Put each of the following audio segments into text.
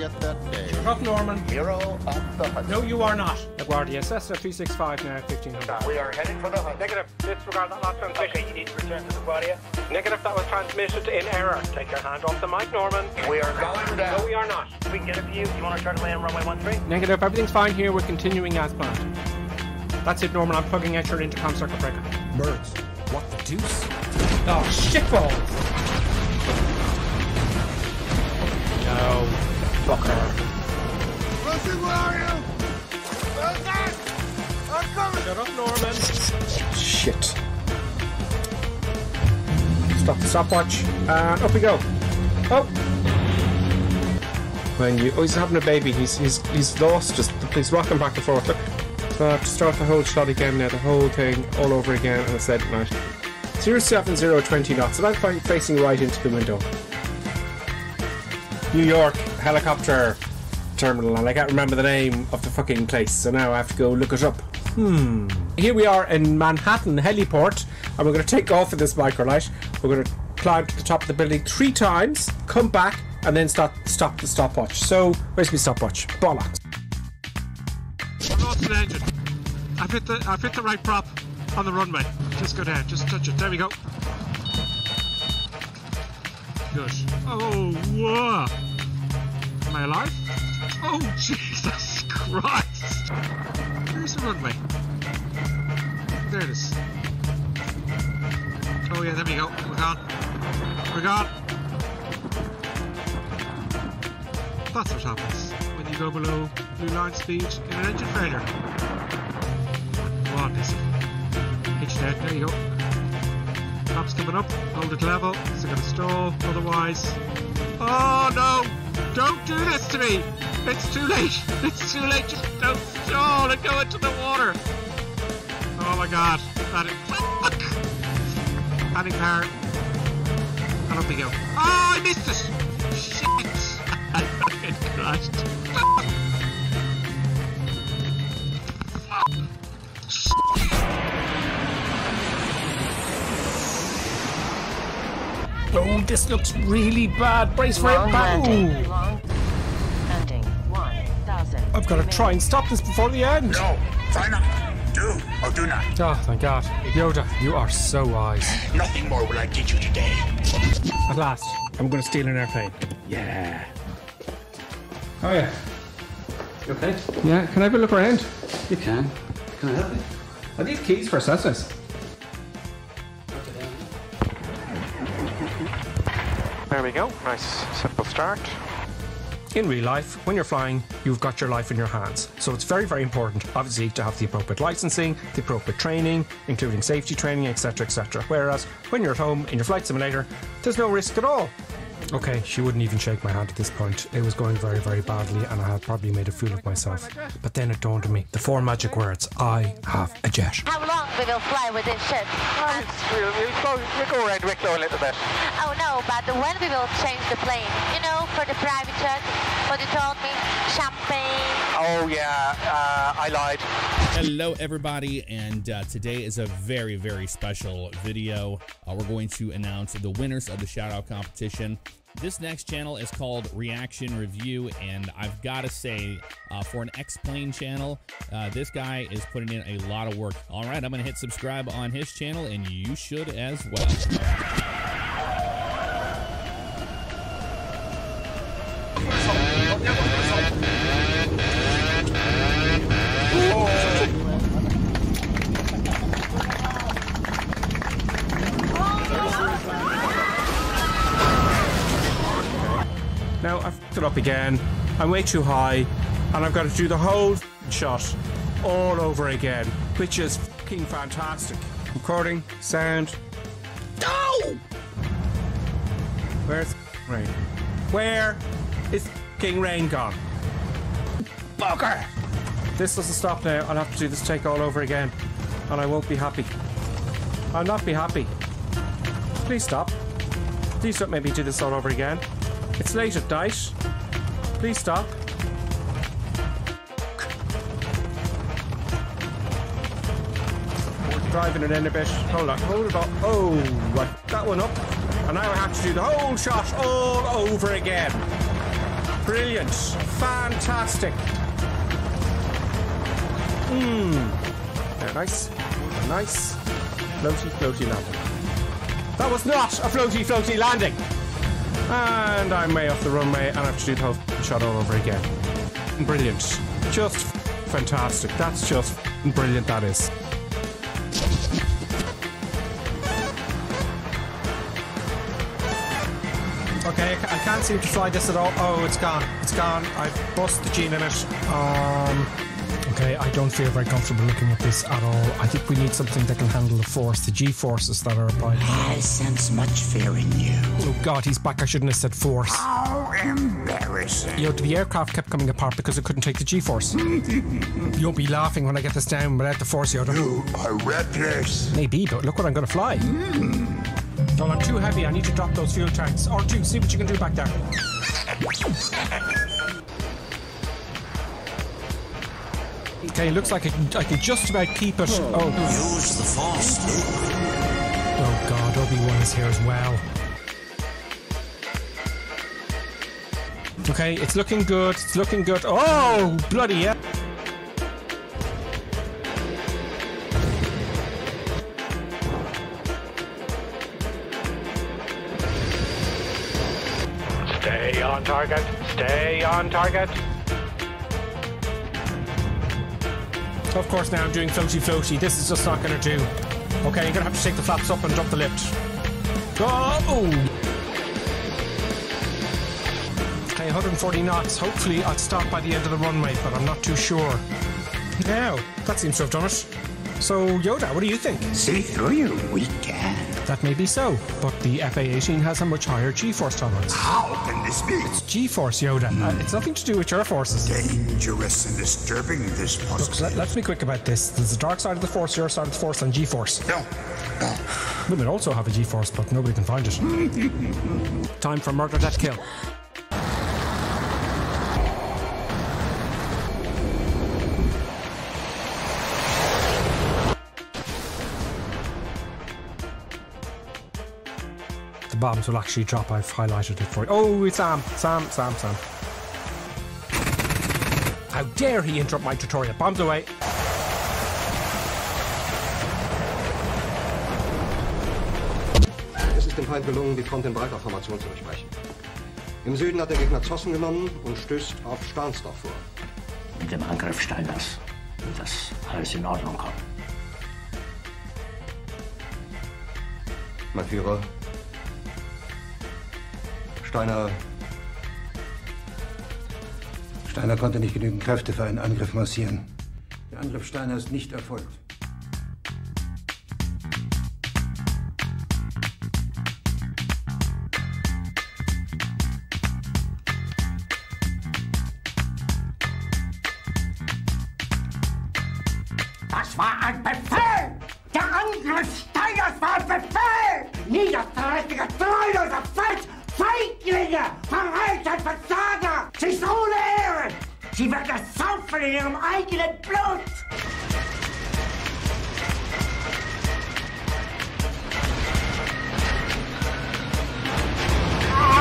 forget that day. Up Norman. Hero of the hunt. No, you are not. LaGuardia, Cessna 365 now, 1500. We are headed for the hunt. Negative. Disregard that last transmission. Okay, you need to return to the LaGuardia. Negative, that was transmitted in error. Take your hand off the mic, Norman. We are going down. No, we are not. We can get a view. You want to try to land runway 13? Negative, everything's fine here. We're continuing as planned. That's it, Norman. I'm plugging out your intercom circuit breaker. Birds. What the deuce? Oh, shitballs! No. Fucker. Russell, where are you? I'm coming. Shut up, Norman. Shit. Stop the stopwatch. And up we go. Oh! When you oh he's having a baby, he's he's he's lost just he's rocking back and forth. Look. So I have to start the whole shot again now, the whole thing all over again and I said right. Zero seven zero twenty knots, and I'm facing right into the window. New York helicopter terminal, and I can't remember the name of the fucking place, so now I have to go look it up. Hmm. Here we are in Manhattan Heliport, and we're going to take off in this microlight. We're going to climb to the top of the building three times, come back, and then stop stop the stopwatch. So where's my stopwatch? Bollocks. I. I've hit the I've hit the right prop on the runway. Just go down. Just touch it. There we go. Good. Oh, whoa. Am I alive? Oh, Jesus Christ. Where's the runway? There it is. Oh, yeah, there we go. We're gone. We're gone. That's what happens when you go below blue line speed in an engine failure. Come on, Dizzy. Hitch. There you go. Top's coming up. Hold it level. It's going to stall. Otherwise. Oh no! Don't do this to me! It's too late! It's too late! Just don't stall and go into the water! Oh my god. Panic. Fuck! Panic power. And up we go. Oh, I missed it! Shit! I fucking crashed. Oh, this looks really bad. Brace for Long impact. landing. Long landing. 1,000. I've got to try and stop this before the end. No, try not. Do or do not. Oh, thank God. Yoda, you are so wise. Nothing more will I teach you today. At last, I'm going to steal an airplane. Yeah. Oh, yeah. You okay? Yeah, can I have a look around? You can. Can I help you? Are these keys for Cessnas. There we go. Nice, simple start. In real life, when you're flying, you've got your life in your hands. So it's very, very important, obviously, to have the appropriate licensing, the appropriate training, including safety training, etc., etc. Whereas when you're at home in your flight simulator, there's no risk at all. Okay, she wouldn't even shake my hand at this point. It was going very, very badly, and I had probably made a fool of myself. But then it dawned on me the four magic words I have a jet. How long we will fly with this ship? And- We'll, we'll, go, we'll go around Wicklow a little bit. oh no, but when we will change the plane? You know, for the private jet, what you told me, champagne. Oh, yeah, uh, I lied. Hello, everybody, and uh, today is a very, very special video. Uh, we're going to announce the winners of the shout out competition. This next channel is called Reaction Review, and I've got to say, uh, for an X Plane channel, uh, this guy is putting in a lot of work. All right, I'm going to hit subscribe on his channel, and you should as well. Now I've it up again. I'm way too high, and I've got to do the whole shot all over again, which is fucking fantastic. Recording, sound. No! Where's rain? Where is fucking rain gone? Bugger! This doesn't stop now. I'll have to do this take all over again, and I won't be happy. I'll not be happy. Please stop. Please don't make me do this all over again. It's late at night. Please stop. Driving it in a bit. Hold on, hold it up. Oh, right. That one up. And now I have to do the whole shot all over again. Brilliant. Fantastic. Mmm. Nice. Nice. Floaty, floaty landing. That was not a floaty, floaty landing. And I'm way off the runway and I have to do the whole shot all over again. Brilliant. Just fantastic. That's just brilliant, that is. Okay, I can't seem to fly this at all. Oh, it's gone. It's gone. I've bust the G limit. Um, okay, I don't feel very comfortable looking at this at all. I think we need something that can handle the force, the G forces that are applied. I sense much fear in you. Oh God, he's back. I shouldn't have said force. How embarrassing. You know, the aircraft kept coming apart because it couldn't take the G force. You'll be laughing when I get this down without the force, Yoda. You are reckless. Maybe, but look what I'm going to fly. Hmm. Well, I'm too heavy. I need to drop those fuel tanks. Or two, see what you can do back there. Okay, it looks like I can, I can just about keep it. Oh. oh, Use the force. oh God, Obi-Wan is here as well. Okay, it's looking good. It's looking good. Oh, bloody yeah. Stay on target. Stay on target. Of course, now I'm doing floaty floaty. This is just not going to do. Okay, you're going to have to take the flaps up and drop the lift. Oh! Okay, 140 knots. Hopefully, I'll stop by the end of the runway, but I'm not too sure. Now, that seems to have done it. So, Yoda, what do you think? See through you, we can. That may be so, but the FA-18 has a much higher G-force tolerance. How can this be? It's G-force, Yoda. Uh, it's nothing to do with your forces. Dangerous and disturbing, this Look, let, let's be quick about this. There's the dark side of the force, your side of the force, and G-force. No, no. Women also have a G-force, but nobody can find it. Time for murder, death, kill. Bombs will actually drop. I've highlighted it for you. Oh, it's Sam. Sam, Sam, Sam. How dare he interrupt my tutorial? Bombs away. Es ist dem Feind gelungen, die Front in breiter Formation zu durchbrechen. Im Süden hat der Gegner Zossen genommen und stößt auf Stahnsdorf vor. Mit dem Angriff Steiners wird das alles in Ordnung kommen. Mein Führer, Steiner. Steiner konnte nicht genügend Kräfte für einen Angriff massieren. Der Angriff Steiner ist nicht erfolgt. Das war ein Befehl! Der Angriff Steiners war ein Befehl! Niederträchtiger, treuloser Feld! Feiglinge! Verreiter, Versager! Sie ist ohne Ehre! Sie werden es saufen in ihrem eigenen Blut!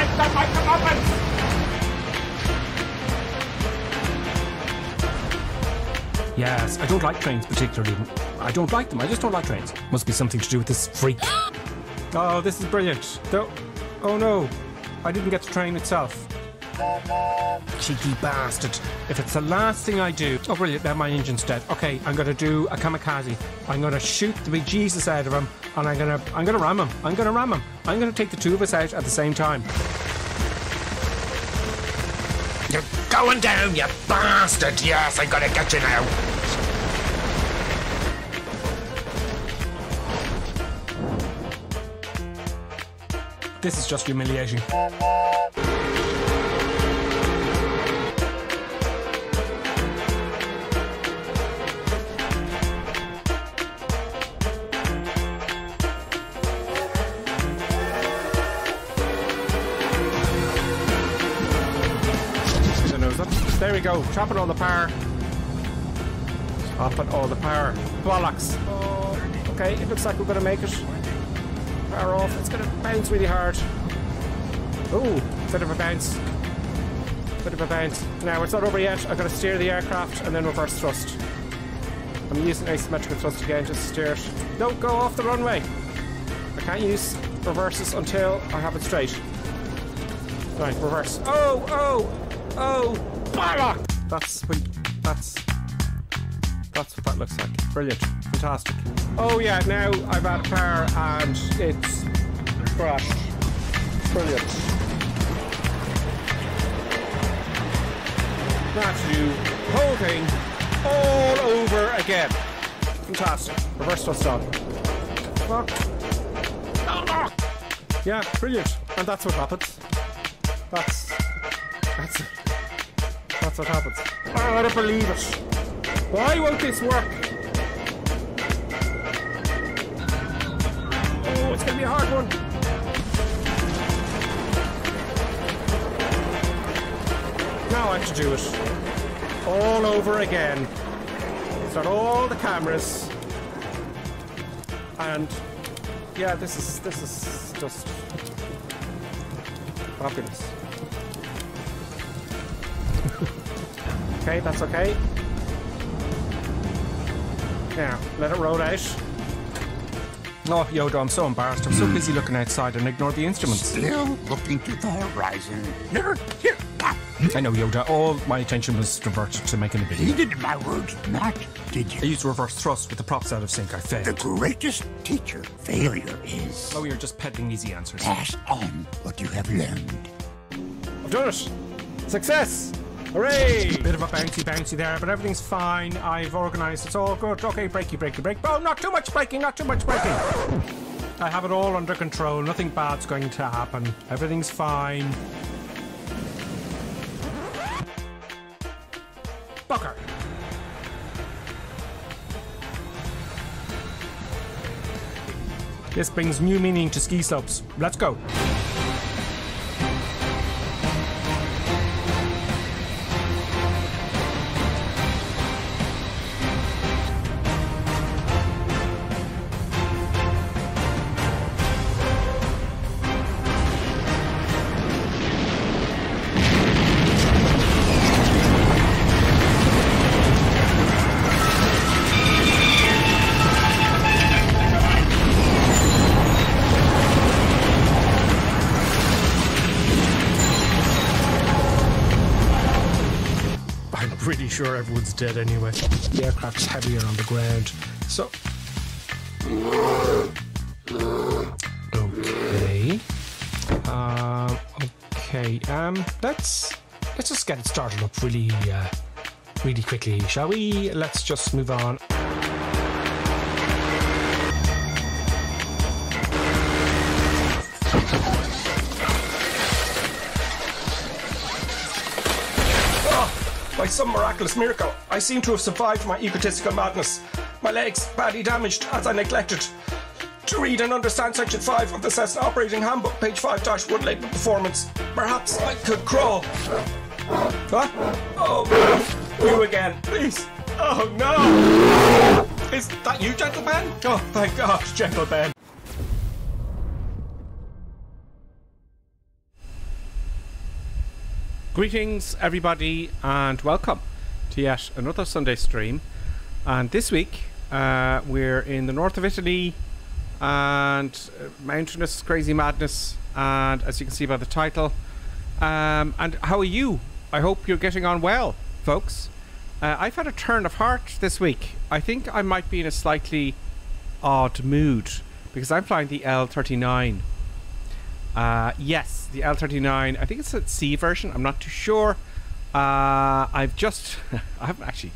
Ich bleib! Yes, I don't like trains particularly. I don't like them. I just don't like trains. Must be something to do with this freak. oh, this is brilliant. Though, oh no, I didn't get the train itself. Cheeky bastard. If it's the last thing I do. Oh, brilliant. Now my engine's dead. Okay, I'm gonna do a kamikaze. I'm gonna shoot the big Jesus out of him, and I'm gonna, I'm gonna ram him. I'm gonna ram him. I'm gonna take the two of us out at the same time. You're going down, you bastard! Yes, I'm gonna get you now. This is just humiliating. There we go. Chopping all the power. Chopping all the power. Bollocks. Okay, it looks like we're going to make it. Power off. It's going to bounce really hard. Oh, bit of a bounce. Bit of a bounce. Now it's not over yet. I've got to steer the aircraft and then reverse thrust. I'm using asymmetrical thrust again just to steer it. No, go off the runway. I can't use reverses until I have it straight. Right, reverse. Oh, oh, oh, bollock! That's when, that's that's what that looks like. Brilliant, fantastic. Oh yeah, now I've had a power and it's crashed. Brilliant. That's you. Whole thing all over again. Fantastic. Reverse on. Fuck. Yeah, brilliant. And that's what happens. That's that's that's what happens. Oh, I don't believe it. Why won't this work? It's gonna be a hard one. Now I have to do it all over again. Start all the cameras, and yeah, this is this is just fabulous. okay, that's okay. Now, let it roll out. Oh, Yoda, I'm so embarrassed. I'm so hmm. busy looking outside and ignore the instruments. Still looking to the horizon. Never here. I know, Yoda. All my attention was diverted to making the video. Heeded my words not, did you? I you? used reverse thrust with the props out of sync. I failed. The greatest teacher failure is Oh, you're just peddling easy answers. pass on what you have learned. I've done it! Success! Hooray! Bit of a bouncy bouncy there, but everything's fine. I've organised. It's all good. Okay, breaky, breaky, break. Oh, not too much breaking, not too much breaking. I have it all under control. Nothing bad's going to happen. Everything's fine. Bucker. This brings new meaning to ski slopes. Let's go. Dead anyway. The aircraft's heavier on the ground. So. Okay. Um, okay. Um, let's let's just get it started up really, uh, really quickly, shall we? Let's just move on. Some miraculous miracle, I seem to have survived my egotistical madness. My legs badly damaged as I neglected to read and understand Section 5 of the Cessna Operating Handbook, page 5 1 label performance. Perhaps I could crawl. What? Oh, you again, please. Oh no! Is that you, Gentle Ben? Oh, thank God, Gentle Greetings, everybody, and welcome to yet another Sunday stream. And this week, uh, we're in the north of Italy and uh, mountainous crazy madness. And as you can see by the title, um, and how are you? I hope you're getting on well, folks. Uh, I've had a turn of heart this week. I think I might be in a slightly odd mood because I'm flying the L39. Uh, yes, the L39. I think it's a C version. I'm not too sure. Uh, I've just, I haven't actually.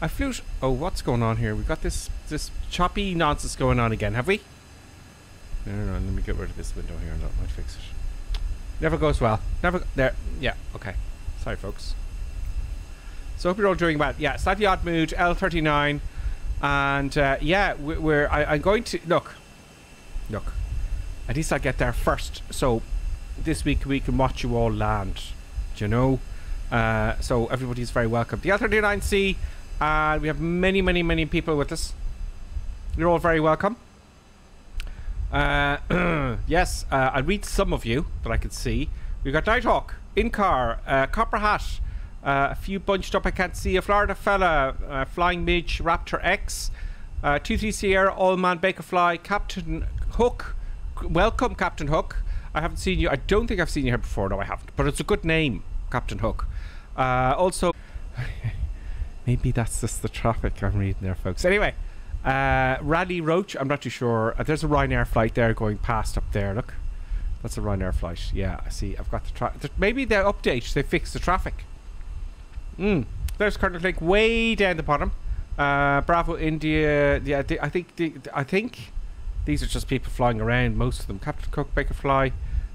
I flew. Oh, what's going on here? We've got this this choppy nonsense going on again. Have we? No, no, no. Let me get rid of this window here, and that might fix it. Never goes well. Never. There. Yeah. Okay. Sorry, folks. So hope you're all doing well. Yeah, slightly odd mood. L39, and uh, yeah, we- we're. I, I'm going to look. Look. At least I get there first. So this week we can watch you all land. Do you know? Uh, so everybody's very welcome. The L39C, uh, we have many, many, many people with us. You're all very welcome. Uh, yes, uh, I read some of you that I could see. We've got Nighthawk in car, uh, copper hat, uh, a few bunched up. I can't see a Florida fella, uh, Flying Midge, Raptor X, uh, 23 Sierra, All Man Bakerfly, Captain Hook. Welcome, Captain Hook. I haven't seen you. I don't think I've seen you here before. No, I haven't. But it's a good name, Captain Hook. Uh, also, maybe that's just the traffic I'm reading there, folks. Anyway, uh, Rally Roach. I'm not too sure. Uh, there's a Ryanair flight there going past up there. Look, that's a Ryanair flight. Yeah, I see. I've got the traffic. Maybe they update. They fix the traffic. Mm. There's Colonel Clink way down the bottom. Uh, Bravo India. Yeah, I think. They, I think these are just people flying around. Most of them. Captain Cook, Baker Fly.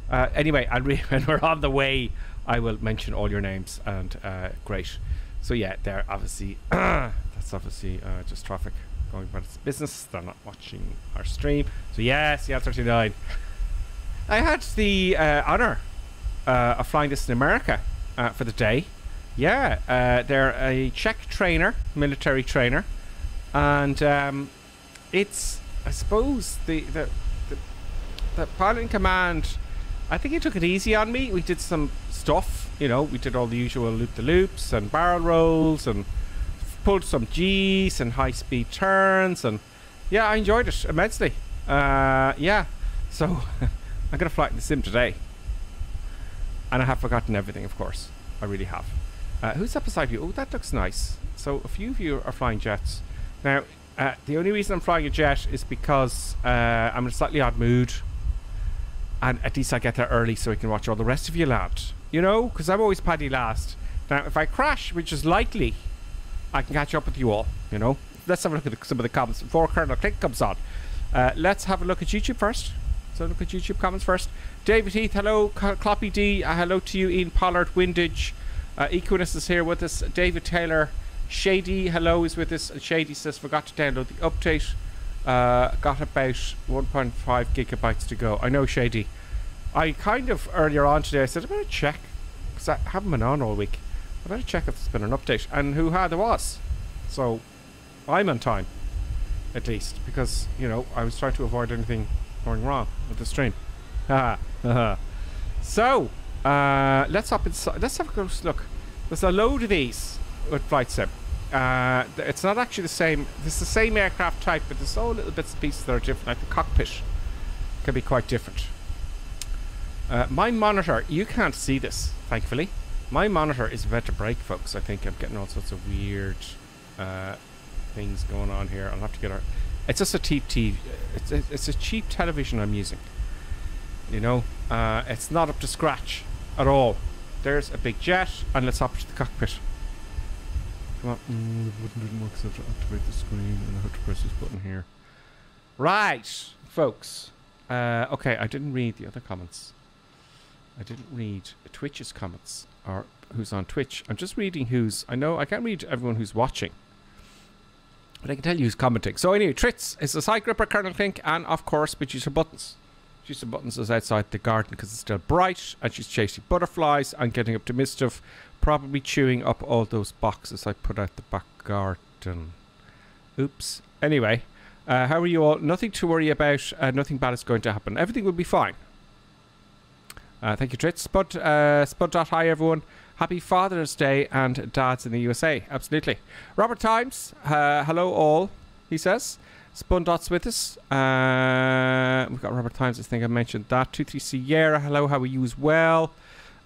Uh, anyway, I'll when we're on the way, I will mention all your names and uh, great. So yeah, they're obviously that's obviously uh, just traffic going about its business. They're not watching our stream. So yes, yeah, 39. I had the uh, honor uh, of flying this in America uh, for the day. Yeah, they're a Czech trainer, military trainer, and um, it's I suppose the the the, the pilot in command. I think he took it easy on me. We did some stuff, you know. We did all the usual loop the loops and barrel rolls and pulled some G's and high speed turns and yeah, I enjoyed it immensely. Uh, yeah, so I'm gonna fly the sim today, and I have forgotten everything. Of course, I really have. Uh, who's that beside you? Oh, that looks nice. So a few of you are flying jets. Now, uh, the only reason I'm flying a jet is because uh, I'm in a slightly odd mood, and at least I get there early so I can watch all the rest of you land. You know, because I'm always paddy last. Now, if I crash, which is likely, I can catch up with you all. You know, let's have a look at some of the comments before Colonel Clink comes on. Uh, let's have a look at YouTube first. So look at YouTube comments first. David Heath, hello. Cloppy D, uh, hello to you. Ian Pollard, Windage. Uh, Equinus is here with us. David Taylor, Shady, hello, is with us. Shady says, forgot to download the update. Uh, got about 1.5 gigabytes to go. I know, Shady. I kind of earlier on today I said, I better check. Because I haven't been on all week. I better check if there's been an update. And who had there was. So, I'm on time. At least. Because, you know, I was trying to avoid anything going wrong with the stream. So, uh, let's hop inside. Let's have a close look. There's a load of these with Flight Sim. Uh, it's not actually the same. It's the same aircraft type, but there's all little bits and pieces that are different. Like the cockpit can be quite different. Uh, my monitor, you can't see this, thankfully. My monitor is about to break, folks. I think I'm getting all sorts of weird uh, things going on here. I'll have to get our. It's just a cheap TV. It's a, it's a cheap television I'm using. You know, uh, it's not up to scratch at all. There's a big jet, and let's hop to the cockpit. Come. Mm, the button didn't work, so I have to activate the screen, and I have to press this button here. Right, folks. Uh, okay, I didn't read the other comments. I didn't read Twitch's comments or who's on Twitch. I'm just reading who's. I know I can't read everyone who's watching, but I can tell you who's commenting. So anyway, Tritz is a side gripper, Colonel Clink, and of course, Producer Buttons. Producer Buttons is outside the garden because it's still bright, and she's chasing butterflies and getting up to mischief, probably chewing up all those boxes I put out the back garden. Oops. Anyway, uh, how are you all? Nothing to worry about. Uh, nothing bad is going to happen. Everything will be fine. Uh, thank you, Tritz. Spud, uh, Spud. Hi, everyone. Happy Father's Day and Dads in the USA. Absolutely. Robert Times. Uh, hello, all. He says. Spun Dot's with us. Uh, we've got Robert Times. I think I mentioned that. 23 Sierra. Hello, how are you as well?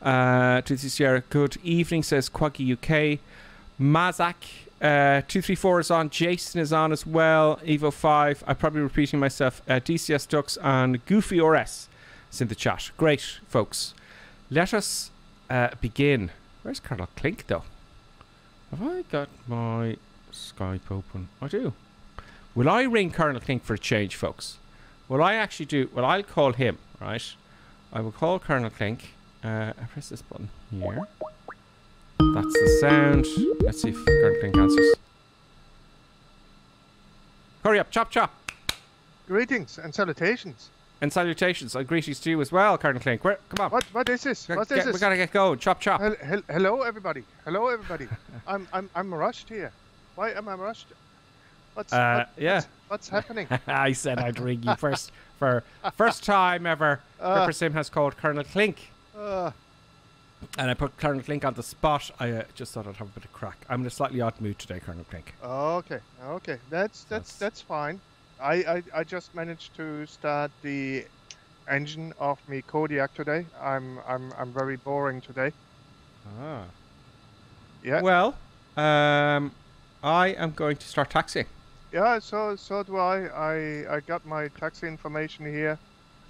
Uh, 23 Sierra. Good evening, says Quaggy UK. Mazak. Uh, 234 is on. Jason is on as well. Evo 5. I'm probably repeating myself. Uh, DCS Ducks and Goofy RS is in the chat. Great, folks. Let us uh, begin. Where's Colonel Clink, though? Have I got my Skype open? I do. Will I ring Colonel Clink for a change, folks? Will I actually do? Well, I'll call him, right? I will call Colonel Clink. Uh, I press this button here. That's the sound. Let's see if Colonel Clink answers. Hurry up, chop chop. Greetings and salutations. And salutations and greetings to you as well, Colonel Clink. Where, come on. What what is this? What Get- is this? We gotta get going. Chop chop. Hel- hel- hello everybody. Hello everybody. I'm I'm I'm rushed here. Why am I rushed? What's Uh, what- yeah. What's, what's happening? I said I'd ring you first for first time ever. Uh. Gripper Sim has called Colonel Clink. Uh, And I put Colonel Clink on the spot. I uh, just thought I'd have a bit of crack. I'm in a slightly odd mood today, Colonel Clink. Okay, okay, that's that's that's fine. I, I I just managed to start the engine of me Kodiak today. I'm I'm I'm very boring today. Ah. Yeah. Well, um, I am going to start taxiing. Yeah, so so do I. I I got my taxi information here,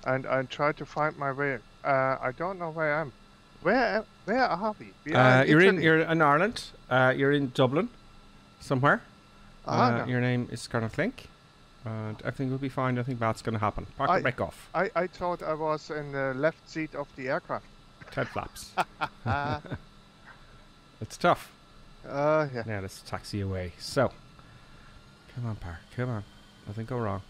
and I tried to find my way. Uh, I don't know where I am. Where where are we? We are Uh, you're in you're in Ireland. Uh, you're in Dublin, somewhere. Ah, uh, no. Your name is Colonel Clink, and everything will be fine. Nothing bad's going to happen. Park I- off. I I thought I was in the left seat of the aircraft. Ted flaps. It's tough. uh, yeah. Now let's taxi away. So, come on, Park. Come on. Nothing go wrong.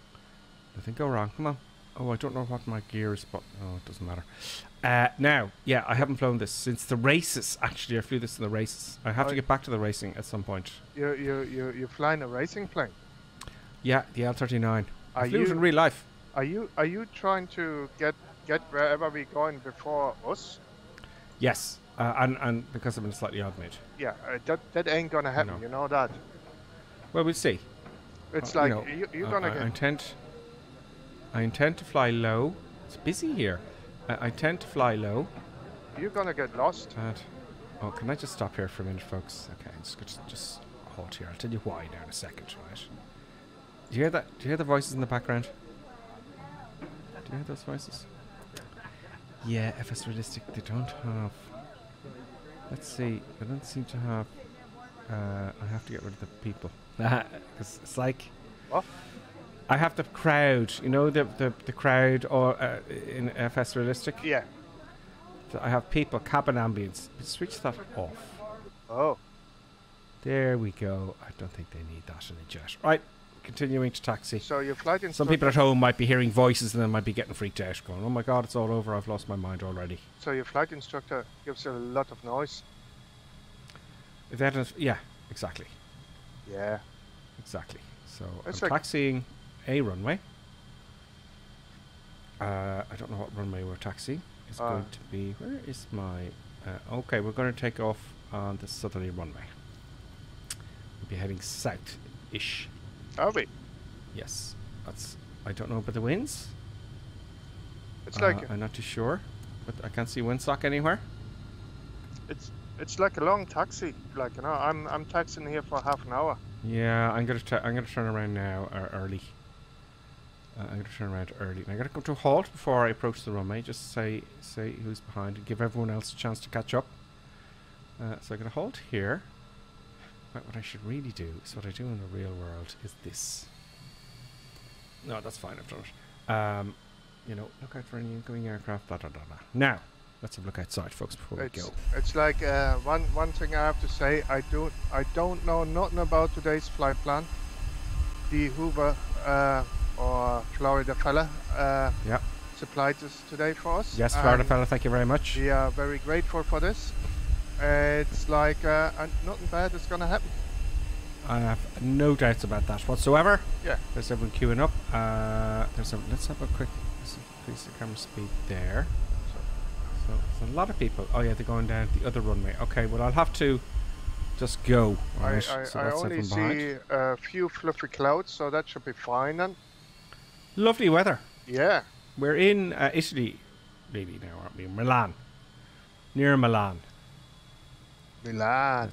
Nothing go wrong. Come on. Oh, I don't know what my gear is, but oh, it doesn't matter. Uh, now, yeah, I haven't flown this since the races. Actually, I flew this in the races. I have Oh, to get back to the racing at some point. You you you you flying a racing plane? Yeah, the L39. I Are flew it you- in real life. Are you are you trying to get get wherever we're going before us? Yes, uh, and and because I'm in a slightly odd mood. Yeah, uh, that that ain't gonna happen. know. You know that. Well, we'll see. It's Uh, like you, you're uh, gonna I, get. I intend. I intend to fly low. It's busy here. I, I tend to fly low. You're gonna get lost. And oh, can I just stop here for a minute, folks? Okay, just just, just hold here. I'll tell you why now in a second, right? Do you hear that? Do you hear the voices in the background? Do you hear those voices? Yeah, if it's realistic, they don't have. Let's see. They don't seem to have. Uh, I have to get rid of the people. Because it's like. What? I have the crowd. You know the the, the crowd or uh, in FS realistic. Yeah. So I have people cabin ambience. Switch that off. Oh. There we go. I don't think they need that in a jet. Right, continuing to taxi. So your flight Some people at home might be hearing voices and they might be getting freaked out, going, "Oh my God, it's all over! I've lost my mind already." So your flight instructor gives a lot of noise. If that is, yeah, exactly, Yeah. exactly. So It's I'm like- taxiing a runway. Uh, I don't know what runway we're taxiing. It's Ah. going to be. Where is my? Uh, okay, we're going to take off on the southerly runway. We'll be heading south-ish. Are we? Yes, that's. I don't know about the winds. It's Uh, like I'm not too sure, but I can't see windsock anywhere. it's it's like a long taxi. Like you know, I'm I'm taxiing here for half an hour. Yeah, I'm gonna I'm gonna turn around now or early. Uh, I'm gonna turn around early. And I gotta come to a halt before I approach the runway. Just say say who's behind and give everyone else a chance to catch up. Uh, so I'm gonna halt here. But what I should really do is what I do in the real world is this. No, that's fine. I've done it. Um, you know, look out for any incoming aircraft. Blah blah blah. blah. Now, let's have a look outside, folks, before It's we go. it's like uh, one one thing I have to say. I don't I don't know nothing about today's flight plan. The Hoover uh, or Florida fella uh, Yeah. supplied this today for us. Yes, Florida fella. Thank you very much. We are very grateful for this. It's like uh, nothing bad is gonna happen. I have no doubts about that whatsoever. Yeah. There's everyone queuing up. Uh, there's a, let's have a quick let's increase the camera speed there. So there's a lot of people. Oh yeah, they're going down the other runway. Okay, well I'll have to just go. I, Right. I, so I only see a few fluffy clouds, so that should be fine then. Lovely weather. Yeah. We're in uh, Italy, maybe now, aren't we? Milan, near Milan. Milan.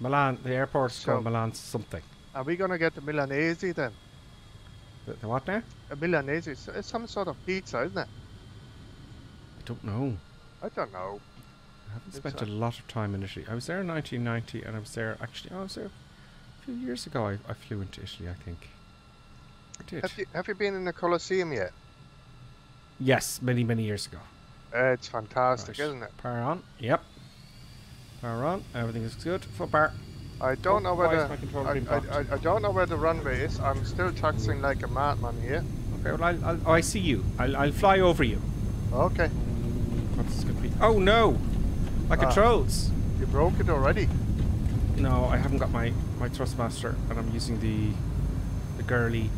Milan. The airport's So- called Milan something. Are we gonna get the Milanese then? The, the what now? A Milanese is it's some sort of pizza, isn't it? I don't know. I don't know. I haven't It's spent a- a lot of time in Italy. I was there in 1990, and I was there actually. I was there a few years ago. I, I flew into Italy, I think. Have you have you been in the Colosseum yet? Yes, many many years ago. Uh, it's fantastic, Right. isn't it? Power on. Yep. Power on. Everything is good. Foot bar. I don't know Oh, is whether I, I. I, I don't know where the runway is. I'm still taxiing like a madman here. Okay. Well, I'll, I'll, oh, I see you. I'll, I'll fly over you. Okay. What's this to be? Oh no! My Ah. controls. You broke it already. No, I haven't got my my thrustmaster, and I'm using the the girly.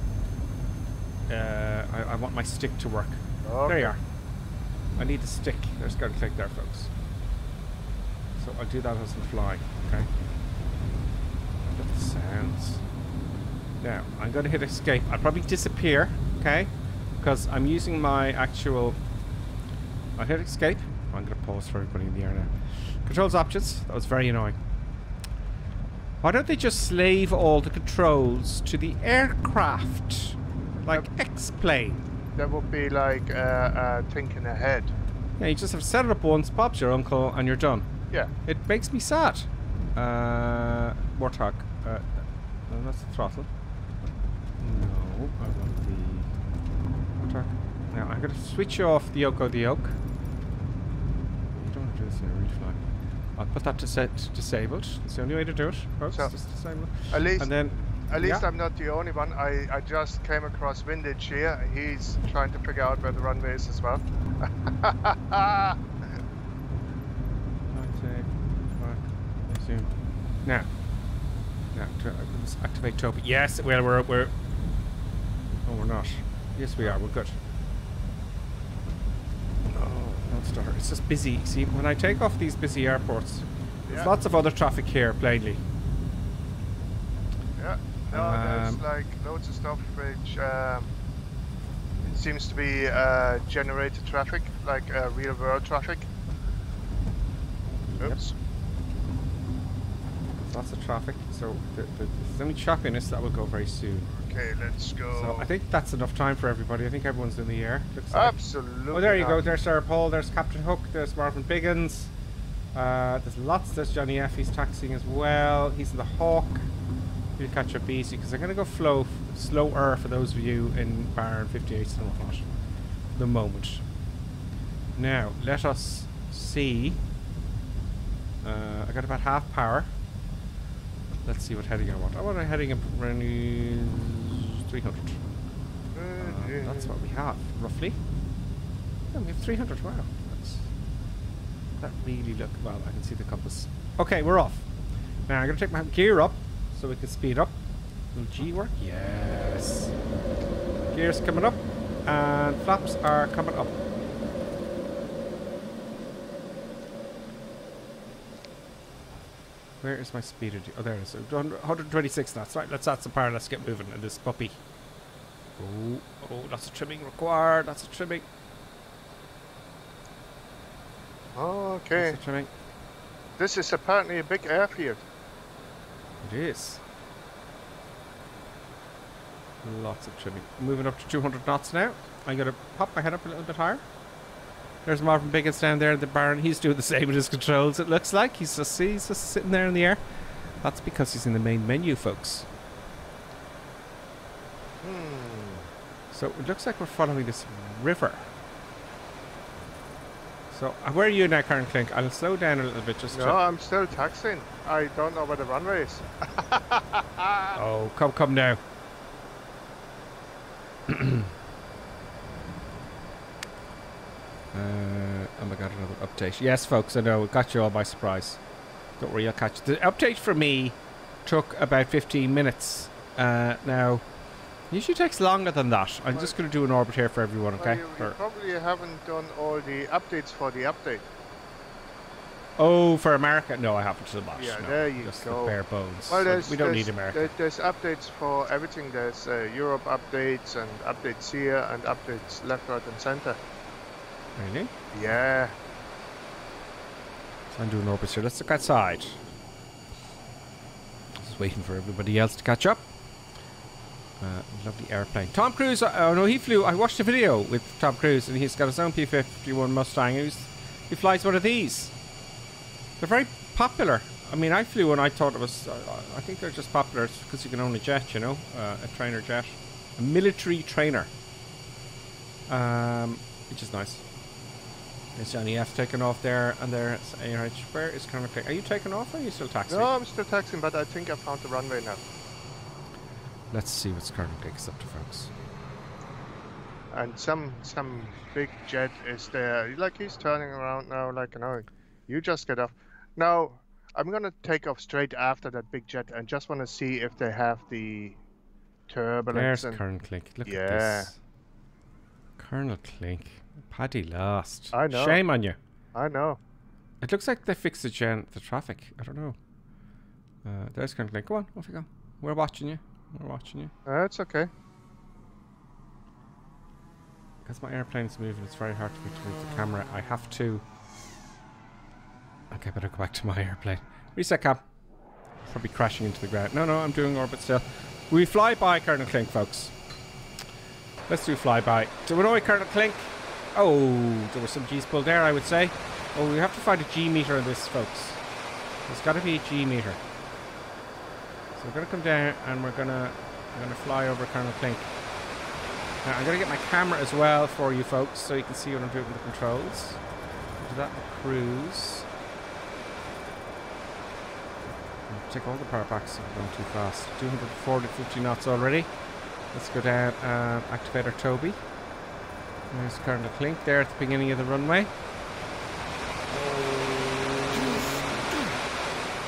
Uh, I, I want my stick to work. There you are. I need the stick. There's got to click there, folks. So I'll do that as I'm flying, okay? Look at the sounds. Now, I'm going to hit escape. I'll probably disappear, okay? Because I'm using my actual... I hit escape. I'm going to pause for everybody in the air now. Controls options. That was very annoying. Why don't they just slave all the controls to the aircraft? Like X-Plane. That would be like uh, uh, thinking ahead. Yeah, you just have set it up once, Bob's your uncle, and you're done. Yeah. It makes me sad. Uh, Warthog. Uh, no, that's the throttle. No, I want the Warthog. Now, I'm going to switch off the Yoko the Yoke. You don't want to do this in a refly. I'll put that to set disabled. It's the only way to do it, folks. So, just disable it. At least, and then, at least yeah. I'm not the only one. I, I just came across Windage here. He's trying to figure out where the runway is as well. Right. Now. Now, to, activate Toby. Yes, well, we're, we're... Oh, we're not. Yes, we are. We're good. No, not start. It's just busy. See, when I take off these busy airports, there's Yeah. lots of other traffic here, plainly. No, there's Um, like loads of stuff which um, it seems to be uh, generated traffic, like uh, real world traffic. Oops. Lots of traffic. So, the, the, there's only choppiness that will go very soon. Okay, let's go. So, I think that's enough time for everybody. I think everyone's in the air. Looks like. Absolutely. Oh, there you go. There's Sarah Paul. There's Captain Hook. There's Marvin Biggins. Uh, there's lots. There's Johnny F. He's taxiing as well. He's in the Hawk. He'll catch up easy because I'm going to go flow slower for those of you in Baron 58 and whatnot. The moment. Now let us see. Uh, I got about half power. Let's see what heading I want. I want a heading of around 300. Uh, that's what we have, roughly. Yeah, we have 300. Wow. That's, that really look well. I can see the compass. Okay, we're off. Now I'm going to take my gear up so we can speed up. Will G work? Yes. Gears coming up, and flaps are coming up. Where is my speeder? Oh, there it is. 126 knots. Right, let's add some power. Let's get moving in this puppy. Oh, oh, lots of trimming required. Lots of trimming. Okay. Lots of trimming. This is apparently a big airfield. It is. Lots of trimming. Moving up to 200 knots now. I'm going to pop my head up a little bit higher. There's Marvin Biggins down there in the barn. He's doing the same with his controls, it looks like. He's just, he's just sitting there in the air. That's because he's in the main menu, folks. Hmm. So it looks like we're following this river. So uh, where are you now, Colonel Clink? I'll slow down a little bit just No, to... I'm still taxiing. I don't know where the runway is. Oh, come, come now. Uh, oh my god, another update. Yes, folks, I know. It got you all by surprise. Don't worry, I'll catch you. The update for me took about 15 minutes. Uh, now, usually takes longer than that. I'm just going to do an orbit here for everyone, Well, okay? you, you probably haven't done all the updates for the update. oh, for America? No, I haven't to the box. Yeah, no, there you just go. the bare bones. Well, there's, we don't there's, need America. there's updates for everything. There's uh, Europe updates and updates here and updates left, right, and center. Really? Yeah. So I'm doing orbits here. Let's look outside. Just waiting for everybody else to catch up. Uh, lovely airplane. Tom Cruise. uh, Oh no, he flew. I watched a video with Tom Cruise, and he's got his own P-51 Mustang. He flies one of these. They're very popular. I mean, I flew one. I thought it was. Uh, I think they're just popular because you can own a jet. You know, uh, a trainer jet, a military trainer. Um, which is nice. There's Johnny F taking off there, and there's ARH. Where is Click? Are you taking off, or are you still taxiing? No, I'm still taxiing, but I think I found the runway now. Let's see what's Colonel Clink is up to, folks. And some some big jet is there. Like he's turning around now. Like you know, you just get off. Now I'm gonna take off straight after that big jet, and just want to see if they have the turbulence. There's and Colonel Clink. Look Yeah. at this. Colonel Clink. Paddy lost. I know. Shame on you. I know. It looks like they fixed the gen the traffic. I don't know. Uh, there's of like, go on, off you go. We're watching you. We're watching you. Uh, it's okay. Because my airplane's moving, it's very hard for me to move the camera. I have to. Okay, better go back to my airplane. Reset cam. Probably crashing into the ground. No, no, I'm doing orbit still. We fly by Colonel Clink, folks. Let's do flyby. To annoy Colonel Clink. Oh, there was some G's pulled there, I would say. Oh, we have to find a G meter on this, folks. There's got to be a G meter. So we're gonna come down and we're gonna we're gonna fly over Colonel Clink. Now I'm gonna get my camera as well for you folks, so you can see what I'm doing with the controls. Do that cruise. Check all the power packs. I'm going too fast. 240, 50 knots already. Let's go down and activate our Toby. There's Colonel Clink there at the beginning of the runway.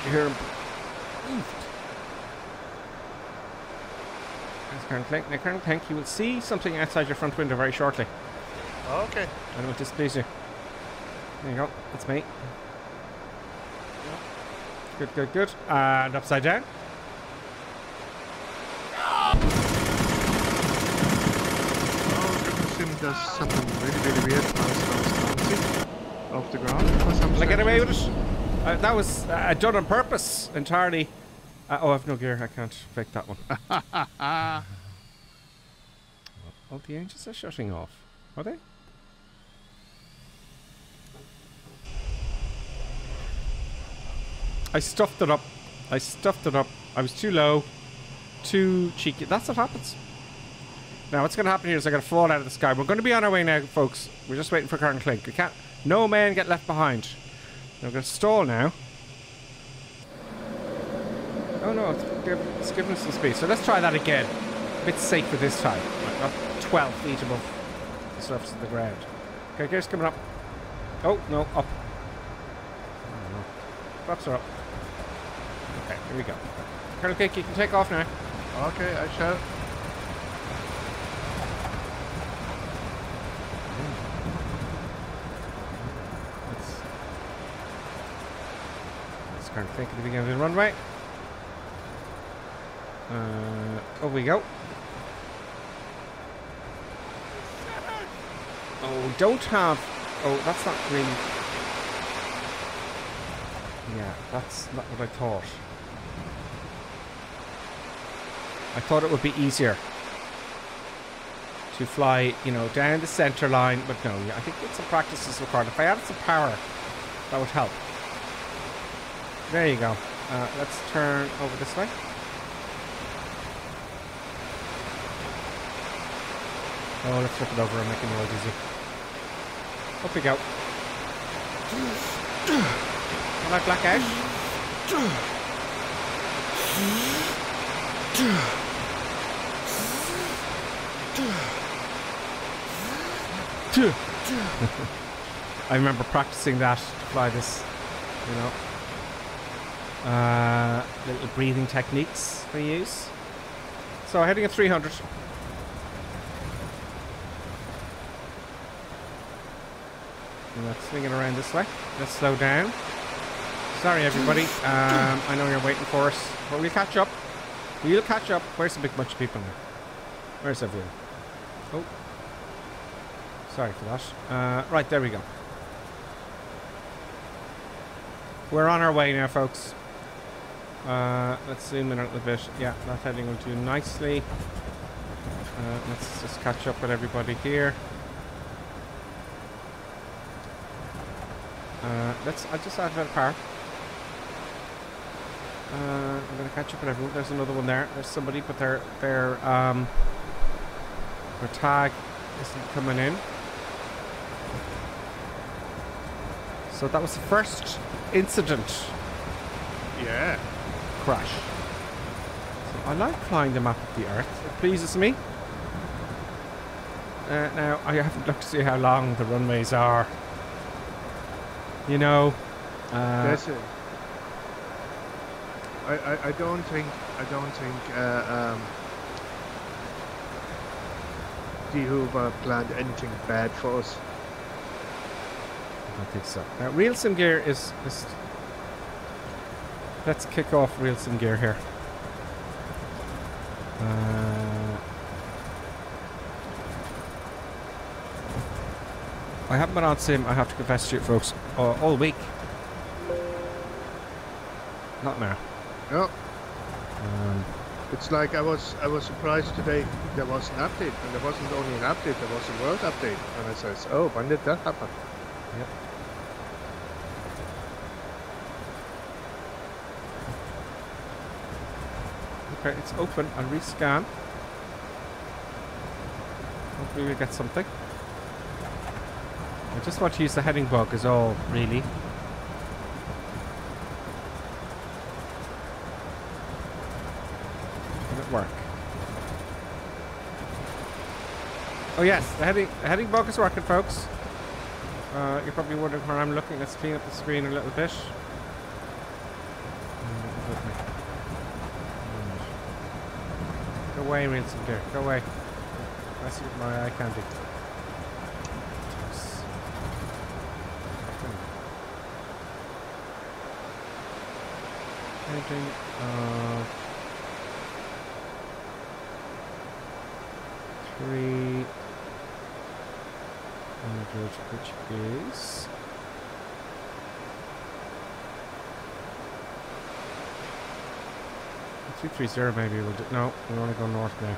You hear him. Colonel Clink. Now, Colonel Clink, you will see something outside your front window very shortly. Okay. And it will displease you. There you go. That's me. Good, good, good. And upside down. Oh, does something really, really weird. Bounce, off the ground for some Will I get away with it? Uh, that was uh, done on purpose entirely. Uh, oh, I've no gear. I can't fake that one. oh, the engines are shutting off. Are they? I stuffed it up. I stuffed it up. I was too low, too cheeky. That's what happens. Now, what's going to happen here is I'm going to fall out of the sky. We're going to be on our way now, folks. We're just waiting for Colonel Clink. We can't. No man get left behind. We're going to stall now. Oh no, it's, it's giving us some speed. So let's try that again. A bit safer this time. 12 feet above the surface of the ground. Okay, gears coming up. Oh, no, up. Flaps are up. Okay, here we go. Colonel Cake, you can take off now. Okay, I shall. Let's, let's Colonel Cake at the beginning of the runway. Uh, over we go. Oh, don't have. Oh, that's not really. Yeah, that's not what I thought. I thought it would be easier to fly, you know, down the center line, but no, I think it's a practice is required. If I added some power, that would help. There you go. Uh, let's turn over this way. Oh, let's flip it over and make it more easy. Up we go. Am I black out? I remember practicing that to fly this, you know. Uh, little breathing techniques we use. So heading at 300. And let's swing it around this way. Let's slow down. Sorry, everybody. Um, I know you're waiting for us, but we'll catch up. We'll catch up. Where's the big bunch of people now? Where's everyone? Oh. Sorry for that. Uh, right, there we go. We're on our way now, folks. Uh, let's zoom in a little bit. Yeah, that heading will do nicely. Uh, let's just catch up with everybody here. Uh, let's. I'll just add a bit of power. Uh, I'm gonna catch up with everyone. There's another one there. There's somebody, but their their um their tag isn't coming in. So that was the first incident Yeah. crash. So I like flying the map of the Earth. It pleases me. Uh, now I haven't looked to see how long the runways are. You know, uh, That's it. I, I, I don't think I don't think uh, um, D Hoover planned anything bad for us. I don't think so. Now, real sim gear is just. Let's kick off real sim gear here. Uh, I haven't been on sim, I have to confess to you folks, uh, all week. Not now. No. Um, It's like I was I was surprised today there was an update and there wasn't only an update, there was a world update. And I says, Oh, when did that happen? Yep. Okay, it's open. I'll rescan. Hopefully we get something. Just want to use the heading bug is all, really. Did it work? Oh yes, the heading, the heading bug is working, folks. Uh, you're probably wondering where I'm looking. Let's clean up the screen a little bit. Go away, Real Sim Gear. Go away. I see what my eye candy. Anything? Uh, three hundred, which is two three zero. Maybe we'll do. No, we want to go north now.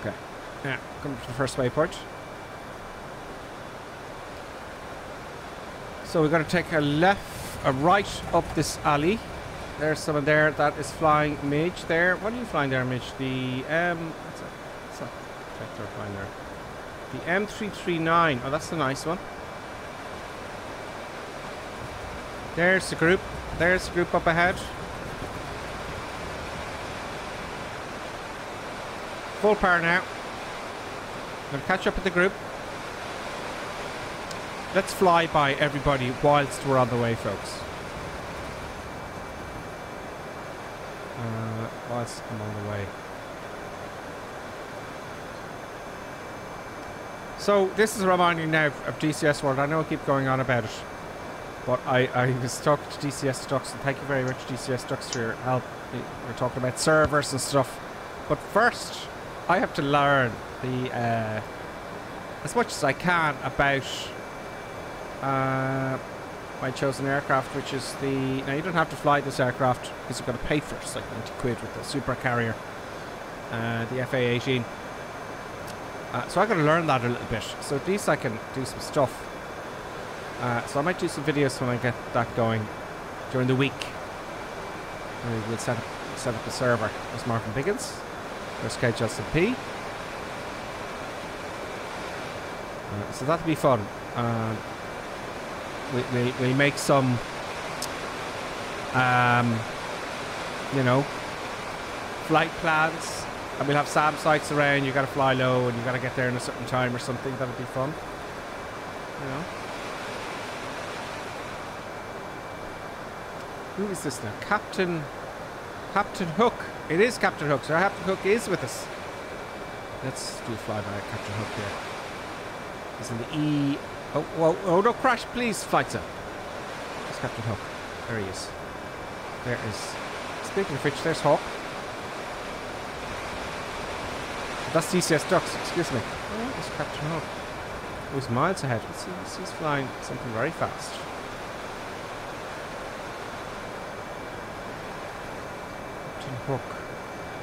Okay. Yeah, come to the first waypoint. So we're going to take a left, a right up this alley. There's someone there that is flying Midge there. What are you flying there, Midge? The um, what's that? What's that vector flying there? The M339. Oh, that's a nice one. There's the group. There's the group up ahead. Full power now. Gonna catch up with the group. Let's fly by everybody whilst we're on the way, folks. Uh, whilst I'm on the way. So this is reminding now of DCS World. I know I keep going on about it, but I, I was talking to DCS Ducks, and thank you very much, DCS Ducks, for your help. We're talking about servers and stuff. But first, I have to learn the uh, as much as I can about uh, my chosen aircraft, which is the. Now you don't have to fly this aircraft because you've got to pay for it. It's like 90 quid with the super carrier, uh, the FA-18. Uh, so I've got to learn that a little bit. So at least I can do some stuff. Uh, so I might do some videos when I get that going during the week. Maybe we'll set up set up the server. There's Martin Biggins. There's KJLCP. Uh, so that'll be fun. Uh, we, we, we make some, um, you know, flight plans. And we'll have SAM sites around. You got to fly low and you got to get there in a certain time or something. That would be fun. You know. Who is this now? Captain Captain Hook. It is Captain Hook. So Captain Hook is with us. Let's do a flyby Captain Hook here. He's in the E. Oh, whoa, oh, no, crash, please, flight sir. There's Captain Hook. There he is. There is. Speaking of which, there's Hawk. That's DCS Ducks, excuse me. Oh, there's Captain Hook. Oh, he's miles ahead. Let's see, let's see, he's flying something very fast. Captain Hook.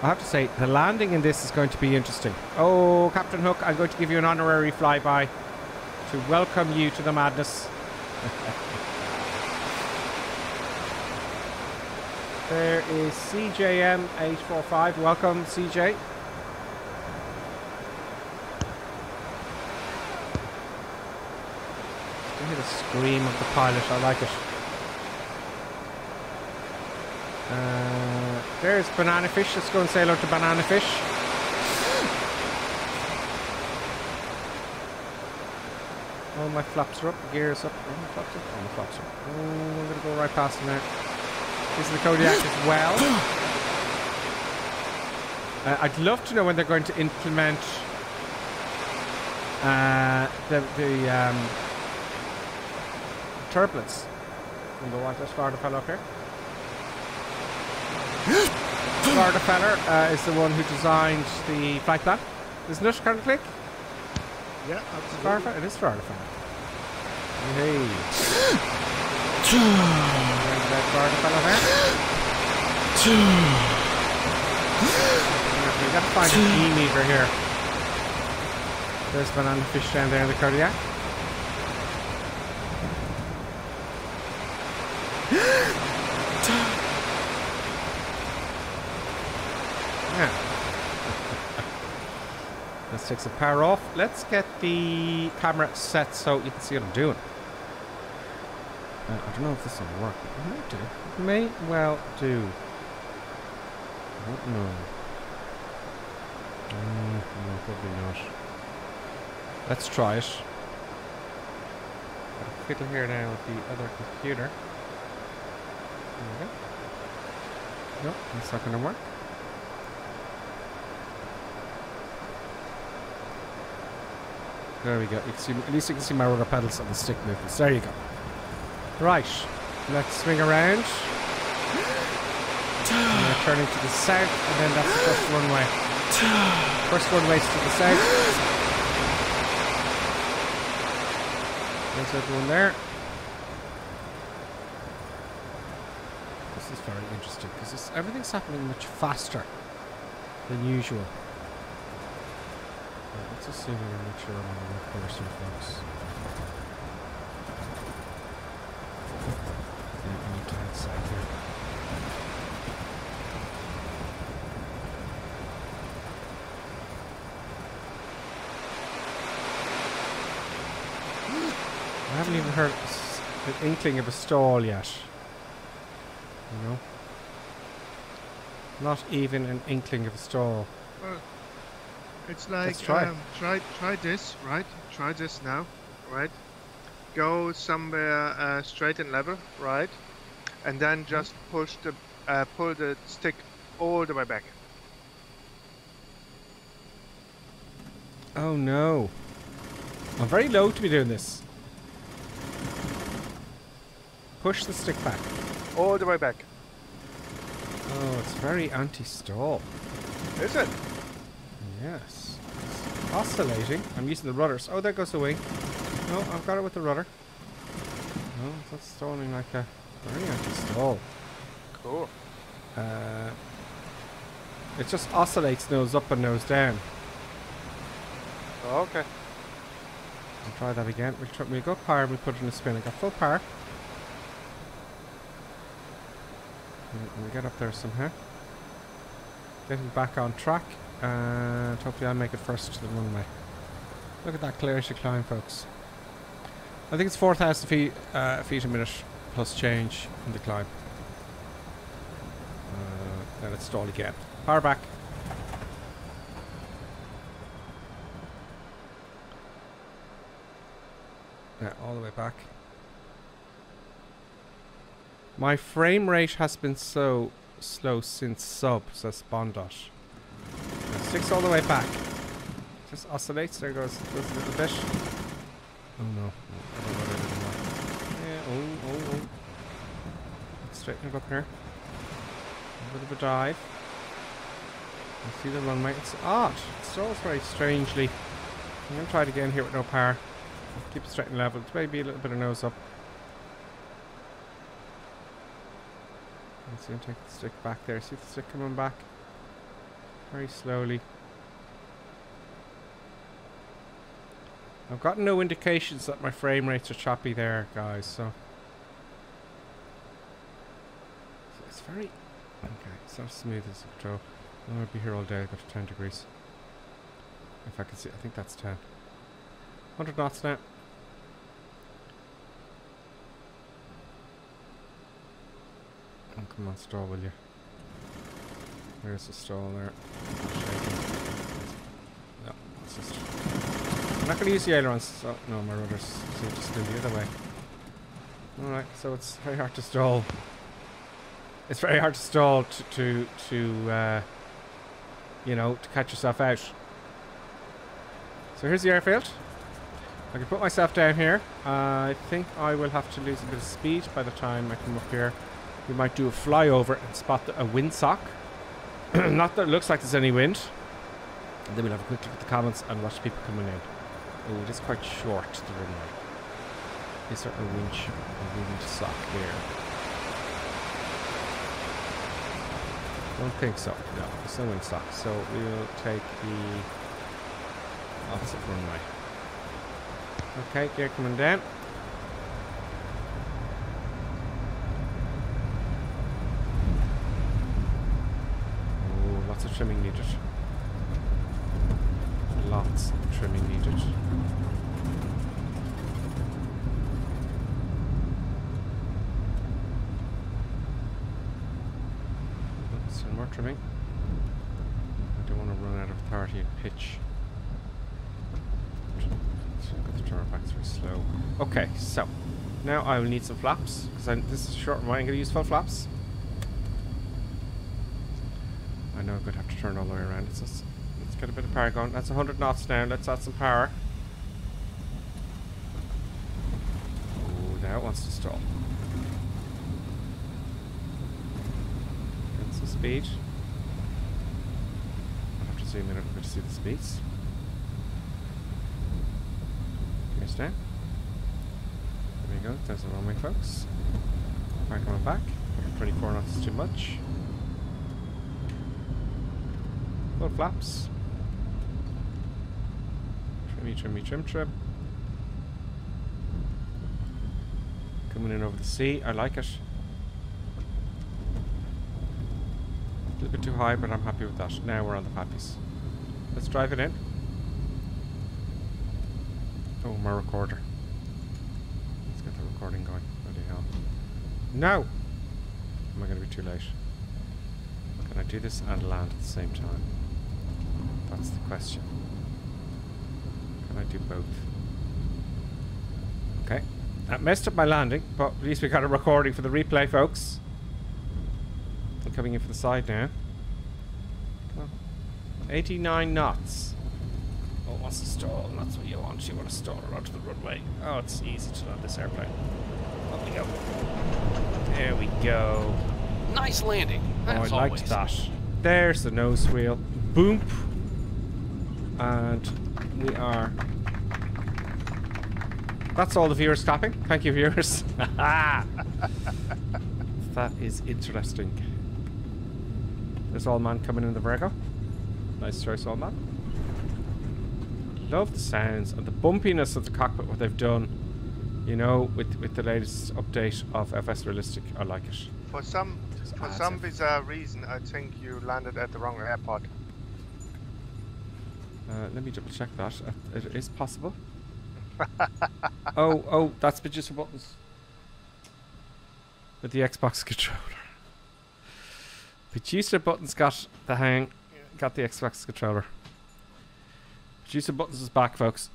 I have to say, the landing in this is going to be interesting. Oh, Captain Hook, I'm going to give you an honorary flyby to welcome you to the madness. there is CJM845. Welcome, CJ. You hear the scream of the pilot. I like it. Uh, there's Banana Fish. Let's go and say hello to Banana Fish. Oh, my flaps are up. The gears up. Oh, my flaps up. Oh, my flaps are up. Oh, I'm going to go right past him now. This is the Kodiak as well. Uh, I'd love to know when they're going to implement uh, the, the um, turbulence. Number one, this Florida fellow up here. Florida fella uh, is the one who designed the flight plan. Isn't it, Click? Yeah, Florida fella? It is Florida fella. Hey. There's that Florida fellow there. We gotta find an E meter here. There's banana fish down there in the. Yeah. Let's take some power off. Let's get the camera set so you can see what I'm doing. I don't know if this will work. It might do. It may well do. I don't know. Mm, no, probably not. Let's try it. Got a fiddle here now with the other computer. There we go. No, that's not going to work. There we go. See, at least you can see my rudder pedals on the stick movements. There you go. Right. Let's swing around. And we're turning to the south, and then that's the first runway. First runway to the south. There's everyone there. This is very interesting because everything's happening much faster than usual. Right, let's just see if we can make sure I'm on the right course here, folks. Yeah, I need to head south here. I haven't even heard s- an inkling of a stall yet. You know? Not even an inkling of a stall. Well, it's like Let's try. Um, try try this, right? Try this now, right? Go somewhere uh, straight and level, right? And then just push the uh, pull the stick all the way back. Oh no. I'm very low to be doing this. Push the stick back. All the way back. Oh, it's very anti-stall. Is it? Yes. It's oscillating. I'm using the rudders. Oh, there goes the wing. No, I've got it with the rudder. No, that's stalling like a very anti-stall. Cool. Uh, it just oscillates nose up and nose down. Oh, okay. I'll try that again. We'll, try, we'll go power and we'll put it in a spin. I got full power. We'll get up there somehow. Getting back on track. And hopefully I'll make it first to the runway. Look at that clear as you climb, folks. I think it's 4,000 feet, uh, feet a minute plus change in the climb. Uh, then it's stall again. Power back. Yeah, all the way back. My frame rate has been so slow since sub, says Bondot. Now six all the way back. Just oscillates, there goes, goes a little bit. Oh no. Oh, I don't know what I did anymore. Yeah, oh, oh, oh. Let's straighten it up here. A bit of a dive. You see the runway. It's odd. It stalls very strangely. I'm going to try it again here with no power. Keep it straight and level. It's maybe a little bit of nose up. Let's see, take the stick back there. See the stick coming back? Very slowly. I've got no indications that my frame rates are choppy there, guys, so... so it's very... Okay, it's not as smooth as control. I'm going to be here all day. I've got 10 degrees. If I can see, I think that's 10. 100 knots now. Come on, stall, will you? There's the stall there. No, it's just. I'm not going to use the ailerons. So, no, my rudders seem to spin the other way. Alright, so it's very hard to stall. It's very hard to stall to, to, to uh, you know, to catch yourself out. So here's the airfield. I can put myself down here. Uh, I think I will have to lose a bit of speed by the time I come up here. We might do a flyover and spot the, a windsock. Not that it looks like there's any wind. And then we'll have a quick look at the comments and watch people coming in. Oh, it is quite short, the runway. Is there a wind, a wind sock here? Don't think so. No, there's no wind sock. So we'll take the opposite runway. Okay, gear coming down. Oh, lots of trimming needed. Lots of trimming needed. Still more trimming. I don't want to run out of authority and pitch. Got the turn back very slow. Okay, so now I will need some flaps because this is short one. I'm going to use full flaps. I know I'm going to have to turn all the way around. It's just, let's get a bit of power going. That's 100 knots now. Let's add some power. Oh, now it wants to stall. Get some speed. I'll have to zoom in a bit to see the speeds. Here's down. There's the runway, folks. Back on back. 24 knots is too much. Full flaps. Trimmy, trimmy, trim, trim. Coming in over the sea. I like it. A little bit too high, but I'm happy with that. Now we're on the PAPIs. Let's drive it in. Oh, my recorder. Recording going. Bloody hell. No! Am I going to be too late? Can I do this and land at the same time? That's the question. Can I do both? Okay. That messed up my landing, but at least we got a recording for the replay, folks. I'm coming in for the side now. Come 89 knots. It wants to stall. That's what you want. You want to stall it onto the runway. Oh, it's easy to land this airplane. Up we go. There we go. Nice landing. Oh, I liked always. that. There's the nose wheel. Boom. And we are. That's all the viewers clapping. Thank you, viewers. that is interesting. There's All Man coming in the Virgo. Nice choice, All Man. Love the sounds and the bumpiness of the cockpit, what they've done. You know, with, with the latest update of FS Realistic. I like it. For some for some it. bizarre reason, I think you landed at the wrong airport. Uh, let me double check that. It is possible. oh, oh, that's producer buttons. With the Xbox controller. Producer buttons got the hang, got the Xbox controller. Producer buttons is back, folks.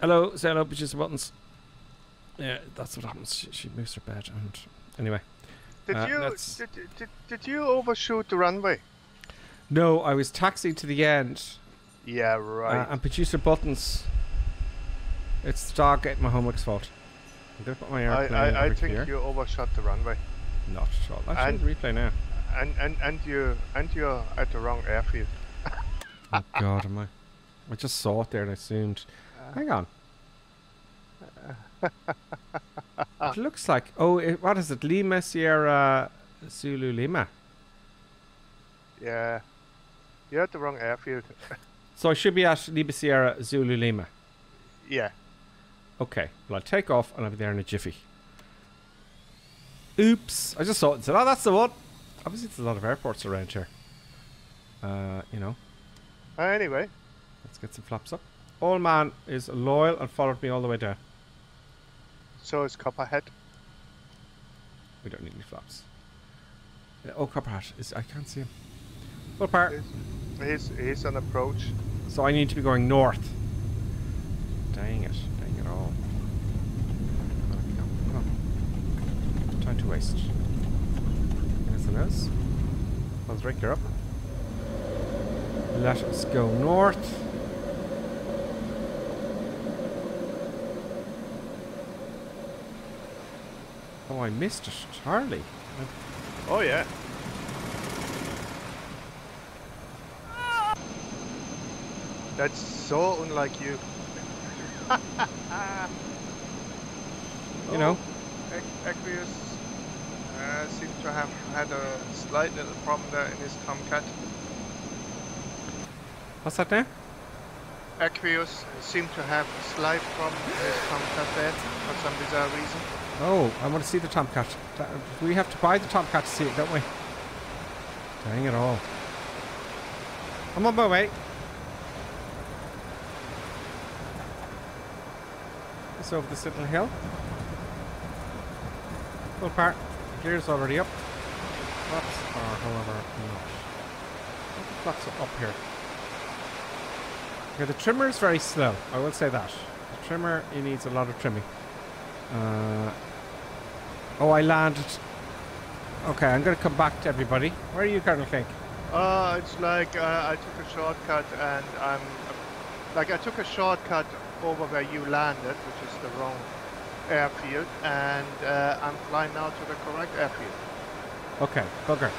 Hello, say hello, producer buttons. Yeah, that's what happens. She, she moves her bed, and anyway. Did Uh, you did, did, did you overshoot the runway? No, I was taxiing to the end. Yeah, Uh, right. and producer buttons. It's the dog getting my homework's fault. I'm gonna put my I, I, I think here. you overshot the runway. Not at all. Actually, And- replay now. And and and you and you're at the wrong airfield. Oh God, am I? I just saw it there and I assumed. Hang on. It looks like. Oh, it, what is it? Lima Sierra Zulu Lima. Yeah. You're at the wrong airfield. So I should be at Lima Sierra Zulu Lima. yeah. Okay. Well, I'll take off and I'll be there in a jiffy. Oops. I just saw it and said, oh, that's the one. Obviously, there's a lot of airports around here. Uh, you know. Uh, anyway, Let's get some flaps up. Old man is loyal and followed me all the way down. so is Copperhead. We don't need any flaps. Oh, Copperhead. Is, I can't see him. Full part. He's he's on approach. So I need to be going north. Dang it. Dang it all. Come on, come on. Time to waste. Anything else? Let's Rick, you're up. Let us go north. Oh, I missed it entirely. Oh yeah. That's so unlike you. You know. Ac- Aquarius uh, seems to have had a slight little problem there in his Tomcat. What's that now? Aquarius seemed to have a slight problem in his Tomcat there for some bizarre reason. Oh, I want to see the Tomcat. We have to buy the Tomcat to see it, don't we? Dang it all. I'm on my way. It's over this little hill. Full part. Gear's already up. Flaps are, however, not. Flaps are up here. Okay, the trimmer is very slow. I will say that. The trimmer, he needs a lot of trimming. Uh, oh, I landed. Okay, I'm going to come back to everybody. Where are you, Colonel Cake? Uh, it's like uh, I took a shortcut and I'm like I took a shortcut over where you landed, which is the wrong airfield, and uh, I'm flying now to the correct airfield. Okay, bugger.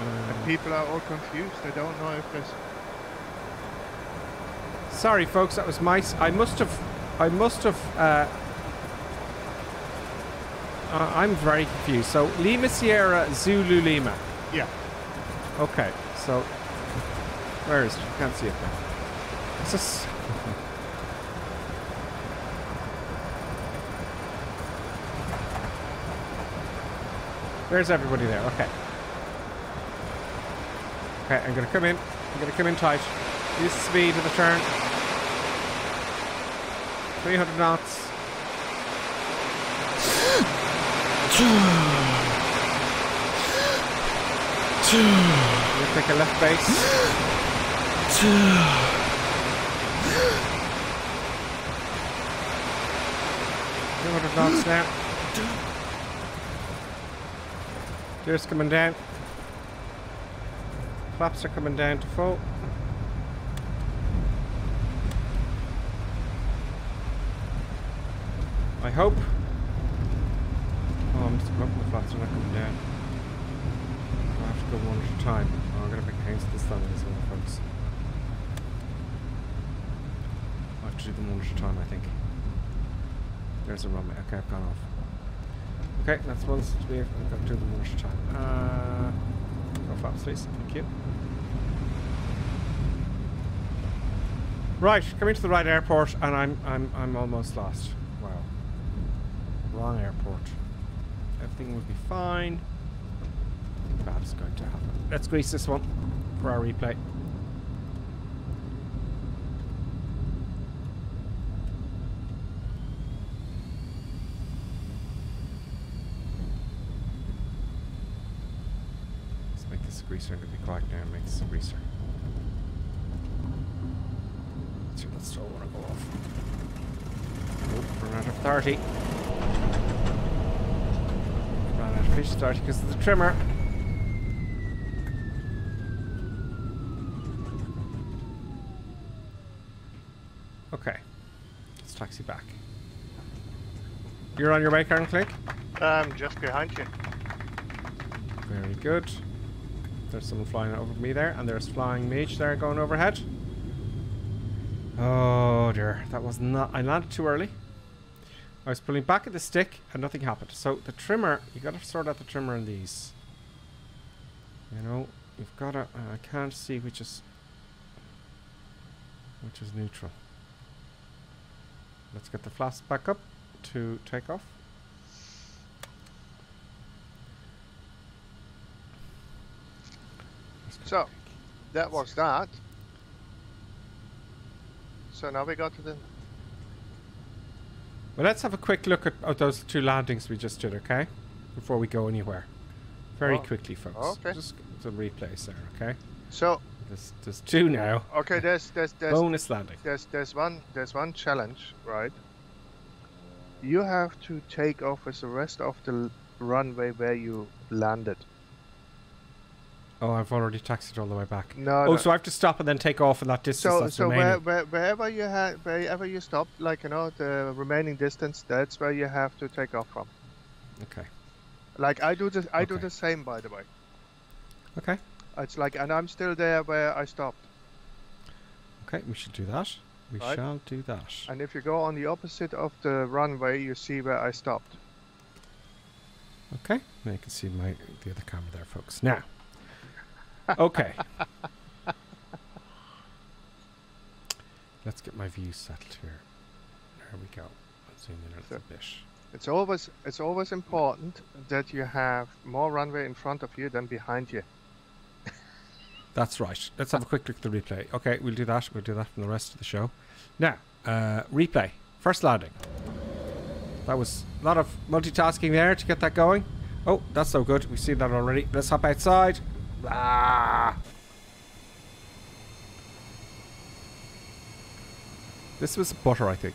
And people are all confused. They don't know if there's. Sorry, folks, that was my. s- I must have. I must have. Uh, uh, I'm very confused. So, Lima Sierra Zulu Lima. Yeah. Okay, so. Where is it? Can't see it there. Is this. There's everybody there. Okay. Okay, I'm gonna come in. I'm gonna come in tight. Use speed of the turn. 300 knots. You take a left base. Two hundred knots now. Gears coming down. Flaps are coming down to full. I hope. Up the are not coming down. I have to go one at a time. Oh, I'm gonna be against this thunder as well, folks. I have to do them one at a time, I think. There's a runway. Okay, I've gone off. Okay, that's one to be. I've got to do them one at a time. Uh, go flaps, please. Thank you. Right, coming to the right airport, and I'm I'm I'm almost lost. Wow. Wrong airport. Everything will be fine. Bad's going to happen. Let's grease this one for our replay. Let's make this greaser. I'm going to be quiet now and make this a greaser. Let's see, let's still want to go off. Oh, run out of 30. Ran out of fish 30 because of the trimmer. Okay. Let's taxi back. You're on your way, Colonel Clink? I'm just behind you. Very good. There's someone flying over me there, and there's flying mage there going overhead. Oh dear, that was not. I landed too early. I was pulling back at the stick, and nothing happened. So the trimmer, you got to sort out the trimmer in these. You know, you've got to. Uh, I can't see which is which is neutral. Let's get the flaps back up to take off. So, that was that. So now we got to the. Well, let's have a quick look at, at those two landings we just did, okay? Before we go anywhere. Very Oh, quickly, folks. Oh, okay. Just some replays there, okay? So There's, there's two now. okay, there's there's there's Bonus landing. there's there's one there's one challenge, right? You have to take off with the rest of the runway where you landed. Oh, I've already taxied all the way back. No, Oh, no. so I have to stop and then take off in that distance So, that's so where, remaining. where, wherever you had, wherever you stop, like you know, the remaining distance, that's where you have to take off from. Okay. Like I do the, I do the same, by the way. Okay. It's like, and I'm still there where I stopped. Okay, we should do that. We Right. shall do that. And if you go on the opposite of the runway, you see where I stopped. Okay. Now you can see my the other camera there, folks. Now. Okay. Let's get my view settled here. There we go. Let's zoom in a little bit. It's always, it's always important that you have more runway in front of you than behind you. That's right. Let's have a quick look at the replay. Okay, we'll do that. We'll do that from the rest of the show. Now, uh, replay. First landing. That was a lot of multitasking there to get that going. Oh, that's so good. We've seen that already. Let's hop outside. Ah. This was butter, I think.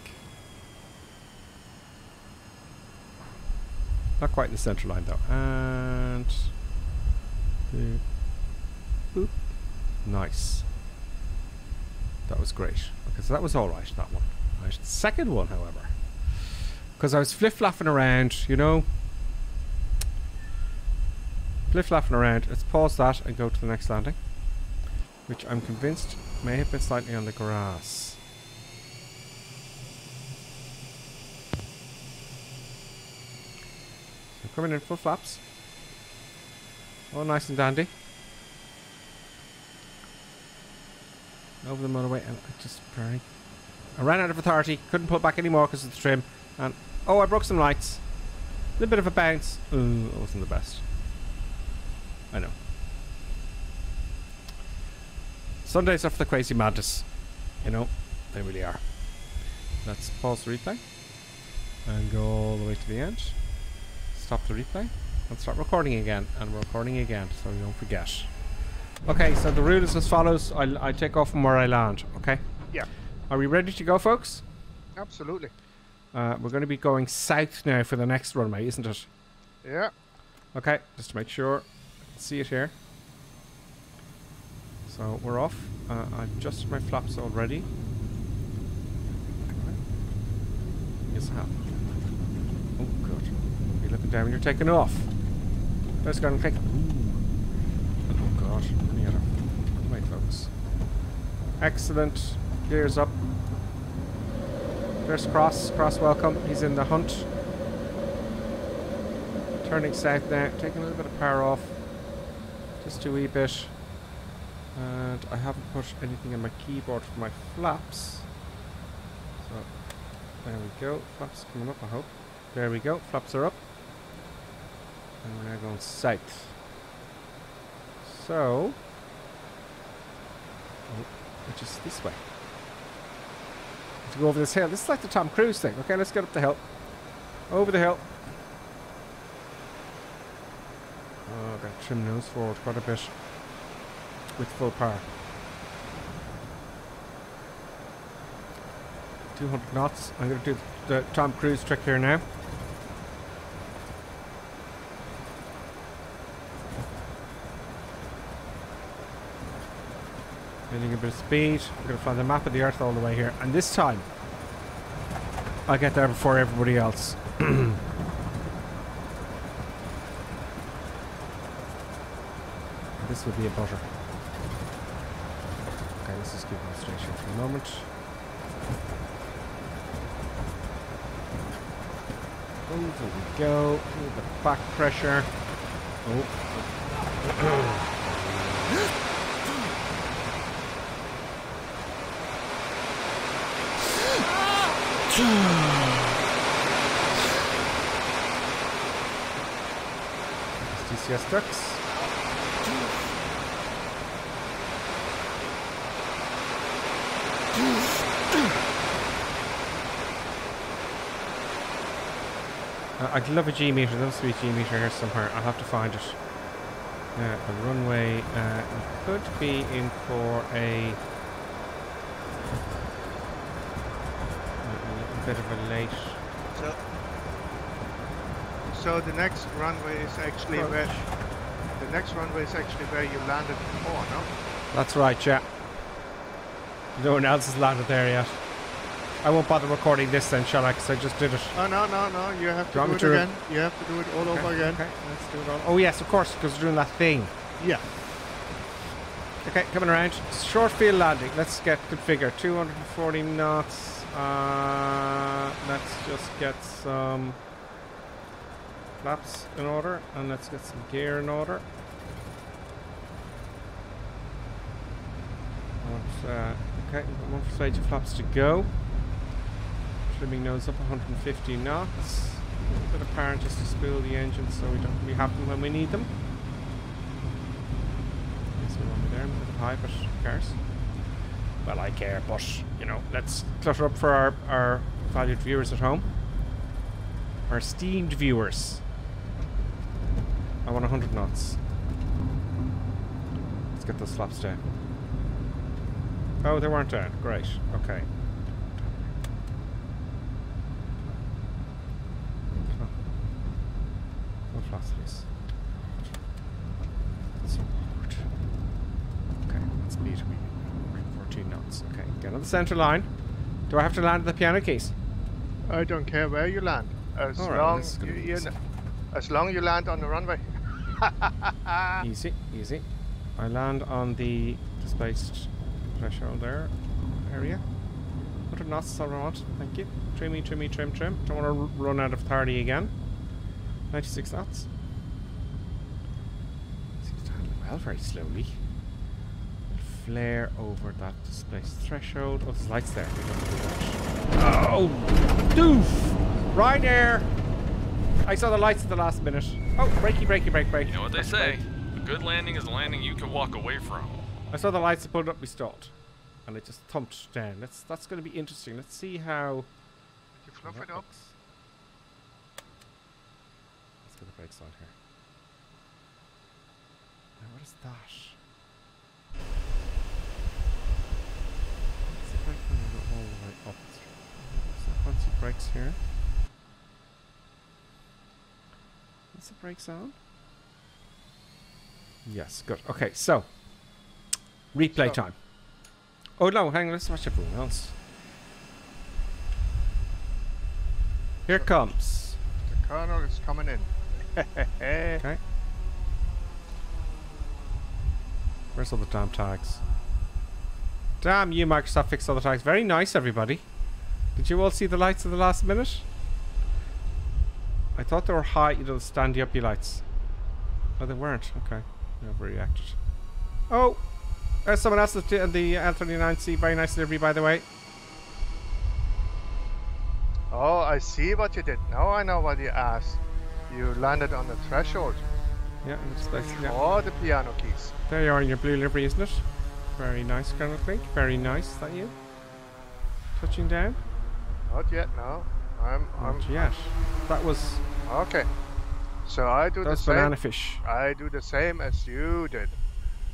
Not quite in the center line though. And boop. Nice. That was great. Okay, so that was all right. That one. Right. Second one, however, because I was flip flopping around, you know. Flip flopping around. Let's pause that and go to the next landing, which I'm convinced may have been slightly on the grass. So coming in full flaps. All nice and dandy. Over the motorway and I just very I ran out of authority, couldn't pull back anymore because of the trim and oh I broke some lights. A little bit of a bounce. Ooh, that wasn't the best. I know. Sundays are for the crazy madness. You know, they really are. Let's pause the replay and go all the way to the end. Stop the replay and start recording again. And we're recording again so we don't forget. Okay, so the rule is as follows. I'll, i take off from where I land, okay? Yeah. Are we ready to go, folks? Absolutely. Uh, we're going to be going south now for the next runway, isn't it? Yeah. Okay, just to make sure. See it here. So we're off. Uh, I've adjusted my flaps already. Yes, I have. Oh, God. You're looking down when you're taking off. Let's go and click. Oh, God. Any other. Wait, folks. Excellent. Gears up. There's Cross. Cross, welcome. He's in the hunt. Turning south now. Taking a little bit of power off. Just a wee bit. And I haven't put anything in my keyboard for my flaps. So, there we go. Flaps coming up, I hope. There we go. Flaps are up. And we're now going south. So, oh, which is this way. To go over this hill. This is like the Tom Cruise thing. Okay, let's get up the hill. Over the hill. Oh, got trim nose forward quite a bit with full power. 200 knots. I'm going to do the Tom Cruise trick here now. Building a bit of speed. I'm going to find the map of the Earth all the way here. And this time, I'll get there before everybody else. this would be a butter. Okay, let's just keep on station for a moment. Oh, there we go. Of back pressure. Oh. DCS Ducks. Uh, I'd love a G meter. There must be a G meter here somewhere. I'll have to find it. Uh, the runway uh, could be in for a, a, a bit of a late. So, so the next runway is actually where Approach. the next runway is actually where you landed before, no? That's right, yeah. No one else has landed there yet. I won't bother recording this then, shall I? Because I just did it. Oh, no, no, no. You have to want do it to- again. You have to do it all Okay, over again. Okay, let's do it all. Oh, yes, of course, because we're doing that thing. Yeah. Okay, coming around. Short field landing. Let's get configured. 240 knots. Uh, let's just get some flaps in order, and let's get some gear in order. Want, uh, okay, one stage of flaps to go. Trimming nose up 150 knots. Power just to spool the engine so we don't we have them when we need them. High, but who cares? Well, I care, but you know, let's clutter up for our, our valued viewers at home. Our esteemed viewers. I want 100 knots. Let's get those flaps down. Oh, they weren't down. Great. Okay. Flaps, please? That's so. Okay, let's speed. 14 knots. Okay, get on the center line. Do I have to land at the piano keys? I don't care where you land. As All right, long this is you, as long you land on the runway. Easy, easy. I land on the displaced threshold there area. 100 knots is all Thank you. Trimmy, trimmy, trim, trim. Don't want to run out of 30 again. 96 knots. Seems to handle well very slowly. Flare over that displaced threshold. Oh, there's lights there. We don't do that. Oh, doof! Right there. I saw the lights at the last minute. Oh, breaky, breaky, break, break. You know what they Break, say? break. A good landing is a landing you can walk away from. I saw the lights that pulled up, we stalled. And it just thumped down. That's that's going to be interesting. Let's see how. You fluff it up. Let's get the brakes on here. What is that? What's the brake when you go all the way up? There fancy brakes here? Is the brakes on? Yes, good. Okay, so replay So- time. Oh no, hang on, let's watch everyone else. Here comes. The colonel is coming in. Okay. Where's all the damn tags? Damn you, Microsoft fixed all the tags. Very nice, everybody. Did you all see the lights at the last minute? I thought they were high, you know, the standy uppy lights. Oh, they weren't. Okay. Overreacted. Oh! There's someone else at the the L39C. Very nice delivery, by the way. Oh, I see what you did. Now I know what you asked. You landed on the threshold. Yeah, the. Yeah. The piano keys. There you are in your blue livery, isn't it? Very nice, Colonel Clink. Very nice. Is that you? Touching down? Not yet, no. I'm, I'm, Not yet. That was Okay. So I do That's the same. banana fish. I do the same as you did.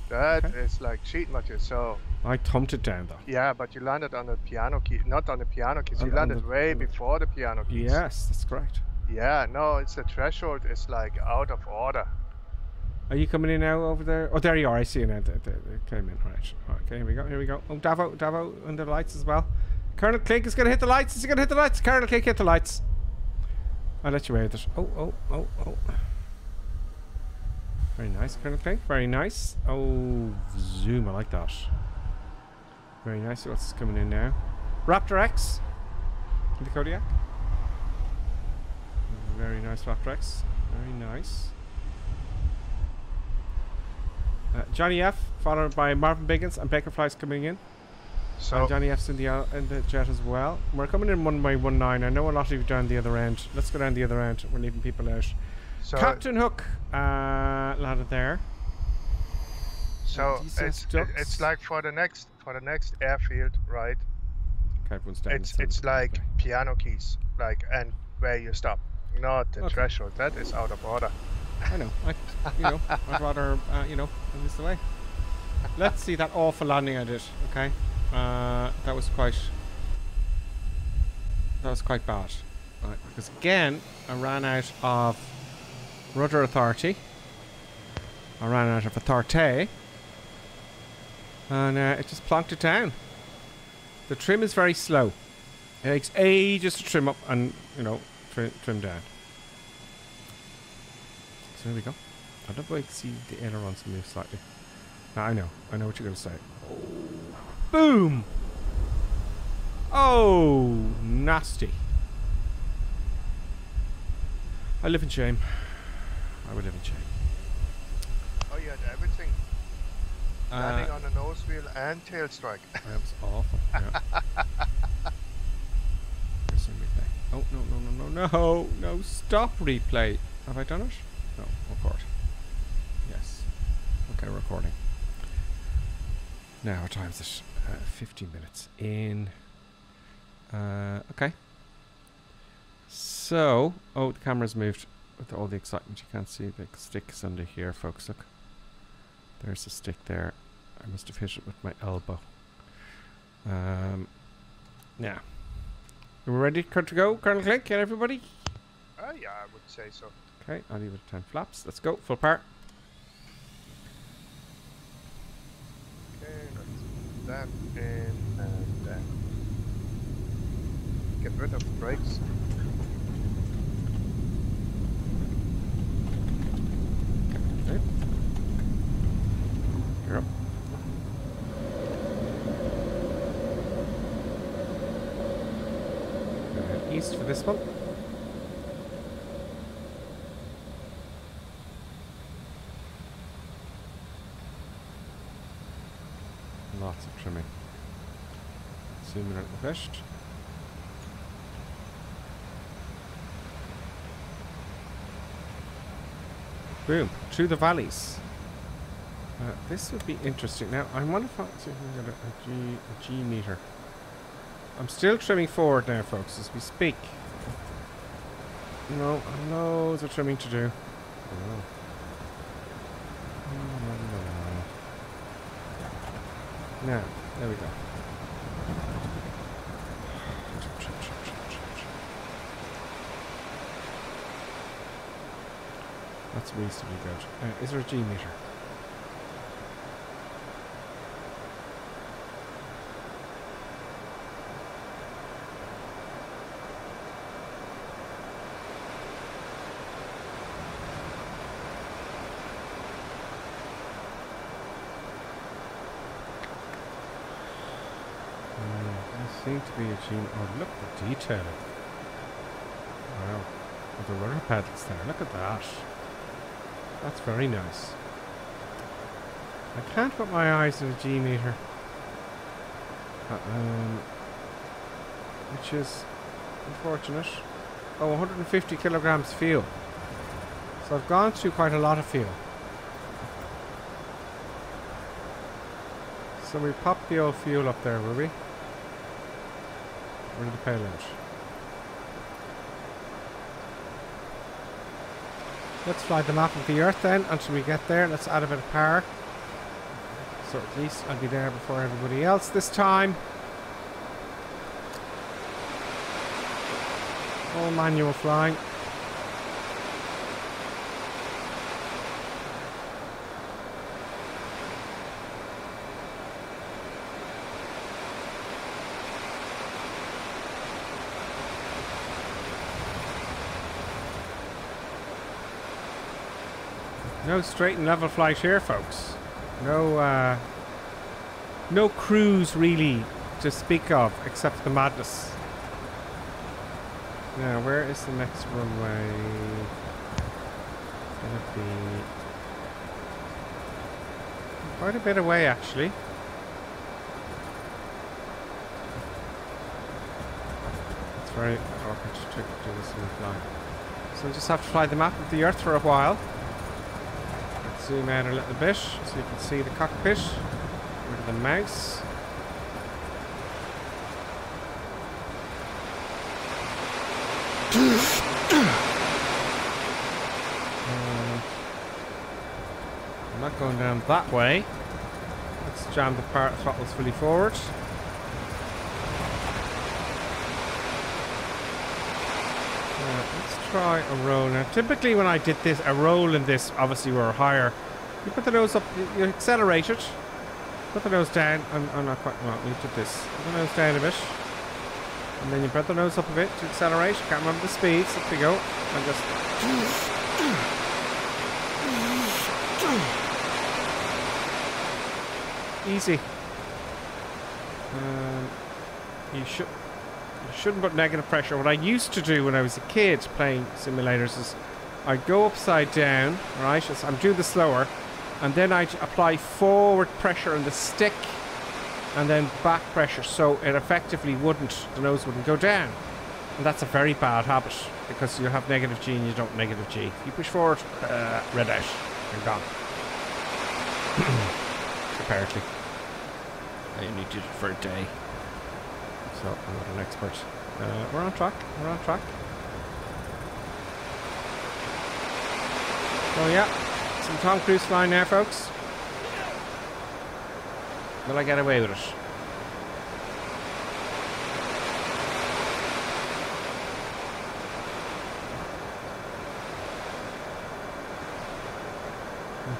That is like cheating, you so. I thumped it down though. Yeah, but you landed on the piano key, not on the piano keys. You landed the- way before the piano keys. Yes, that's correct. Yeah, no, it's the threshold is like out of order. Are you coming in now over there? Oh, there you are. I see you now. They came in. Right. Okay, here we go. Here we go. Oh, Davo, Davo under the lights as well. Colonel Clink is going to hit the lights. Is he going to hit the lights? Colonel Clink hit the lights. I'll let you away with it. Oh, oh, oh, oh. Very nice, Colonel Clink. Very nice. Oh, zoom. I like that. Very nice. What's coming in now? Raptor X. The Kodiak. Very nice Raptor X. Very nice. Uh, Johnny F, followed by Marvin Biggins and Baker Flies coming in. So And Johnny F's in the uh, in the jet as well. We're coming in one by one nine. I know a lot of you down the other end. Let's go down the other end. We're leaving people out. So- Captain Hook uh, landed there. So it's it, it's like for the next for the next airfield, right? Okay. It's Let's have a it's like piano keys, like and where you stop, not the Okay. threshold. That is out of order. I know. I, you know, I'd rather uh, you know this away. Let's see that awful landing I did. Okay, uh, that was quite. That was quite bad. Right, because again, I ran out of rudder authority. I ran out of a Tharte. And uh, it just plonked it down. The trim is very slow. It takes ages to trim up and, you know, trim, trim down. There we go. I don't know if I can see the ailerons move slightly. No, I know. I know what you're going to say. Boom! Oh, nasty. I live in shame. I would live in shame. Oh, you had everything. Uh, Landing on a nose wheel and tail strike. That was awful. Yeah. Oh, no, no, no, no, no. No, stop replay. Have I done it? No, record. Yes. Okay, recording. Now, what time is it? Uh, 15 minutes in. Uh, okay. So, oh, the camera's moved with all the excitement. You can't see the sticks under here, folks. Look. There's the stick there. I must have hit it with my elbow. Um, yeah. Are ready to go, Colonel Clink? Get everybody? Uh, yeah, I would say so. Okay, leave it at 10 flaps. Let's go, full part. Okay, that in and then get rid of brakes. Okay. You're up. Gonna head east for this one. Lots of trimming. Zoom in at the best. Boom, through the valleys. Uh, this would be interesting. Now, I wonder if I can get a, a, G, a G meter. I'm still trimming forward now, folks, as we speak. No, loads of trimming to do. Oh. Now, there we go. That's reasonably good. Uh, is there a G meter? Mm, seem to be a G. Oh, look at the detail. Wow. With the rudder pedals there. Look at that. That's very nice. I can't put my eyes on a G meter. Uh, um, which is unfortunate. Oh, 150 kilograms fuel. So I've gone through quite a lot of fuel. So we popped the old fuel up there, will we? Or the payload? Let's fly the map of the Earth then until we get there. Let's add a bit of power. So at least I'll be there before everybody else this time. All manual flying. No straight and level flight here, folks. No, uh, no cruise really to speak of, except the madness. Now, where is the next runway? It's gonna be quite a bit away, actually. It's very awkward to do this in the fly. So we'll just have to fly the map of the Earth for a while. Zoom out a little bit so you can see the cockpit. Of the mouse. Uh, I'm not going down that way. Let's jam the part throttles fully forward. Uh, let's try a roll. Now, typically when I did this, a roll in this, obviously we're higher You put the nose up, you, accelerate it. Put the nose down. I'm, I'm not quite. Well, you did this. Put the nose down a bit. And then you put the nose up a bit to accelerate. Can't remember the speeds. Up we go. And just. Easy. Um, you should. Shouldn't put negative pressure. What I used to do when I was a kid playing simulators is I'd go upside down, right? I'm doing the slower, and then I'd apply forward pressure on the stick and then back pressure so it effectively wouldn't, the nose wouldn't go down. And that's a very bad habit because you have negative G and you don't negative G. If you push forward, uh, red out, you're gone. Apparently. I only did it for a day. So I'm not an expert. Uh, we're on track. We're on track. Oh yeah, some Tom Cruise flying there, folks. Will I get away with it?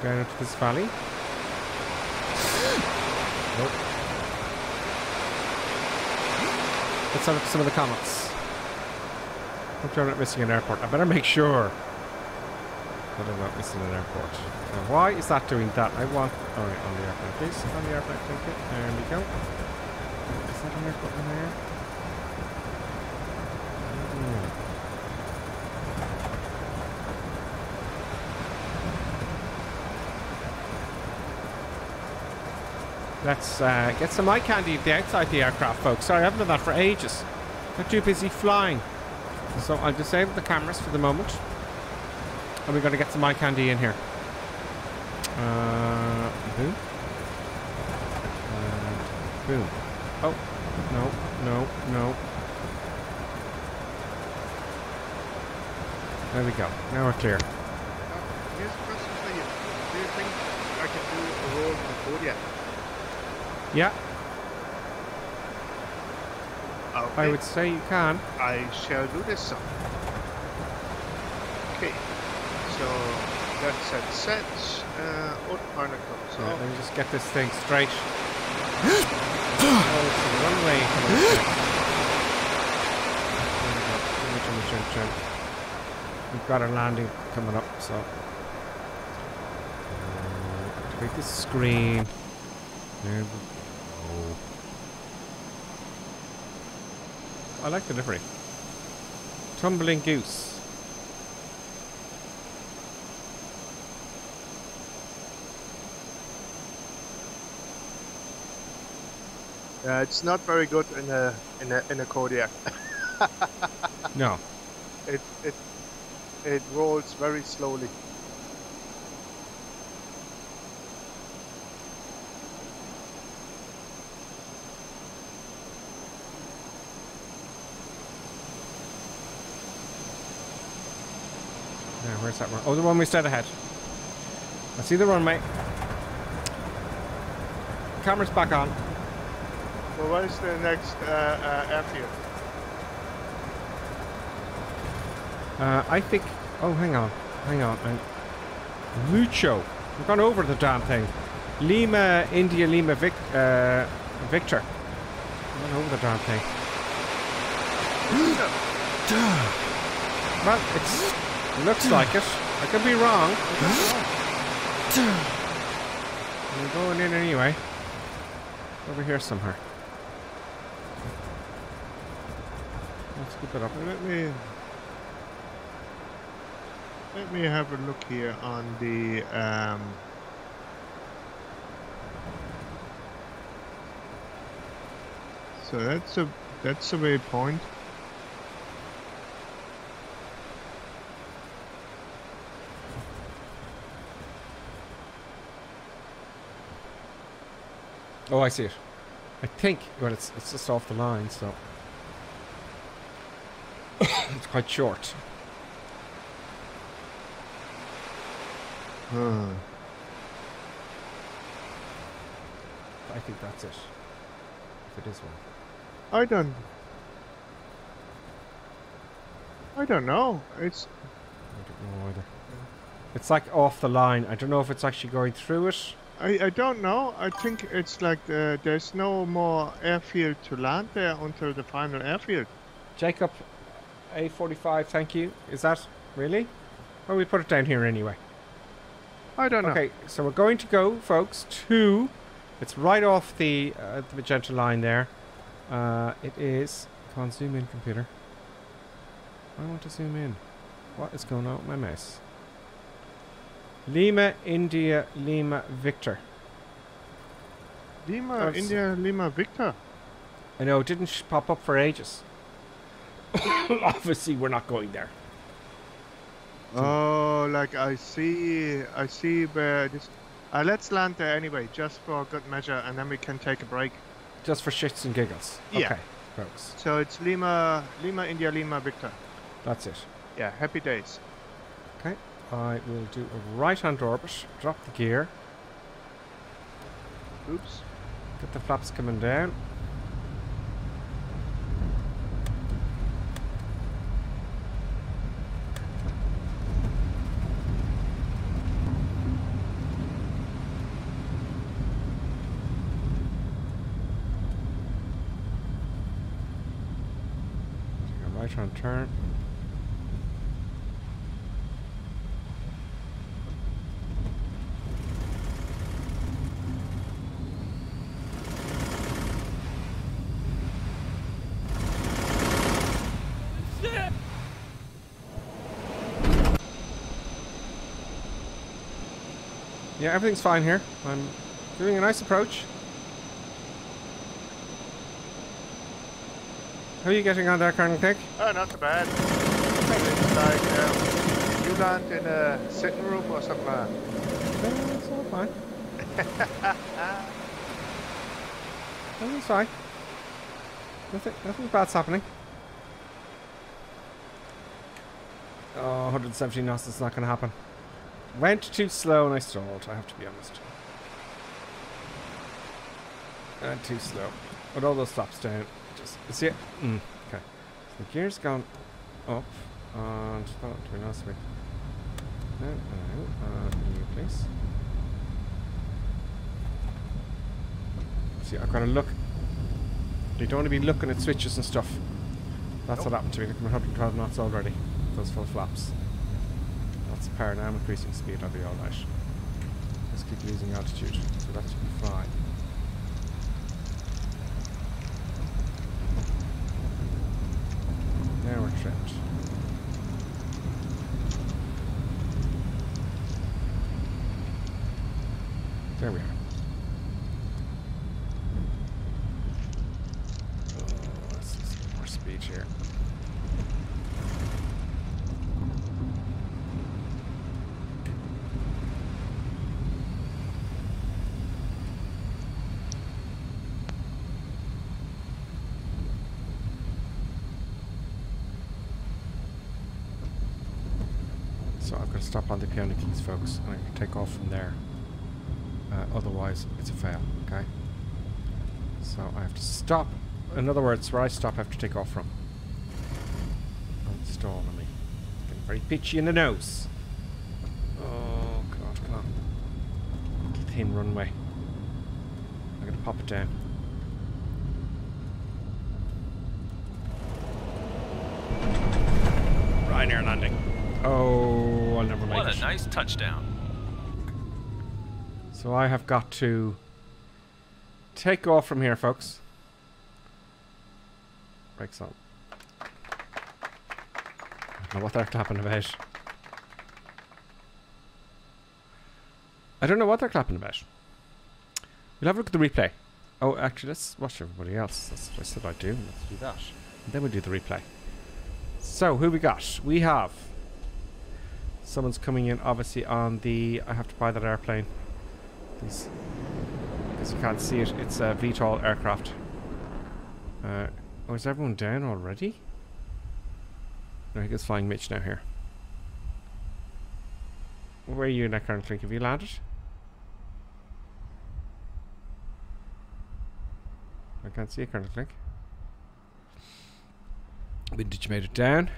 Going into this valley. Nope. Let's have some of the comments. Hope I'm not missing an airport. I better make sure that I'm not missing an airport. Now, why is that doing that? I want... Alright, on the airplane, please. On the airplane, thank you. There we go. Is that an airport in there? Hmm. Let's uh, get some eye candy the outside the aircraft, folks. Sorry, I haven't done that for ages. Got too busy flying. So I'll disable the cameras for the moment. And we're going to get some eye candy in here. Uh, boom. And boom. Oh, no, no, no. There we go. Now we're clear. Here's question for you. Do you think I can do a roll in the? Yeah, Okay. I would say you can. I shall do this so. Okay. So that's set set. Uh, Yeah, off. let me just get this thing straight. oh, it's the runway. We've got a landing coming up, so. Uh, activate this screen. There we go. I like the livery. Tumbling goose. Uh, it's not very good in a in a in a Kodiak. No. It it it rolls very slowly. Where's that one? Oh, the one we straight ahead. I see the runway. Camera's back on. Well, what is the next uh, uh, airfield? Uh, I think. Oh, hang on, hang on. I, Lucho. We've gone over the damn thing. Lima, India, Lima, Vic, uh, Victor. We've gone over the damn thing. Well, it's looks like it. I could be wrong. We're going in anyway. Over here somewhere. Let's keep it up. Let me let me have a look here on the um, so that's a that's a waypoint. Oh, I see it. I think, well, it's, it's just off the line, so. it's quite short. Hmm. I think that's it. If it is one. I don't. I don't know. It's I don't know either. It's like off the line. I don't know if it's actually going through it. I, I don't know. I think it's like uh, there's no more airfield to land there until the final airfield. Jacob, A45, thank you. Is that really? Well, we put it down here anyway. I don't know. Okay, so we're going to go, folks, to. It's right off the, uh, the magenta line there. Uh, it is. Come on, zoom in, computer. I want to zoom in. What is going on with my mouse? Lima, India, Lima, Victor. Lima, it's- India, Lima, Victor. I know, it didn't sh- pop up for ages. Obviously, we're not going there. Oh, like I see, I see where this. Uh, let's land there anyway, just for good measure, and then we can take a break. Just for shits and giggles. Yeah. Okay, folks. So it's Lima, Lima, India, Lima, Victor. That's it. Yeah, happy days. Okay, I will do a right hand orbit, drop the gear, Oops. get the flaps coming down. Take a right hand turn. Yeah, everything's fine here. I'm doing a nice approach. How are you getting on there, Colonel Clink? Oh, not too bad. It's like um, you land in a sitting room or something. like that. It's all fine. Everything's fine. Nothing, nothing bad's happening. Oh, 170 knots is not going to happen. Went too slow and I stalled, I have to be honest. And too slow. With all those flaps down. Just, see it? Mm, okay. So the gear's gone up. And that ought to be nice of me. No, no, uh, you please. See, I've got to look. You don't want to be looking at switches and stuff. That's what happened to me. Look, I'm 112 knots already. Those full flaps. That's the power now. I'm increasing speed. I'll be alright. Just keep losing altitude. So that should be fine. Now we're trimmed. There we are. Oh, let's see some more speed here. So I've got to stop on the piano keys, folks, and I can take off from there. Uh, otherwise, it's a fail, okay? So I have to stop. In other words, where I stop, I have to take off from. Don't stall on me. Getting very pitchy in the nose. Oh, God, come on. Little thin runway. I'm going to pop it down. Ryanair landing. Oh, I'll never make What it. a nice touchdown. So I have got to take off from here, folks. Brakes on. I don't know what they're clapping about. I don't know what they're clapping about. We'll have a look at the replay. Oh, actually, let's watch everybody else. That's what I said I'd do. Let's do that. And then we'll do the replay. So, who we got? We have... Someone's coming in, obviously, on the... I have to buy that airplane. These... Because you can't see it. It's a VTOL aircraft. Uh, oh, is everyone down already? No, think it's Flying Mitch now here. Where are you now, Colonel Clink? Have you landed? I can't see Clink. When did you made it down?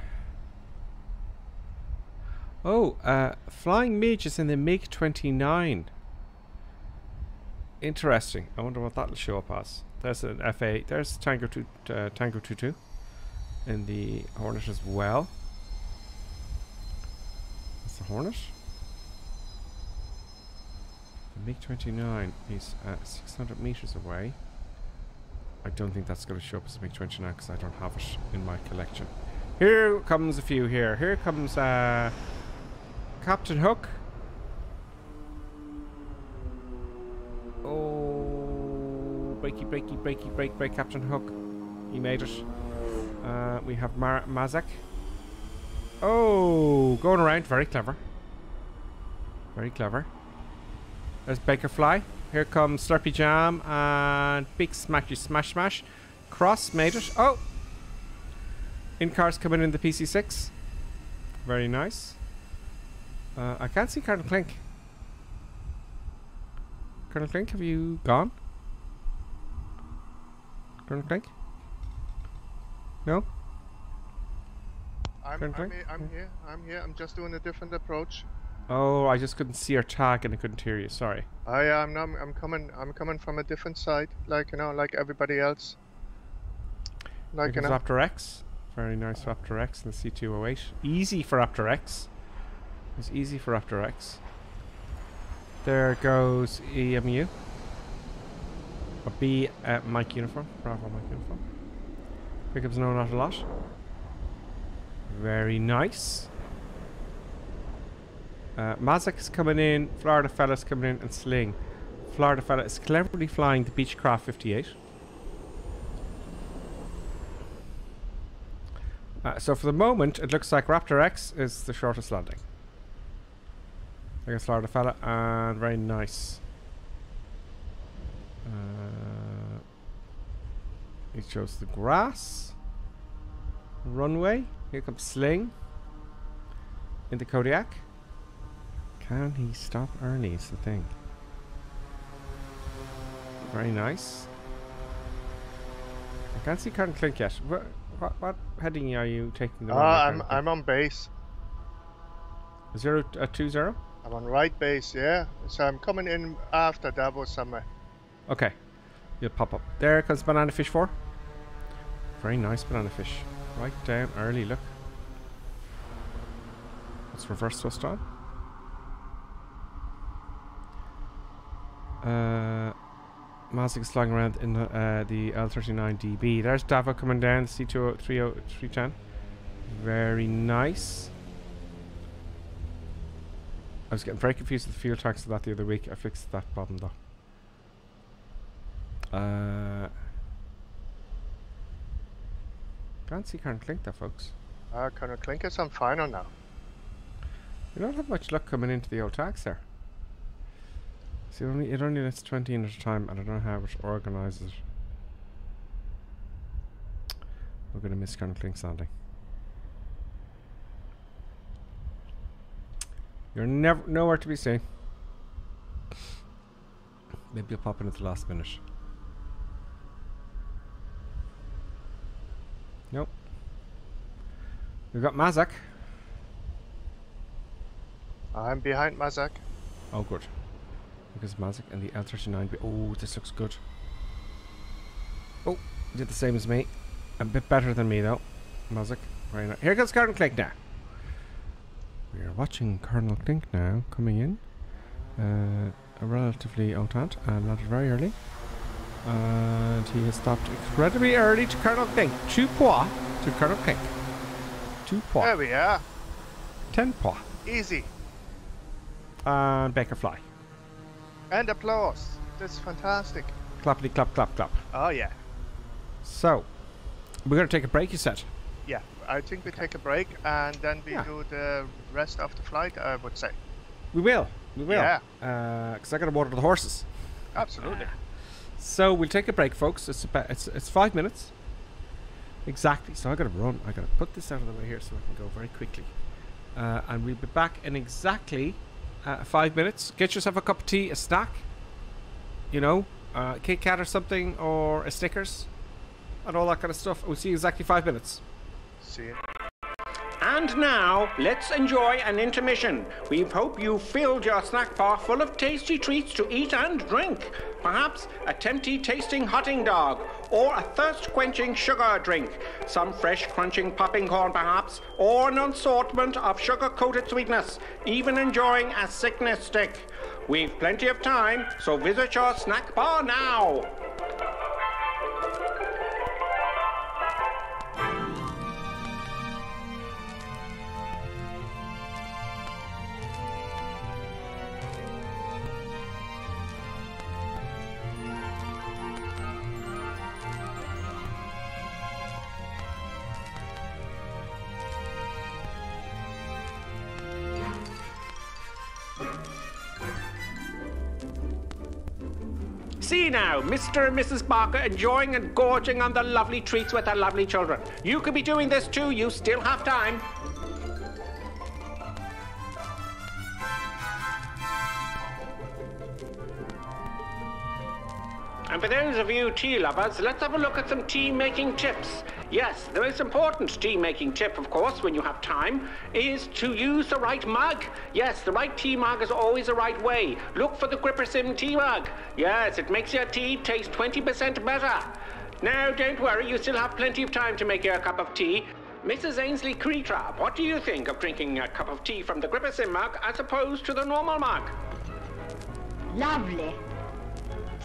Oh, uh, Flying Midge is in the MiG 29. Interesting. I wonder what that'll show up as. There's an FA. There's Tango 2, uh, Tango 22 in the Hornet as well. That's the Hornet. The MiG 29 is uh, 600 meters away. I don't think that's going to show up as a MiG 29 because I don't have it in my collection. Here comes a few here. Here comes uh, Captain Hook. Oh, breaky, breaky, breaky, break, break, Captain Hook. He made it. Uh, we have Mar Mazak. Oh, going around. Very clever. Very clever. There's Baker Fly. Here comes Slurpy Jam and Big Smashy Smash Smash. Cross made it. Oh! In cars coming in the PC6. Very nice. Uh, I can't see Colonel Clink. Colonel Clink, have you gone? Colonel Clink? No? I'm, Colonel I'm, Clink? I'm here. I'm here. I'm just doing a different approach. Oh, I just couldn't see your tag and I couldn't hear you. Sorry. I am. I'm, I'm coming. I'm coming from a different side, like you know, like everybody else. Like you know. Raptor X. Very nice Raptor X in the C208. Easy for Raptor X. It's easy for Raptor X. There goes EMU. A B at Mike uniform. Bravo Mike uniform. Comes No Not a Lot. Very nice. Uh, Mazak is coming in. Florida Fella's coming in. And Sling. Florida Fella is cleverly flying the Beechcraft 58. Uh, so for the moment, it looks like Raptor X is the shortest landing. I guess Florida fella, and very nice. Uh, it shows the grass, runway. Here comes Sling in the Kodiak. Can he stop Ernie? Is the thing. Very nice. I can't see Colonel Clink yet. What, what, what heading are you taking? The Uh, I'm I'm on base. Zero uh, two zero. I'm on right base. Yeah. So I'm coming in after Davo somewhere. Okay, you'll pop up. There comes banana fish four. Very nice banana fish. Right down early. Look. Let's reverse twist on. Uh, Mazak is flying around in the, uh, the L39DB. There's Davo coming down. C20310. Very nice. I was getting very confused with the fuel tanks of that the other week. I fixed that problem though. Uh, can't see Colonel Clink there, folks. Uh, Colonel Clinker's on final now. We don't have much luck coming into the old tax there. See, it only, it only lets 20 in at a time. and I don't know how it organises. We're going to miss Colonel Clink's landing. You're never nowhere to be seen. Maybe you'll pop in at the last minute. Nope. We've got Mazak. I'm behind Mazak. Oh, good. Because Mazak and the L39. be- Oh, this looks good. Oh, did the same as me. A bit better than me, though. Mazak. Very nice. Here comes Colonel Clink now. We are watching Colonel Clink now coming in. Uh, a relatively autant and landed very early. And he has stopped incredibly early to Colonel Clink. Two pois to Colonel Clink. Two pois. There we are. Ten pois. Easy. And Baker Fly. And applause. That's fantastic. Clappity clap clap clap. Oh yeah. So, we're going to take a break, you said? Yeah. I think we take a break and then we Yeah. do the rest of the flight. I would say. We will. We will. Yeah. Because I got to water the horses. Absolutely. So we'll take a break, folks. It's about it's it's five minutes. Exactly. So I got to run. I got to put this out of the way here so I can go very quickly. Uh, and we'll be back in exactly uh, five minutes. Get yourself a cup of tea, a snack. You know, uh, Kit Kat or something, or a Snickers, and all that kind of stuff. We'll see you exactly five minutes. See you. And now, let's enjoy an intermission. We hope you filled your snack bar full of tasty treats to eat and drink. Perhaps a tempty tasting hotting dog, or a thirst quenching sugar drink, some fresh crunching popping corn perhaps, or an assortment of sugar coated sweetness, even enjoying a sickness stick. We've plenty of time, so visit your snack bar now. Now, Mr. and Mrs. Barker enjoying and gorging on the lovely treats with their lovely children. You could be doing this too, you still have time. And for those of you tea lovers, let's have a look at some tea making tips. Yes, the most important tea making tip, of course, when you have time, is to use the right mug. Yes, the right tea mug is always the right way. Look for the Gripper Sim tea mug. Yes, it makes your tea taste 20% better. Now, don't worry, you still have plenty of time to make your cup of tea. Mrs. Ainsley Creetrap, what do you think of drinking a cup of tea from the Gripper Sim mug as opposed to the normal mug? Lovely.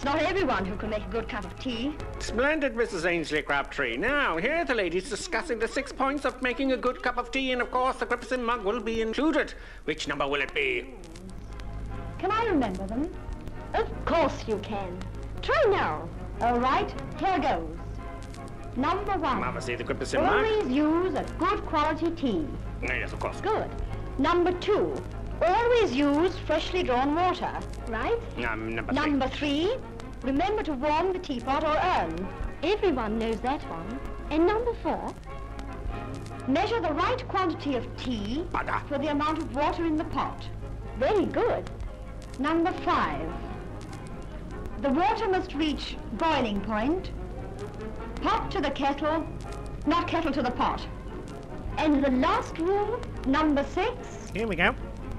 It's not everyone who can make a good cup of tea. Splendid, Mrs. Ainsley Crabtree. Now, here are the ladies discussing the six points of making a good cup of tea, and of course, the Gripper Sim mug will be included. Which number will it be? Can I remember them? Of course you can. Try now. All right, here goes. Number one. Mama, see the Gripper Sim mug? Always use a good quality tea. Yes, of course. Good. Number two. Always use freshly drawn water. Right? Um, number three. Number three. Remember to warm the teapot or urn. Everyone knows that one. And number four. Measure the right quantity of tea for the amount of water in the pot. Very good. Number five. The water must reach boiling point. Pot to the kettle, not kettle to the pot. And the last rule, number six. Here we go.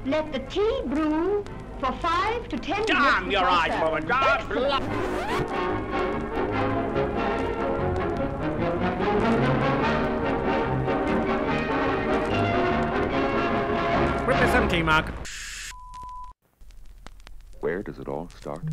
Let the tea brew for five to ten Damn minutes. your before eyes, serving. woman. God Excellent. Gripper Sim tea mug. Where does it all start?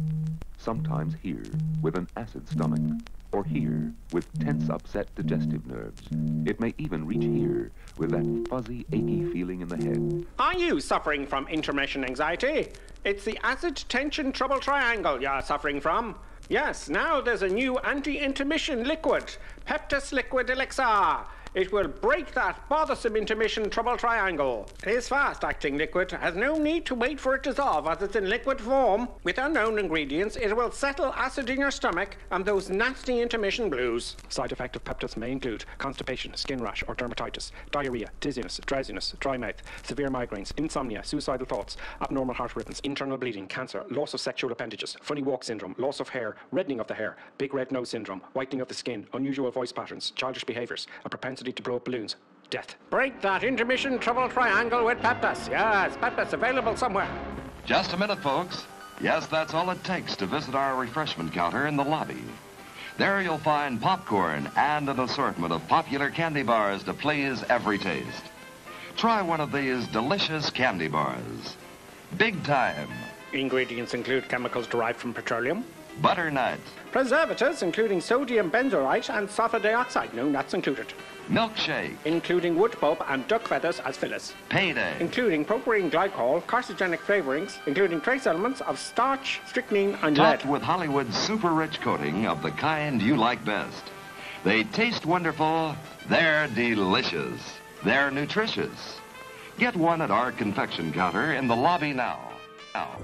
Sometimes here, with an acid stomach, or here, with tense, upset digestive nerves. It may even reach here, with that fuzzy, achy feeling in the head. Are you suffering from intermission anxiety? It's the acid tension trouble triangle you're suffering from. Yes, now there's a new anti-intermission liquid, Peptus Liquid Elixir. It will break that bothersome intermission trouble triangle. It is fast-acting liquid, has no need to wait for it to dissolve as it's in liquid form. With unknown ingredients, it will settle acid in your stomach and those nasty intermission blues. Side effect of Peptus may include constipation, skin rash or dermatitis, diarrhea, dizziness, drowsiness, dry mouth, severe migraines, insomnia, suicidal thoughts, abnormal heart rhythms, internal bleeding, cancer, loss of sexual appendages, funny walk syndrome, loss of hair, reddening of the hair, big red nose syndrome, whitening of the skin, unusual voice patterns, childish behaviors, a propensity to blow up balloons, death. Break that intermission trouble triangle with Peptus. Yes, Peptus available somewhere. Just a minute, folks. Yes, that's all it takes to visit our refreshment counter in the lobby. There you'll find popcorn and an assortment of popular candy bars to please every taste. Try one of these delicious candy bars. Big time. Ingredients include chemicals derived from petroleum, Butternut, preservatives including sodium benzoate and sulfur dioxide. No nuts included. Milkshake, Including wood pulp and duck feathers as fillers. payday, Including propylene glycol, carcinogenic flavorings, including trace elements of starch, strychnine, and topped lead. with Hollywood's super rich coating of the kind you like best. They taste wonderful, they're delicious, they're nutritious. Get one at our confection counter in the lobby now. Now.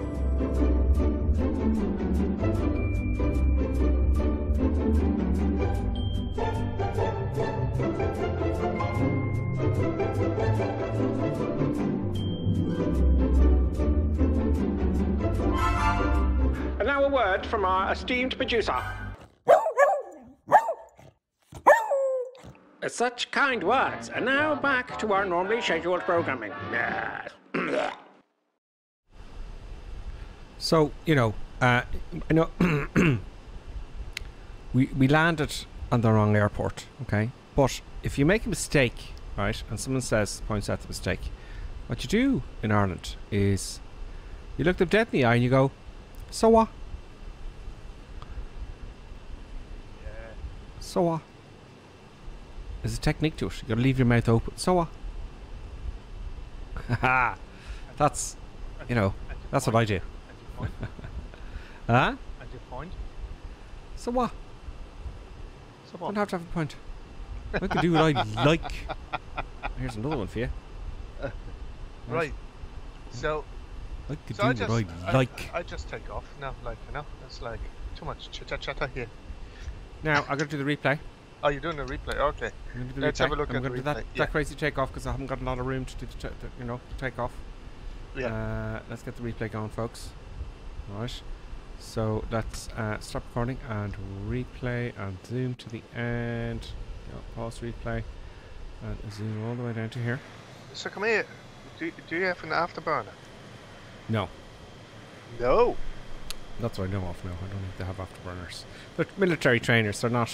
And now a word from our esteemed producer. such kind words. And now back to our normally scheduled programming. so, you know, uh, I know we, we landed on the wrong airport, okay? But if you make a mistake, right, and someone says, points out the mistake, what you do in Ireland is you look them dead in the eye and you go, so what? So what? There's a technique to it. You gotta leave your mouth open. So what? Haha. that's, you know, that's what I do. huh? And your point? So what? So I don't have to have a point. I can do what I like. Here's another one for you. Right. So. I could so do I what just, I I, like. I just take off now, like you know, it's like too much chitter chatter here. Now I gotta do the replay. Oh, you're doing the replay? Okay. I'm gonna do the Let's replay. have a look I'm at the gonna do replay. that, yeah. that crazy takeoff because I haven't got a lot of room to do the, to, you know, to take off. Yeah. Uh, let's get the replay going, folks. Right. So let's uh, stop recording and replay and zoom to the end. Go, pause replay and zoom all the way down to here. So come here. Do, do you have an afterburner? No, No. that's what I know of. No, I don't think they have afterburners. They're military trainers. They're not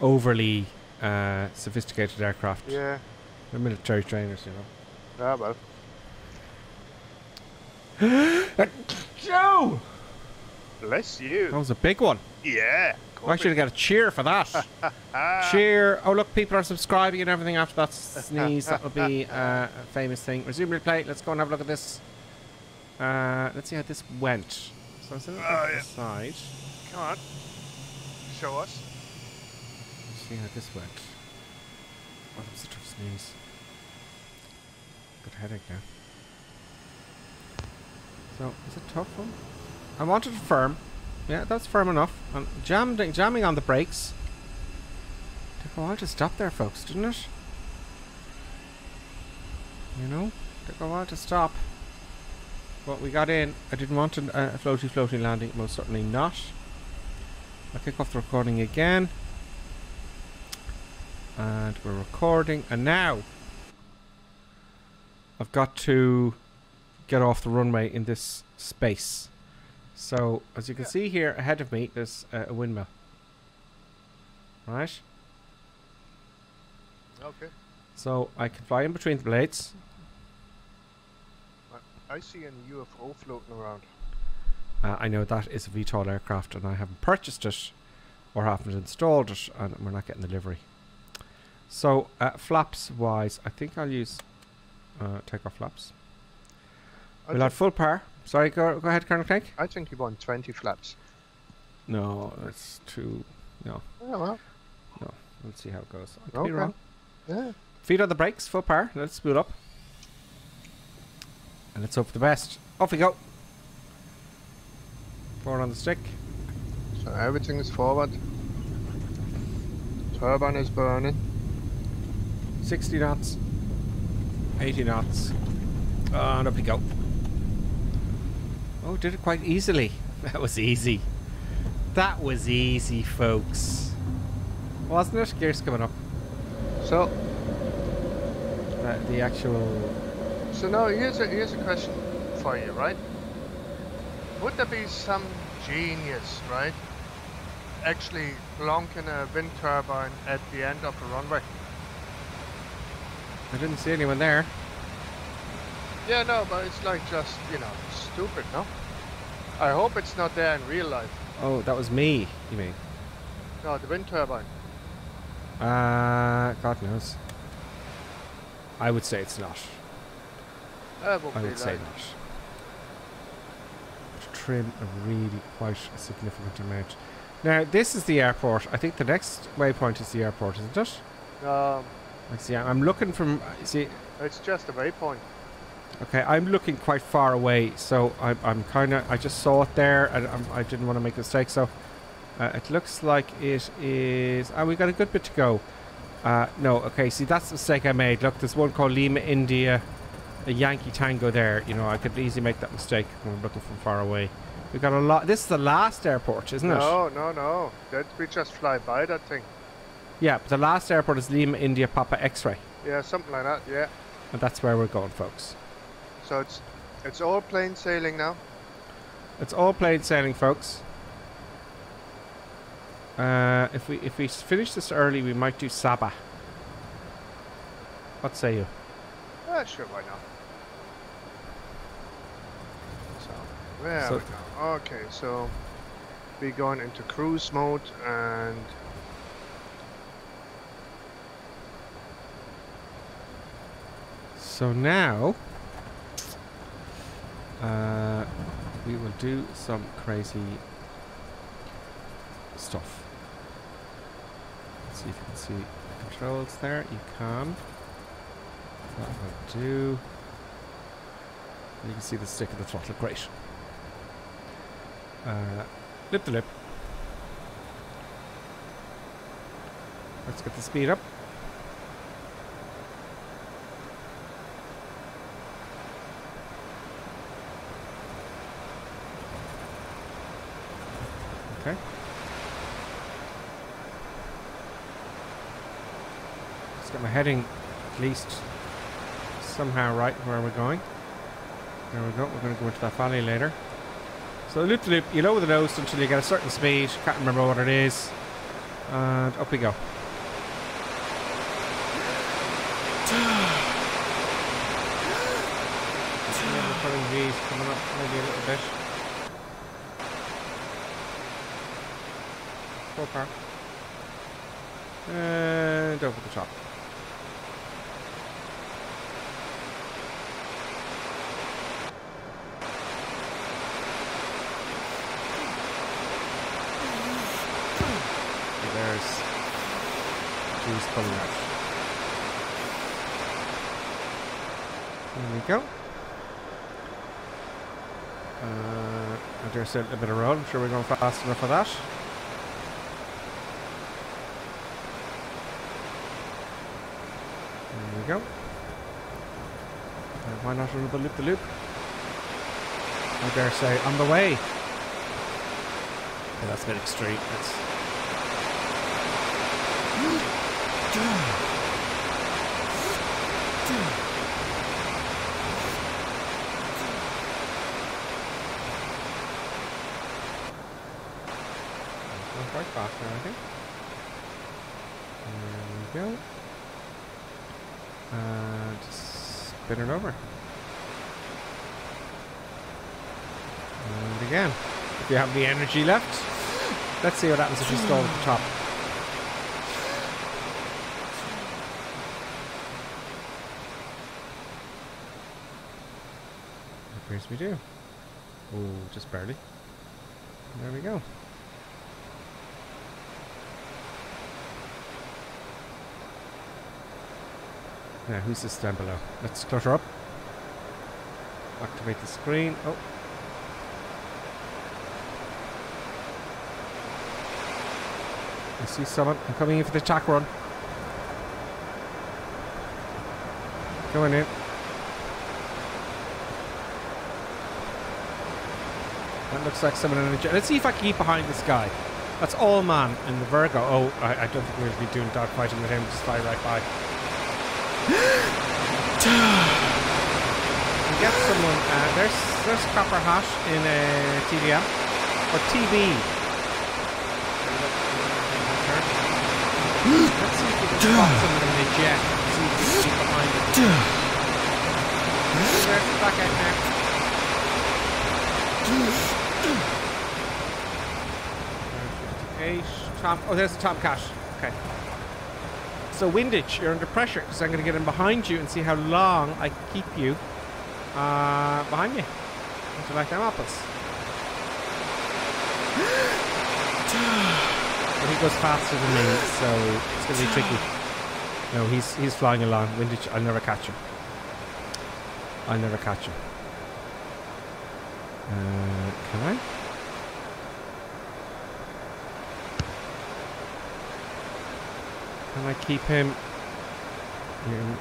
overly uh, sophisticated aircraft. Yeah. They're military trainers, you know. Ah well. Joe! Bless you. That was a big one. Yeah. I should have got a cheer for that. cheer. Oh, look, people are subscribing and everything after that sneeze. That'll be uh, a famous thing. Resume replay. Let's go and have a look at this. Uh, let's see how this went. So instead of Oh, the yeah. side, Come on. Show us. let's see how this went. Oh, that was a tough sneeze. Got a headache now. So, is it tough one? I wanted it firm. Yeah, that's firm enough. And jamming, jamming on the brakes. Took a while to stop there, folks, didn't it? You know, took a while to stop. But we got in. I didn't want an, uh, a floaty, floaty landing. Most certainly not. I'll kick off the recording again. And we're recording. And now, I've got to get off the runway in this space. So, as you can see here ahead of me, there's uh, a windmill. Right? Okay. So, I can fly in between the blades. I- see an UFO floating around. Uh, I know that is a VTOL aircraft and I haven't purchased it or haven't installed it and we're not getting the livery. So, uh, flaps wise, I think I'll use uh, takeoff flaps. I We'll have full power. Sorry, go, go ahead, Colonel Craig. I think you want 20 flaps. No, that's too. No, Oh well. no. Let's see how it goes. I could be Okay. wrong. Yeah. Feet on the brakes, full power. Let's boot up. And let's hope for the best. Off we go. Forward on the stick. So everything is forward. Turbine is burning. 60 knots. 80 knots. And up we go. Oh, did it quite easily. That was easy. That was easy, folks. Wasn't it? Gears coming up. So, Uh, the actual. So now here's a here's a question for you, right? Would there be some genius, right? Actually plonking a wind turbine at the end of the runway. I didn't see anyone there. Yeah, no, but it's like just you know stupid, no? I hope it's not there in real life. Oh, that was me, you mean? No, the wind turbine. Uh, God knows. I would say it's not. I would say not. To trim a really quite a significant amount. Now, this is the airport. I think the next waypoint is the airport, isn't it? um, Let's see. I'm looking from. See, it's just a waypoint. okay, I'm looking quite far away, so I'm, I'm kind of. I just saw it there, and I'm, I didn't want to make a mistake. So, uh, it looks like it is. Oh, we got a good bit to go. Uh, no, okay. See, that's the mistake I made. Look, there's one called Lima, India, a Yankee Tango there. You know, I could easily make that mistake when I'm looking from far away. We've got a lot. This is the last airport, isn't it? No, no, no. That we just fly by that thing. Yeah, but the last airport is Lima, India, Papa X-ray, Yeah, something like that. Yeah. and that's where we're going, folks. So it's it's all plain sailing now. It's all plain sailing, folks. Uh, if we if we finish this early, we might do Sabah. What say you? Ah, sure, why not? There So- we go. Okay, so we're going into cruise mode and So now, uh, we will do some crazy stuff. Let's see if you can see the controls there. You can. That will do. You can see the stick of the throttle. Great. Uh, lip to lip. Let's get the speed up. Okay. Let's get my heading at least somehow right where we're going. There we go. We're going to go into that valley later. So loop to loop, you lower the nose until you get a certain speed. Can't remember what it is. And up we go. We're coming up maybe a little bit. Full car. And over the top. So there's juice coming. There we go. Uh, I dare say a bit of road. I'm sure we're going fast enough for that. There we go. Uh, why not another loop the loop? I dare say on the way. Yeah, that's a bit extreme. That's Quite now, I think. There we go. Uh, and spin it over. And again. If you have the energy left, let's see what happens if you stall at the top. Appears we do. Oh, just barely. There we go. Now, who's this down below? Let's clutter up. Activate the screen. Oh. I see someone. I'm coming in for the attack run. Going in. That looks like someone in a jet. Let's see if I can keep behind this guy. That's all man in the Virgo. Oh, I, I don't think we'll be doing dogfighting with him. Just fly right by. Get someone. Uh, there's there's Copper Hash in a TVM or TV. Let's see if we can spot someone in a jet. See if we can behind him. There's the back out now. Eight. Tom. Oh, there's the Tom Cash. Okay. So windage, you're under pressure because I'm going to get in behind you and see how long I keep you uh, behind me. Would you like them apples? But he goes faster than me, so it's going to be tricky. No, he's he's flying along. Windage, I'll never catch him. I'll never catch him. Uh, can I? Can I keep him?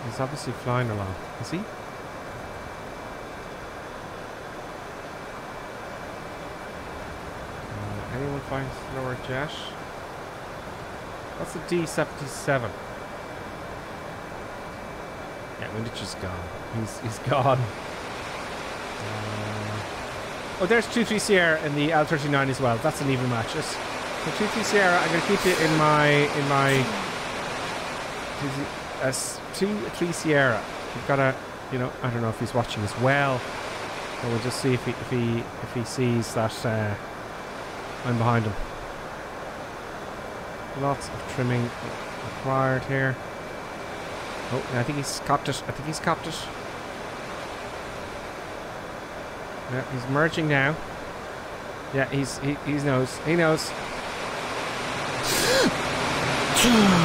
He's obviously flying along. Is he? Uh, anyone find slower jet? That's the D77? Yeah, Windage is gone. He's he's gone. Uh, oh, there's 2-3 Sierra in the L39 as well. That's an even match. So 2-3 Sierra, I'm going to keep it in my... in my... As 2-3 Sierra. You've got to... You know, I don't know if he's watching as well. But we'll just see if he, if he, if he sees that uh, I'm behind him. Lots of trimming required here. Oh, I think he's copped it. I think he's copped it. Yeah, he's merging now. Yeah, he's he, he knows. He knows.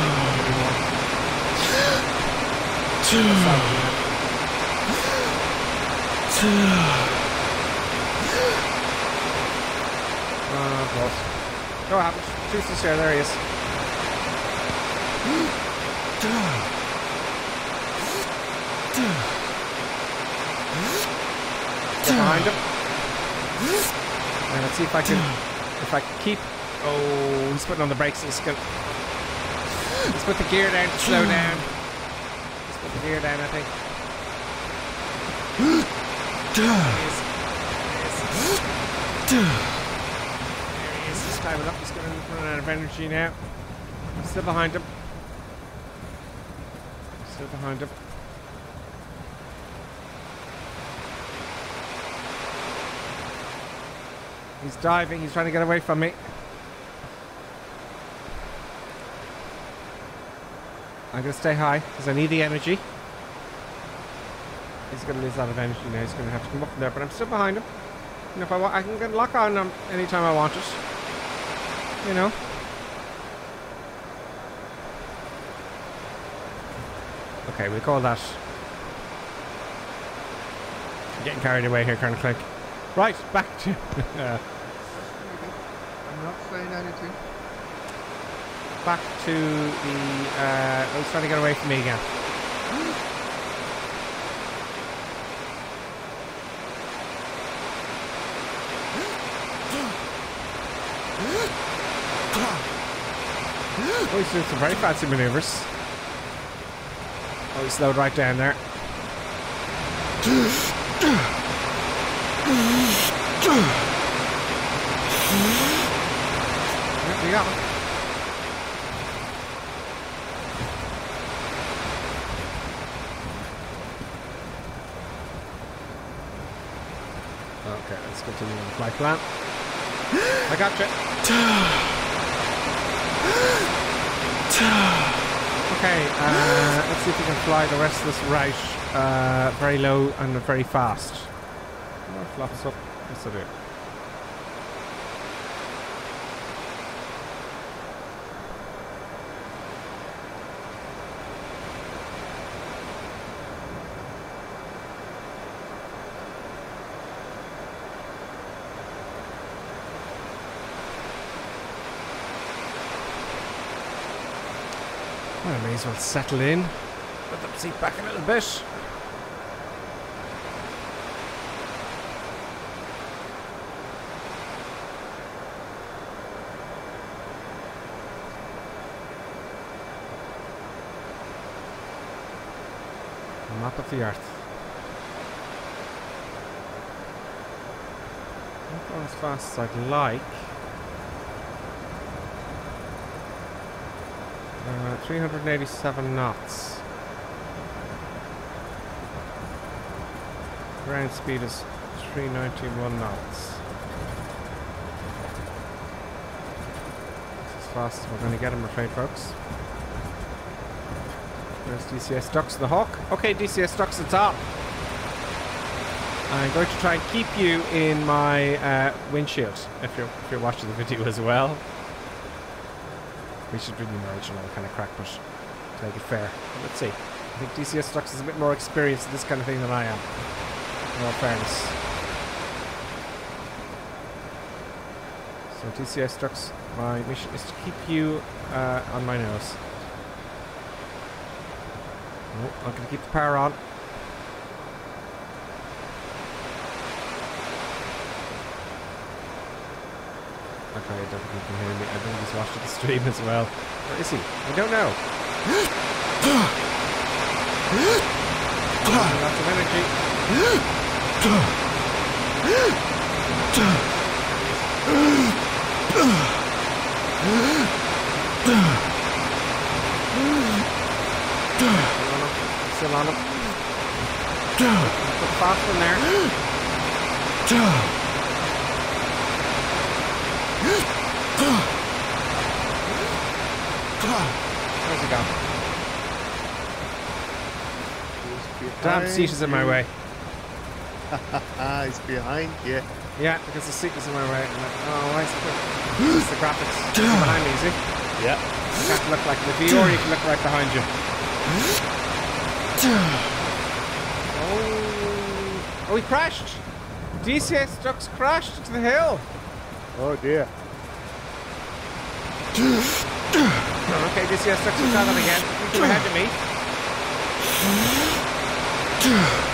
Oh, close. Go happens. Juicy's there. There he is. Get behind him. And let's see if I can if I keep Oh he's putting on the brakes, he's gonna He's put the gear down slow down. Gear down, I think. There he is. He's climbing up. He's going to run out of energy now. Still behind him. Still behind him. He's diving. He's trying to get away from me. I'm going to stay high because I need the energy. He's going to lose a lot of energy now. He's going to have to come up from there, but I'm still behind him. And if I want, I can get lock on him anytime I want it. You know. Okay, we call that. I'm getting carried away here, Colonel Clink. Right, back to. I'm not saying anything. Back to the. Uh, oh, he's trying to get away from me again. Oh, he's doing some very fancy maneuvers. Oh, he slowed right down there. Yep, we got him. Okay, let's continue on the flight plan. I got you. Okay, uh, let's see if we can fly the rest of this route uh, very low and very fast. Oh, flaps up. Yes, I do. I may as well settle in. Seat back a little bit. Map of the Earth. Not going as fast as I'd like. Uh, 387 knots. Ground speed is 391 knots. That's as fast as we're going to get, I'm afraid, folks. There's DCS Ducks the Hawk. Okay, DCS Ducks the top. I'm going to try and keep you in my uh, windshield if you're if you're watching the video as well. We should really merge and kind of crack, but to make it fair. Let's see. I think DCS Ducks is a bit more experienced in this kind of thing than I am. All fairness. So DCS Ducks, my mission is to keep you uh, on my nose. Oh, I'm going to keep the power on. Okay, I don't think he can hear me. I think he's watching the stream as well. Where is he? I don't know. Lots of energy. Still on him. Put the fast one there. Where's he gone? Damn seat is in my way. He's behind you. Yeah, because the seat is in my way. I'm like, oh, why is it? It's the graphics. Behind me, see? Yeah. You have to look like the view or you can look right behind you. Oh, oh, he crashed. DCS Ducks crashed into the hill. Oh dear. Oh, okay, DCS Ducks will travel again. You come ahead of me.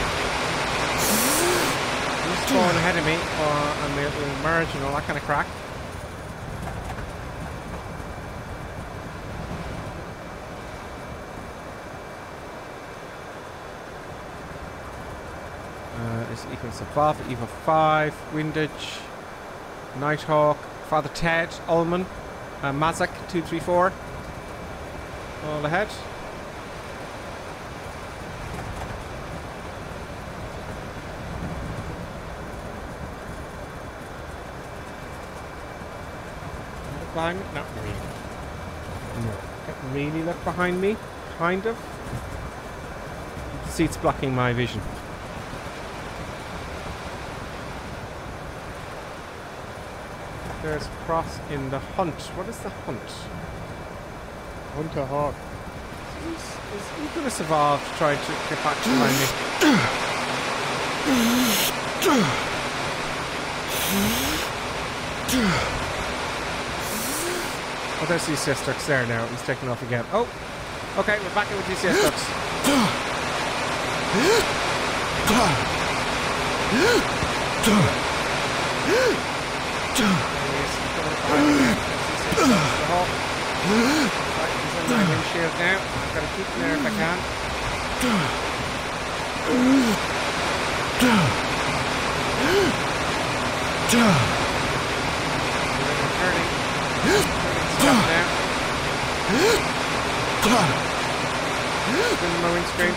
Falling ahead of me, uh, and we'll, we'll merge and all that kind of crack. Uh, equals to Father Eva 5, Windage, Nighthawk, Father Ted, Ullman, uh, Mazak 234. All ahead. Behind? Not really. No. Can't really look behind me. Kind of. The seat's blocking my vision. There's Cross in the hunt. What is the hunt? Hunter Hawk. Is, is he going to survive trying to get back to find Oh, there's DCS Ducks there now. He's taking off again. Oh, okay, we're back in with DCS windshield now. I've got to keep him there if I can. Turning. Turning stop now. Spinning my windscreen.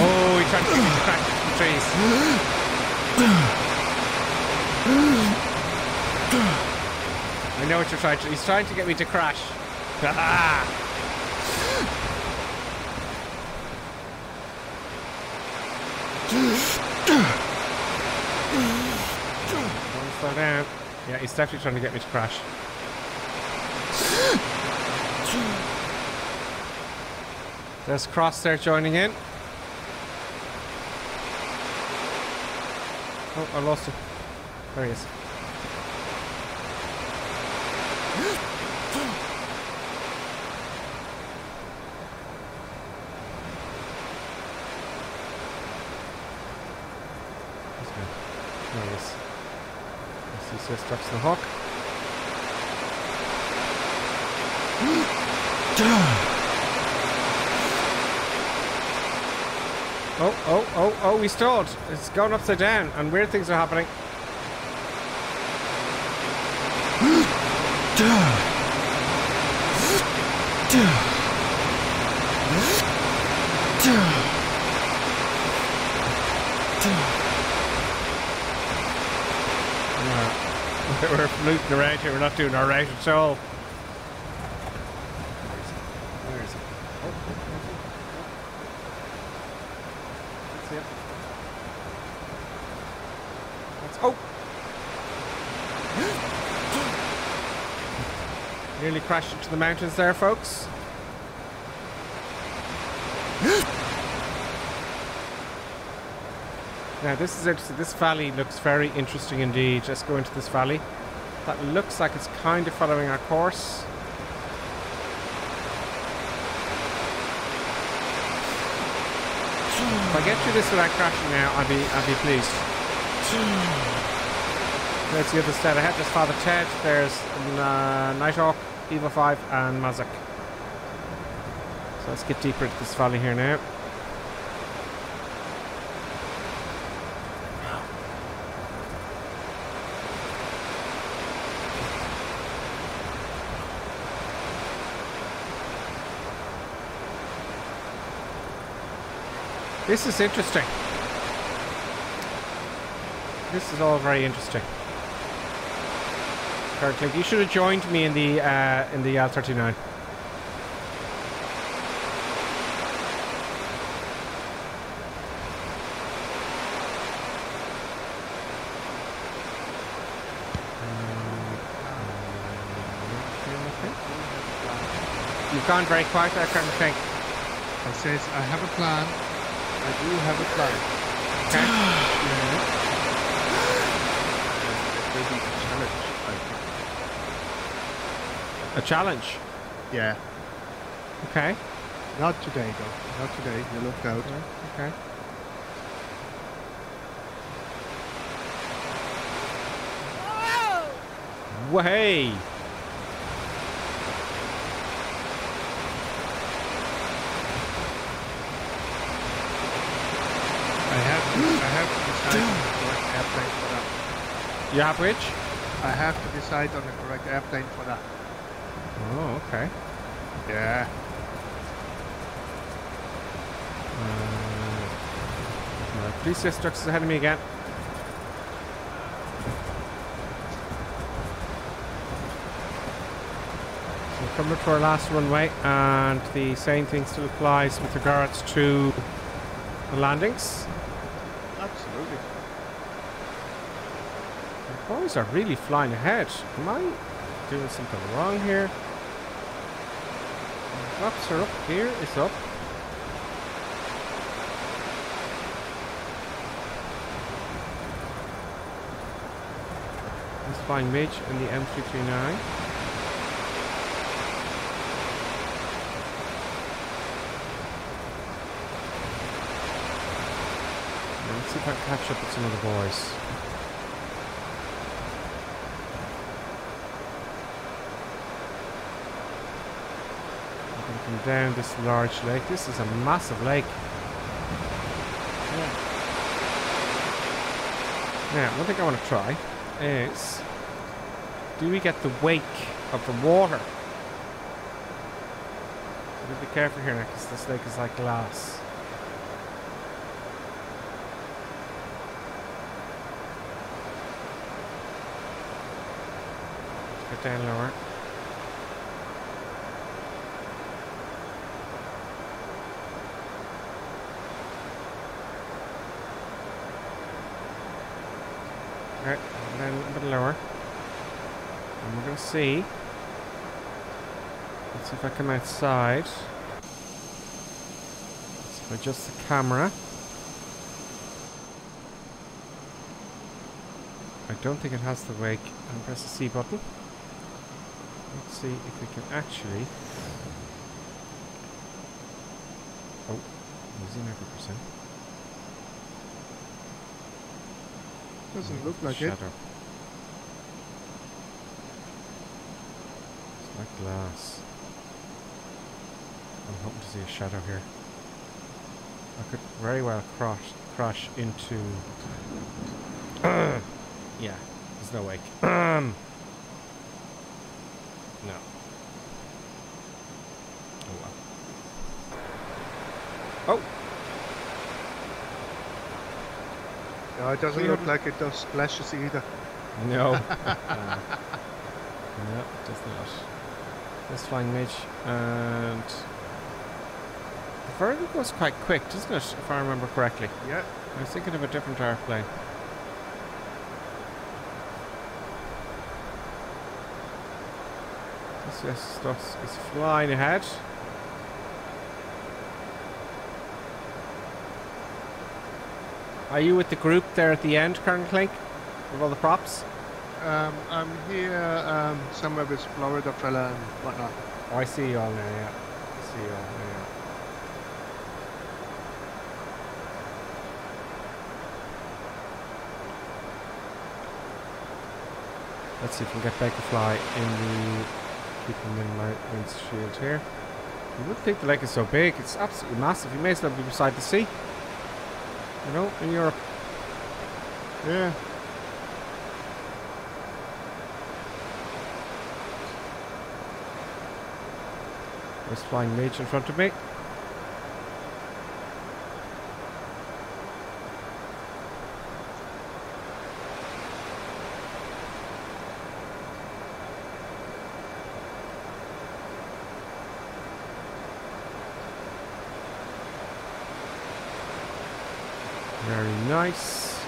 Oh, he tried to get me crash the trees. I know what you're trying to. He's trying to get me to crash. Don't ah slow down. Yeah, he's definitely trying to get me to crash. There's Cross there joining in. Oh, I lost him. There he is. He's good. There he is. I see Swiss ducks the hook. Oh, oh, oh, oh, we stalled. It's going upside down, and weird things are happening. We're floating around here, we're not doing our right at all. Where is he? Oh, That's it. That's oh. Nearly crashed into the mountains there, folks. Now this is interesting. This valley looks very interesting indeed. Let's go into this valley. That looks like it's kind of following our course. If I get through this without crashing now, I'll be I'll be pleased. There's the other set ahead. There's Father Ted. There's uh, Nighthawk, Evo 5, and Mazak. So let's get deeper into this valley here now. This is interesting. This is all very interesting. You should have joined me in the uh, in the L39. You've gone very quiet there, Colonel Clink. I says, I have a plan. I do have a plan. Okay a challenge. I A challenge. Yeah. Okay. Not today, though. Not today. You looked out. Okay. Way. I have to, I have to decide on the correct airplane for that. You have which? I have to decide on the correct airplane for that. Oh, okay. Yeah. Uh, police districts ahead of me again. So we're coming to our last runway, and the same thing still applies with regards to the landings. Absolutely. The boys are really flying ahead. Am I doing something wrong here? Are up. Here is up. Let's find Midge and the M339. Now, Let's see if I can catch up with some of the boys. I'm going to come down this large lake. This is a massive lake. Now, one thing I want to try is do we get the wake of the water? Be careful here now because this lake is like glass. Get down lower. Okay, a little bit lower. And we're gonna see. Let's see if I come outside. Let's adjust the camera. I don't think it has the wake and press the C button. Let's see if we can actually... Oh, losing 80%. Doesn't look like it. It's like glass. I'm hoping to see a shadow here. I could very well crash crash into. yeah, there's no. Um. no. Oh well. Oh. No, it doesn't look like it does splashes either. No. Uh, no, it does not. This flying midge and the vertical goes quite quick, doesn't it? If I remember correctly. Yeah. I was thinking of a different airplane. This yes, stuff is flying ahead. Are you with the group there at the end, Colonel Clink? With all the props? Um, I'm here um, somewhere with Florida fella and whatnot. Oh, I see you all now, yeah. I see you all now, yeah. Let's see if we can get Fly in the keep him in my windshield here. You wouldn't think the lake is so big. It's absolutely massive. You may as well be beside the sea. You know, in Europe. Yeah. There's Flying Mage in front of me. Very nice.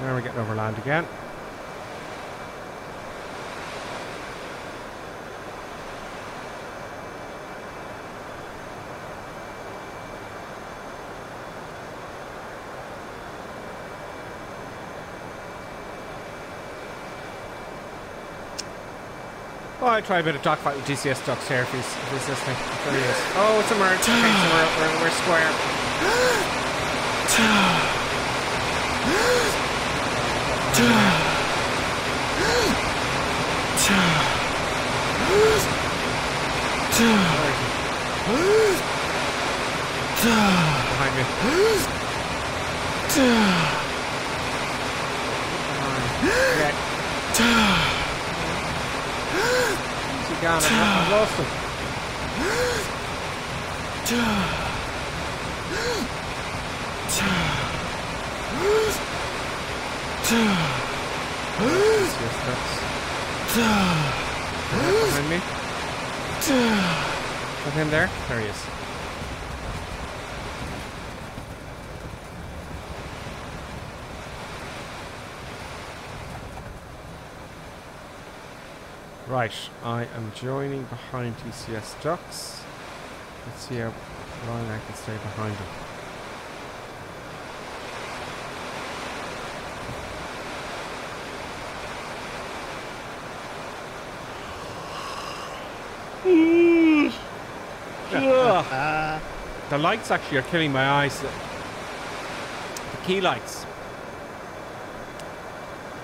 Now we're getting over land again. Oh, I try a bit of dogfight with DCS Ducks here if he's, if he's listening. There he is. Oh, it's a merge. Okay, so we're, we're, we're square. Behind me. Where's gone? I've, lost him. That's... Behind me. That him there? There he is. Right, I am joining behind DCS Ducks. Let's see how long I can stay behind him. The lights actually are killing my eyes. The key lights.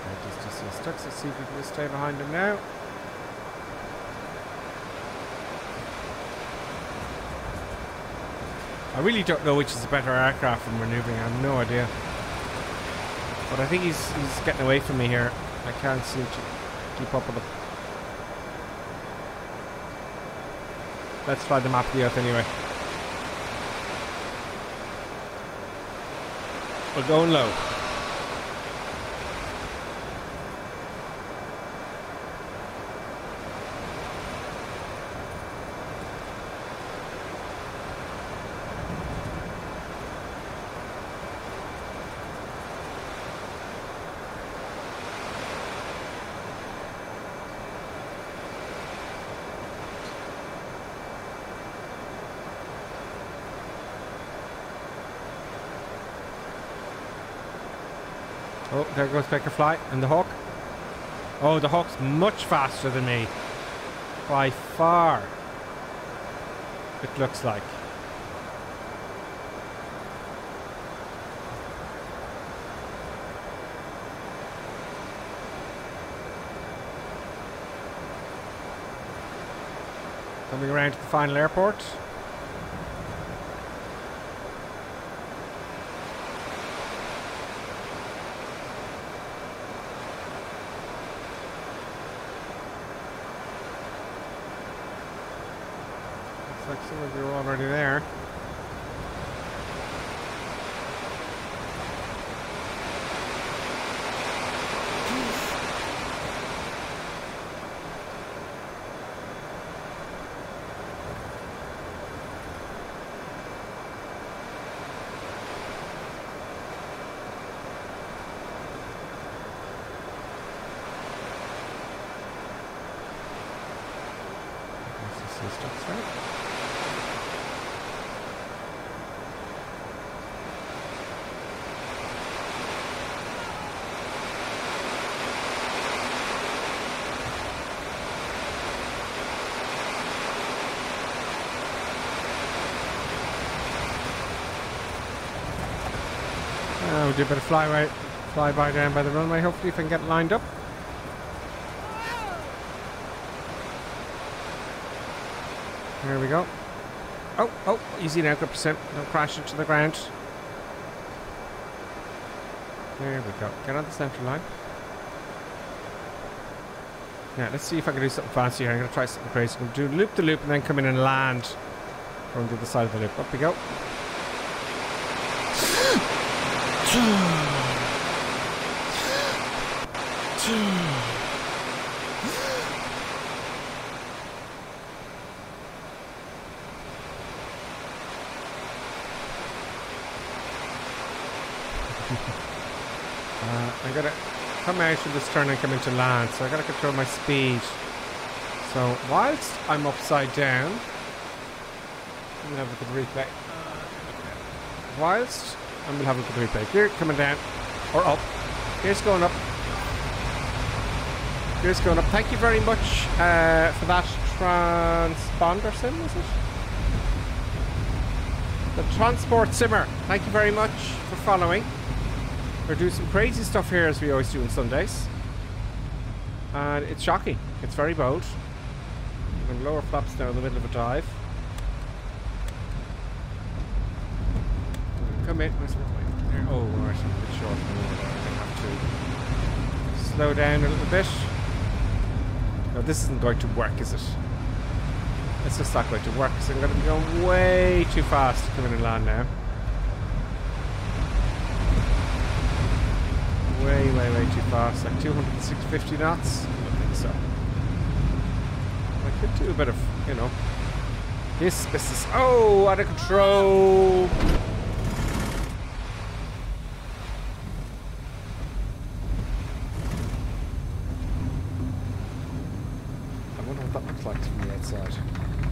Right, just DCS Ducks. Let's see if we can just stay behind him now. I really don't know which is a better aircraft from maneuvering. I have no idea. But I think he's he's getting away from me here. I can't seem to keep up with him. Let's fly the map of the Earth anyway. We're going low. Oh, there goes Bakerfly and the Hawk. Oh, the Hawk's much faster than me. By far. It looks like. Coming around to the final airport. Looks like some of you are already there. This is stuff, right? Now we'll do a bit of flyway, flyby down by the runway. Hopefully, if I can get lined up. There we go. Oh, oh, easy now, good percent. Don't crash into the ground. There we go. Get on the centre line. Yeah, let's see if I can do something fancy here. I'm going to try something crazy. I'm going to do loop the loop and then come in and land from the other side of the loop. Up we go. Uh, I gotta come out of this turn and come into land, so I gotta control my speed. So whilst I'm upside down, I'm gonna have a good replay. Whilst I'm gonna have a good replay. Gear coming down or up. Gear's going up. Gear's going up. Thank you very much uh, for that transponder sim, is it? The transport simmer. Thank you very much for following. We're doing some crazy stuff here as we always do on Sundays. And it's shocking. It's very bold. To lower flaps now in the middle of a dive. Come in. Where's the runway? There. Oh, right. I'm a bit short. I'm going to have to slow down a little bit. No, this isn't going to work, is it? It's just not going to work because I'm going to be going way too fast to come in and land now. Way, way, way too fast. Like 200, 650 knots? I don't think so. I could do a bit of, you know. This business. Oh, out of control. I wonder what that looks like from the outside.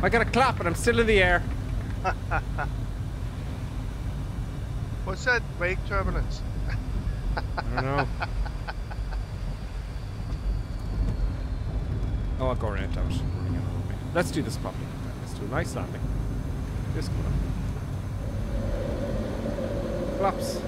I got a clap and I'm still in the air. What's that? Brake turbulence? I don't know. Oh, I'll go around out. Let's do this properly. Let's do a nice landing. This one. Flaps.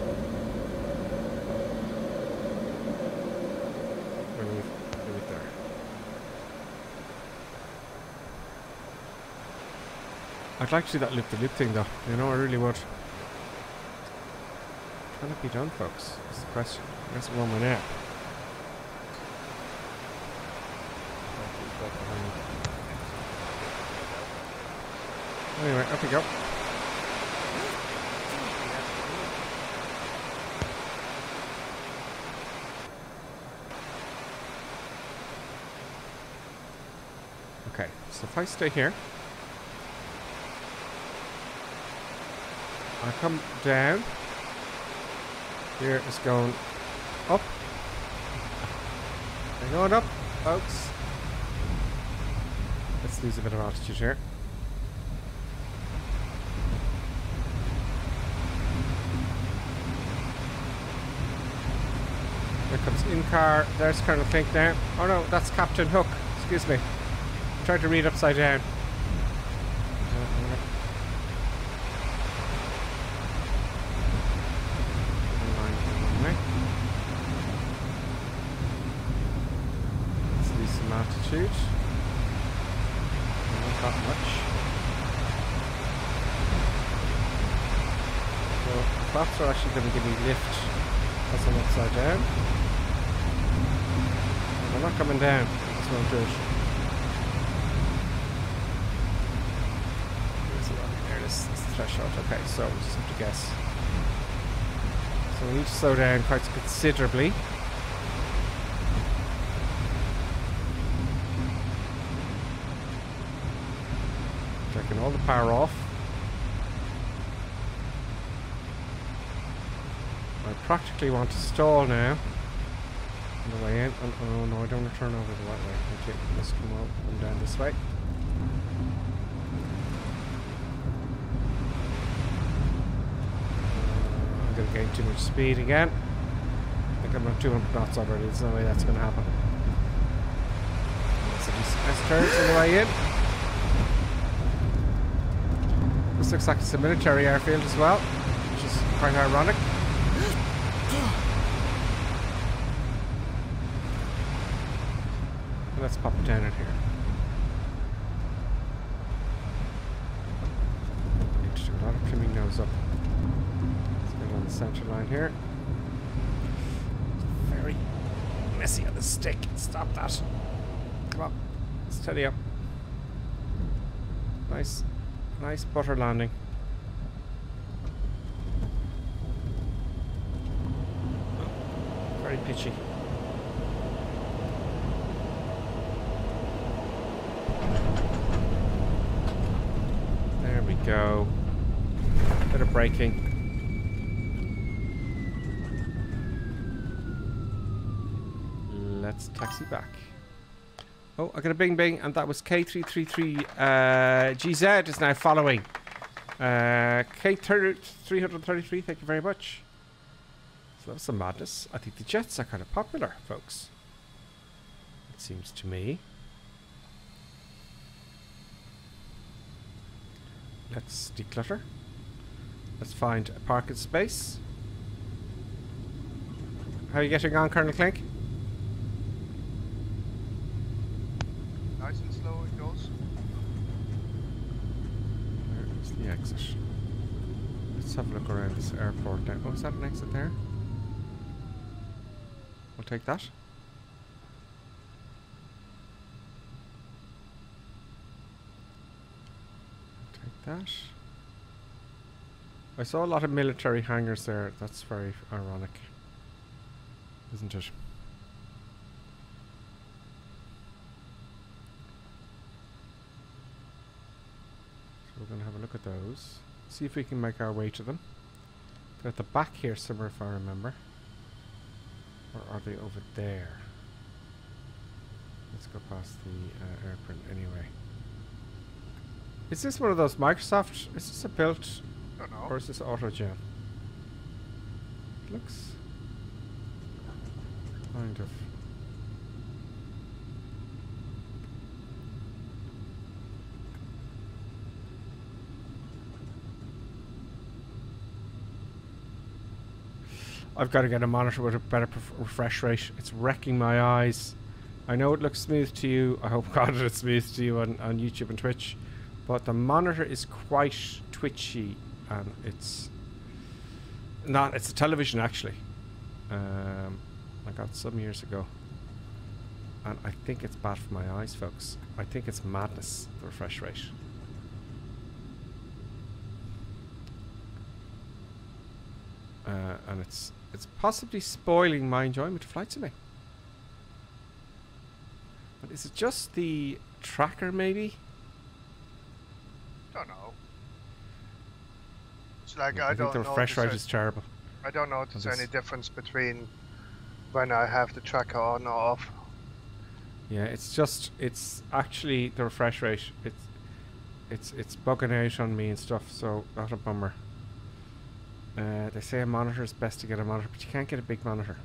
I'd like to do that loop thing though. You know, I really would. Can it be done, folks? That's the question. That's one way now. Anyway, up we go. Okay, so if I stay here, I come down. Here is going up. They're going up, folks. Let's lose a bit of altitude here. There comes in car. There's Colonel Clink now. Oh no, that's Captain Hook. Excuse me. Tried to read upside down. Let's lose some altitude. Not that much. So are actually going to give me lift as I'm upside down. I'm not coming down. That's a lot there. This is the threshold. Okay, so we just have to guess. So we need to slow down quite considerably. Checking all the power off. I practically want to stall now. On the way in. Oh, oh no, I don't want to turn over the right way. Okay, let's come out come down this way. I'm going to gain too much speed again. I think I'm at 200 knots already. There's no way that's going to happen. So these S turns on the way in. This looks like it's a military airfield as well, which is quite ironic. let's pop it down in here. Need to do a lot of trimming nose up. Let's get it on the center line here. Very messy on the stick. Stop that. Come on. Steady up. Nice, nice butter landing. Very pitchy. There we go. Bit of braking. Let's taxi back. Oh, I got a bing bing, and that was K333. Uh, GZ is now following. Uh, K333, thank you very much. So that was some madness. I think the jets are kind of popular, folks. It seems to me. Let's declutter. Let's find a parking space. How are you getting on, Colonel Clink? Nice and slow it goes. Where is the exit? Let's have a look around this airport now. Oh, is that an exit there? We'll take that. Take that. I saw a lot of military hangars there. That's very ironic. Isn't it? So we're going to have a look at those. See if we can make our way to them. They're at the back here somewhere if I remember. Or are they over there? Let's go past the uh, airprint anyway. Is this one of those Microsoft? Is this a built? Or is this AutoGen? It looks kind of. I've got to get a monitor with a better refresh rate. It's wrecking my eyes. I know it looks smooth to you. I hope God it's smooth to you on, on YouTube and Twitch. But the monitor is quite twitchy and it's not, it's a television actually. Um, I got some years ago. And I think it's bad for my eyes, folks. I think it's madness, the refresh rate. Uh, and it's it's possibly spoiling my enjoyment of Flight Sim. But is it just the tracker, maybe? Don't know. It's like Yeah, I, I, think don't the refresh rate is terrible. I don't know if there's any difference between when I have the tracker on or off. Yeah, it's just it's actually the refresh rate. It's it's it's bugging out on me and stuff. So not a bummer. Uh, they say a monitor is best to get a monitor, but you can't get a big monitor.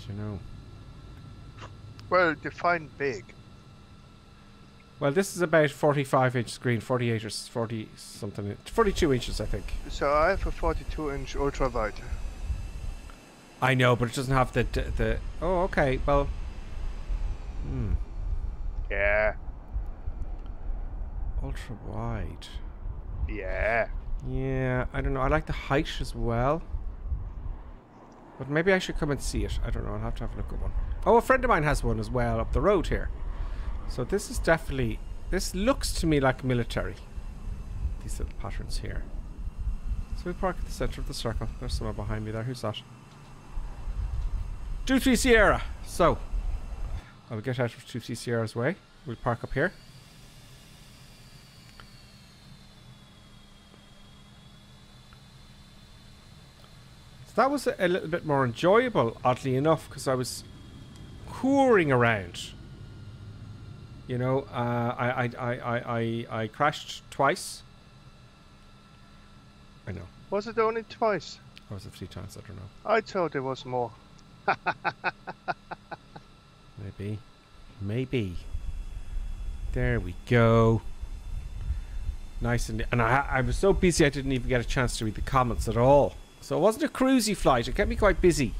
Do you know? Well, define big. Well, this is about 45 inch screen, 48 or 40 something, 42 inches, I think. So I have a 42 inch ultra wide. I know, but it doesn't have the the. Oh, okay. Well. Hmm. Yeah. Ultra wide. Yeah. Yeah, I don't know. I like the height as well. But maybe I should come and see it. I don't know. I'll have to have a look at one. Oh, a friend of mine has one as well up the road here. So this is definitely. This looks to me like military. These little patterns here. So we park at the centre of the circle. There's someone behind me there. Who's that? 2-3 Sierra. So, I'll get out of 2 3 Sierra's way. We'll park up here. That was a, a little bit more enjoyable, oddly enough, because I was whoring around. You know, uh, I, I, I, I, I, I crashed twice. I know. Was it only twice? Or was it three times? I don't know. I thought it was more. Maybe. Maybe. There we go. Nice and and I I was so busy I didn't even get a chance to read the comments at all. So it wasn't a cruisy flight. It kept me quite busy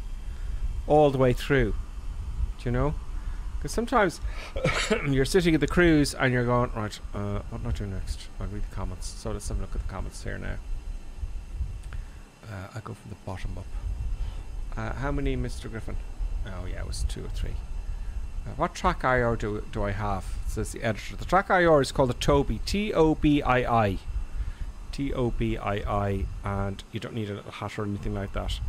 all the way through. Do you know? Because sometimes you're sitting at the cruise and you're going, right, uh, what do I do next? I'll read the comments. So let's have a look at the comments here now. Uh, I go from the bottom up. Uh, how many, Mr. Griffin? Oh yeah, it was two or three. Uh, what track IR do, do I have? Says the editor. The track IR is called the Tobii. T O B I I. T O B I I. And you don't need a little hat or anything like that.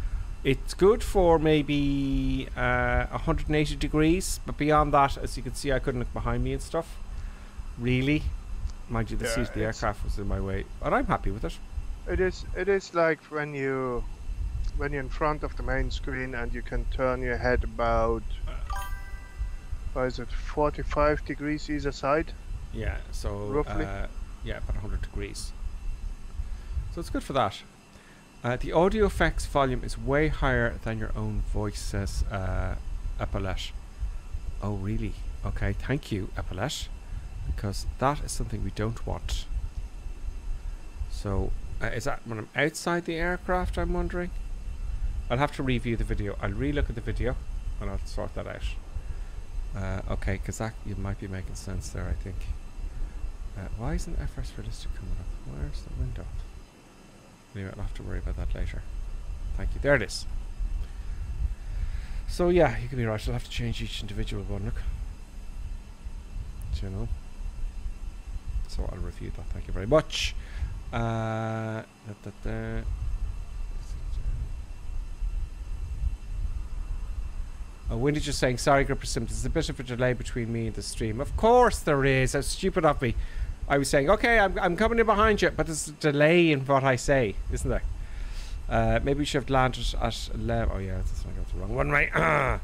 It's good for maybe uh, 180 degrees, but beyond that, as you can see, I couldn't look behind me and stuff. Really, mind you, the Yeah, seat of the aircraft was in my way, but I'm happy with it. It is. It is like when you, when you're in front of the main screen and you can turn your head about. What is it? 45 degrees either side. Yeah, so Roughly. Uh, yeah, about 100 degrees. So it's good for that. Uh, the audio effects volume is way higher than your own voice, says uh, Epaulette. Oh, really? Okay, thank you, Epaulette, because that is something we don't want. So, uh, is that when I'm outside the aircraft? I'm wondering. I'll have to review the video. I'll relook at the video, and I'll sort that out. Uh, okay, because that you might be making sense there. I think. Uh, why isn't FS realistic coming up? Where's the window? Anyway, I'll have to worry about that later. Thank you. There it is. So yeah, you could be right. I'll have to change each individual one. Look. Do you know? So I'll review that. Thank you very much. Uh, da, da, da. Oh, just saying, sorry, Gripper Sims, there's a bit of a delay between me and the stream. Of course there is. How stupid of me. I was saying, okay, I'm, I'm coming in behind you, but there's a delay in what I say, isn't there? Uh, maybe we should have landed at 11. Oh, yeah, that's I got the wrong one, right?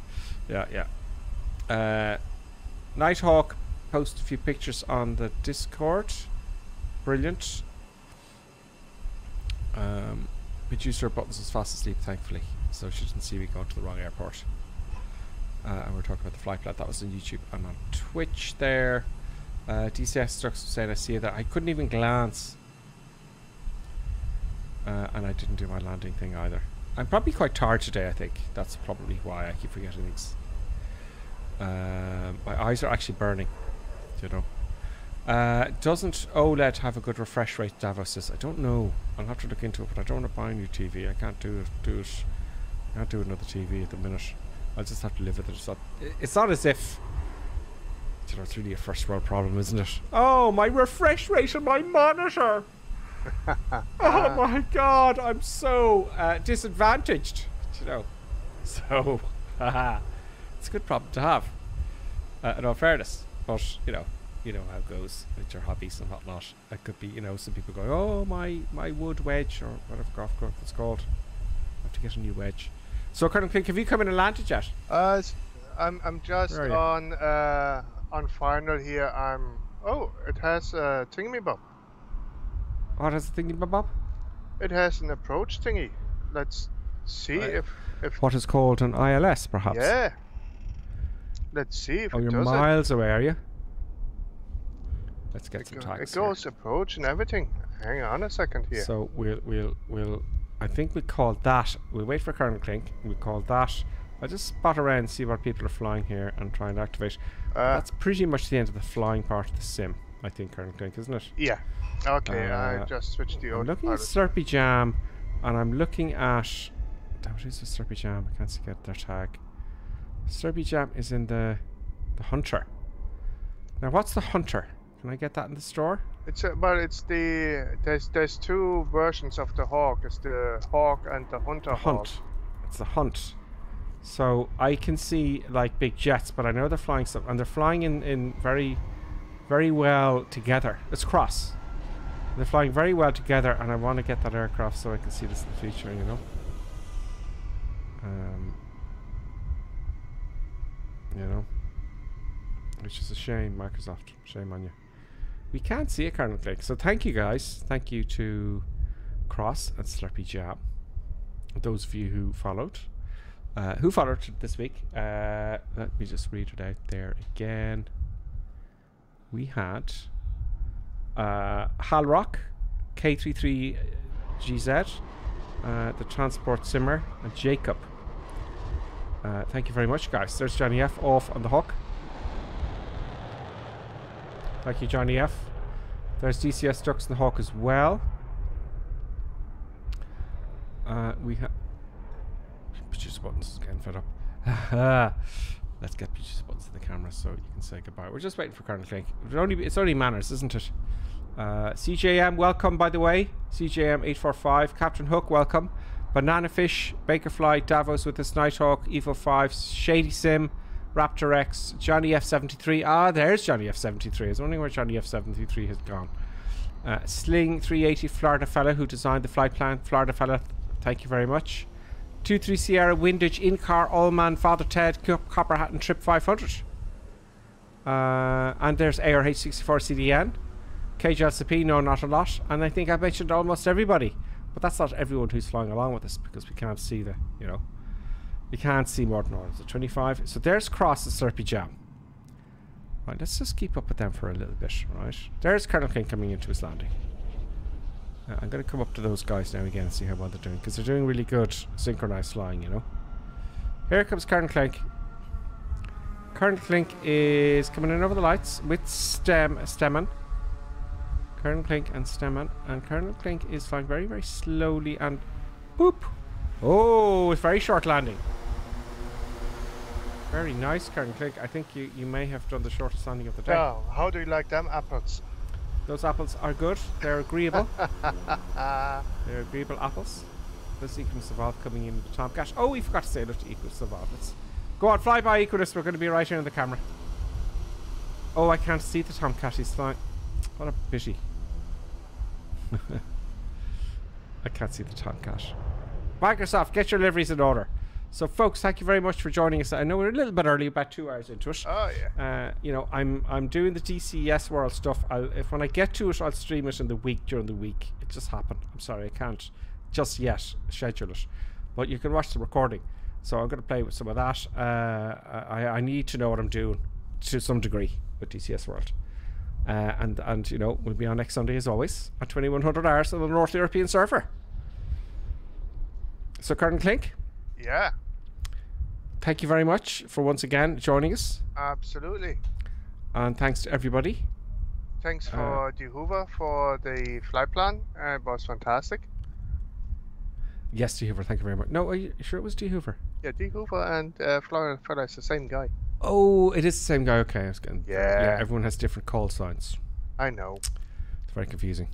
yeah, yeah. Uh, Nighthawk post a few pictures on the Discord. Brilliant. Um, producer buttons was fast asleep, thankfully, so she didn't see me going to the wrong airport. Uh, and we are talking about the flight plan. That was on YouTube and on Twitch there. Uh, DCS Strux was saying, I see that. I couldn't even glance. Uh, and I didn't do my landing thing either. I'm probably quite tired today, I think. That's probably why I keep forgetting things. Um my eyes are actually burning. You know. Uh, doesn't OLED have a good refresh rate, Davos says? I don't know. I'll have to look into it, but I don't want to buy a new TV. I can't do it. Do it. I can't do another TV at the minute. I'll just have to live with it. It's not, it's not as if you know, it's really a first world problem, isn't it? Oh, my refresh rate on my monitor. oh my god, I'm so uh, disadvantaged. You know, so haha, it's a good problem to have. Uh, in all fairness, but you know, you know how it goes with your hobbies and whatnot. It could be, you know, some people go, oh my my wood wedge or whatever golf club it's called. I have to get a new wedge. So, Colonel Clink, have you come in and landed yet? Uh, s- I'm I'm just Where are you? on uh on final here. I'm. Oh, it has a thingy bob. What has the thingy bob? It has an approach thingy. Let's see Right. if if What is called an ILS, perhaps? yeah. Let's see if Oh, it you're miles away, are you? Let's get it. some It, tags it goes approach and everything. Hang on a second here. So we'll we'll we'll. I think we call that. We'll wait for Colonel Clink. We call that. I'll just spot around, see what people are flying here, and try and activate. Uh, That's pretty much the end of the flying part of the sim. I think Clink, isn't it? yeah. Okay, I Uh, just switched the I'm looking at pilot. Slurpy Jam, and I'm looking at. Damn, What is the Slurpy Jam? I can't see get their tag. Slurpy Jam is in the the Hunter. Now, what's the Hunter? Can I get that in the store? It's a, but it's the there's there's two versions of the hawk. It's the hawk and the hunter The hawk. Hunt. It's the Hunt. So I can see like big jets, but I know they're flying some, and they're flying in in very, very well together. It's cross. They're flying very well together, and I want to get that aircraft so I can see this in the future. You know. Um. You know. Which is a shame, Microsoft. Shame on you. We can't see it, Colonel Clink. So thank you guys. Thank you to Cross and Slurpy Jam. Those of you who followed. Uh, who followed this week? Uh, let me just read it out there again. We had uh, Halrock, K33GZ, uh, the Transport Simmer, and Jacob. Uh, thank you very much, guys. There's Johnny F off on the hook. Thank you, Johnny F. There's DCS Ducks and Hawk as well. Uh, we have buttons getting fed up. Let's get producer buttons to the camera so you can say goodbye. We're just waiting for Colonel Clink. It's only it's only manners, isn't it? Uh, CJM, welcome by the way. CJM eight four five. Captain Hook, welcome. Banana Fish, Bakerfly, Davos with his Nighthawk, Evo five, Shady Sim, Raptor X, Johnny F seventy three. Ah, there's Johnny F seventy three. I was wondering where Johnny F seventy three has gone. Uh, Sling 380 Florida fella who designed the flight plan. Florida fella, thank you very much. 23 Sierra Windage in car Allman Father Ted Copper Hat and Trip 500. Uh, and there's ARH64 CDN. KJLCP, no, not a lot. And I think I mentioned almost everybody. But that's not everyone who's flying along with us because we can't see the, you know, we can't see more than orders. So 25. So there's Cross the Slurpy Jam. Right, let's just keep up with them for a little bit, right? There's Colonel Clink coming into his landing. Uh, I'm going to come up to those guys now again and see how well they're doing because they're doing really good synchronized flying, you know. Here comes Colonel Clink. Colonel Clink is coming in over the lights with Stem Stemman. Colonel Clink and Stemman. And Colonel Clink is flying very, very slowly and boop. Oh, it's very short landing. Very nice, Colonel Clink. I think you, you may have done the shortest landing of the day. Now, how do you like them apples? Those apples are good. They're agreeable. They're agreeable apples. This Equinus Evolve coming in the Tomcat. Oh, we forgot to say hello to Equinus Evolve. Let's go on, fly by Equinus. We're going to be right here in the camera. Oh, I can't see the Tomcat. He's flying. What a pity. I can't see the Tomcat. Microsoft, get your liveries in order. So, folks, thank you very much for joining us. I know we're a little bit early, about two hours into it. Oh yeah. Uh, you know, I'm I'm doing the DCS World stuff. I'll, if when I get to it, I'll stream it in the week during the week. It just happened. I'm sorry, I can't just yet schedule it, but you can watch the recording. So I'm going to play with some of that. Uh, I I need to know what I'm doing to some degree with DCS World. Uh, and and you know we'll be on next Sunday as always at 2100 hours on the North European server. So Colonel Clink, Yeah, thank you very much for once again joining us, absolutely. and thanks to everybody. Thanks Uh, for De Hoover for the flight plan. Uh, it was fantastic. Yes, D. Hoover, thank you very much. No, are you sure it was D. Hoover? Yeah, De Hoover and uh, Florida fella is the same guy. Oh, it is the same guy. Okay, I was getting. Yeah, Yeah. everyone has different call signs. I know. It's very confusing.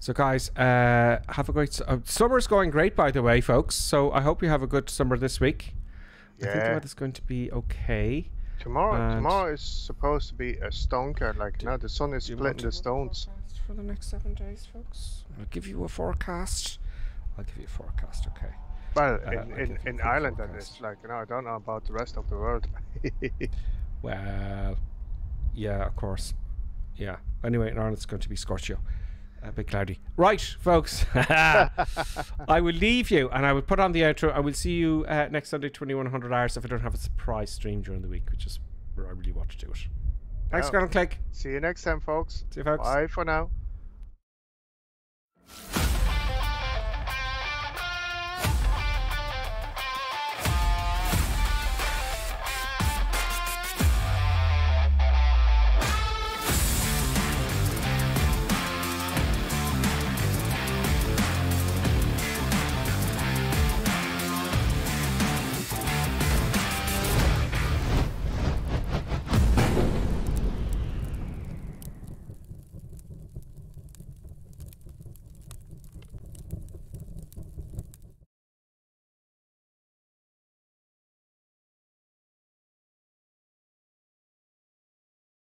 So, guys, uh, have a great. Uh, summer's going great, by the way, folks. So, I hope you have a good summer this week. I think the Yeah. weather's going to be okay. Tomorrow, And- tomorrow is supposed to be a stonker. Like now, the sun is splitting the stones. For the next seven days, folks, I'll give you a forecast. I'll give you a forecast. Okay. Well, Uh, in, in, in Ireland, that is like you know, I don't know about the rest of the world. Well, yeah, of course. Yeah. Anyway, in Ireland, it's going to be scorchio. A bit cloudy. Right, folks. I will leave you and I will put on the outro. I will see you uh, next Sunday, 2100 hours, if I don't have a surprise stream during the week, which is where I really want to do it. Thanks, oh. Colonel Clink. See you next time, folks. See you, folks. Bye for now.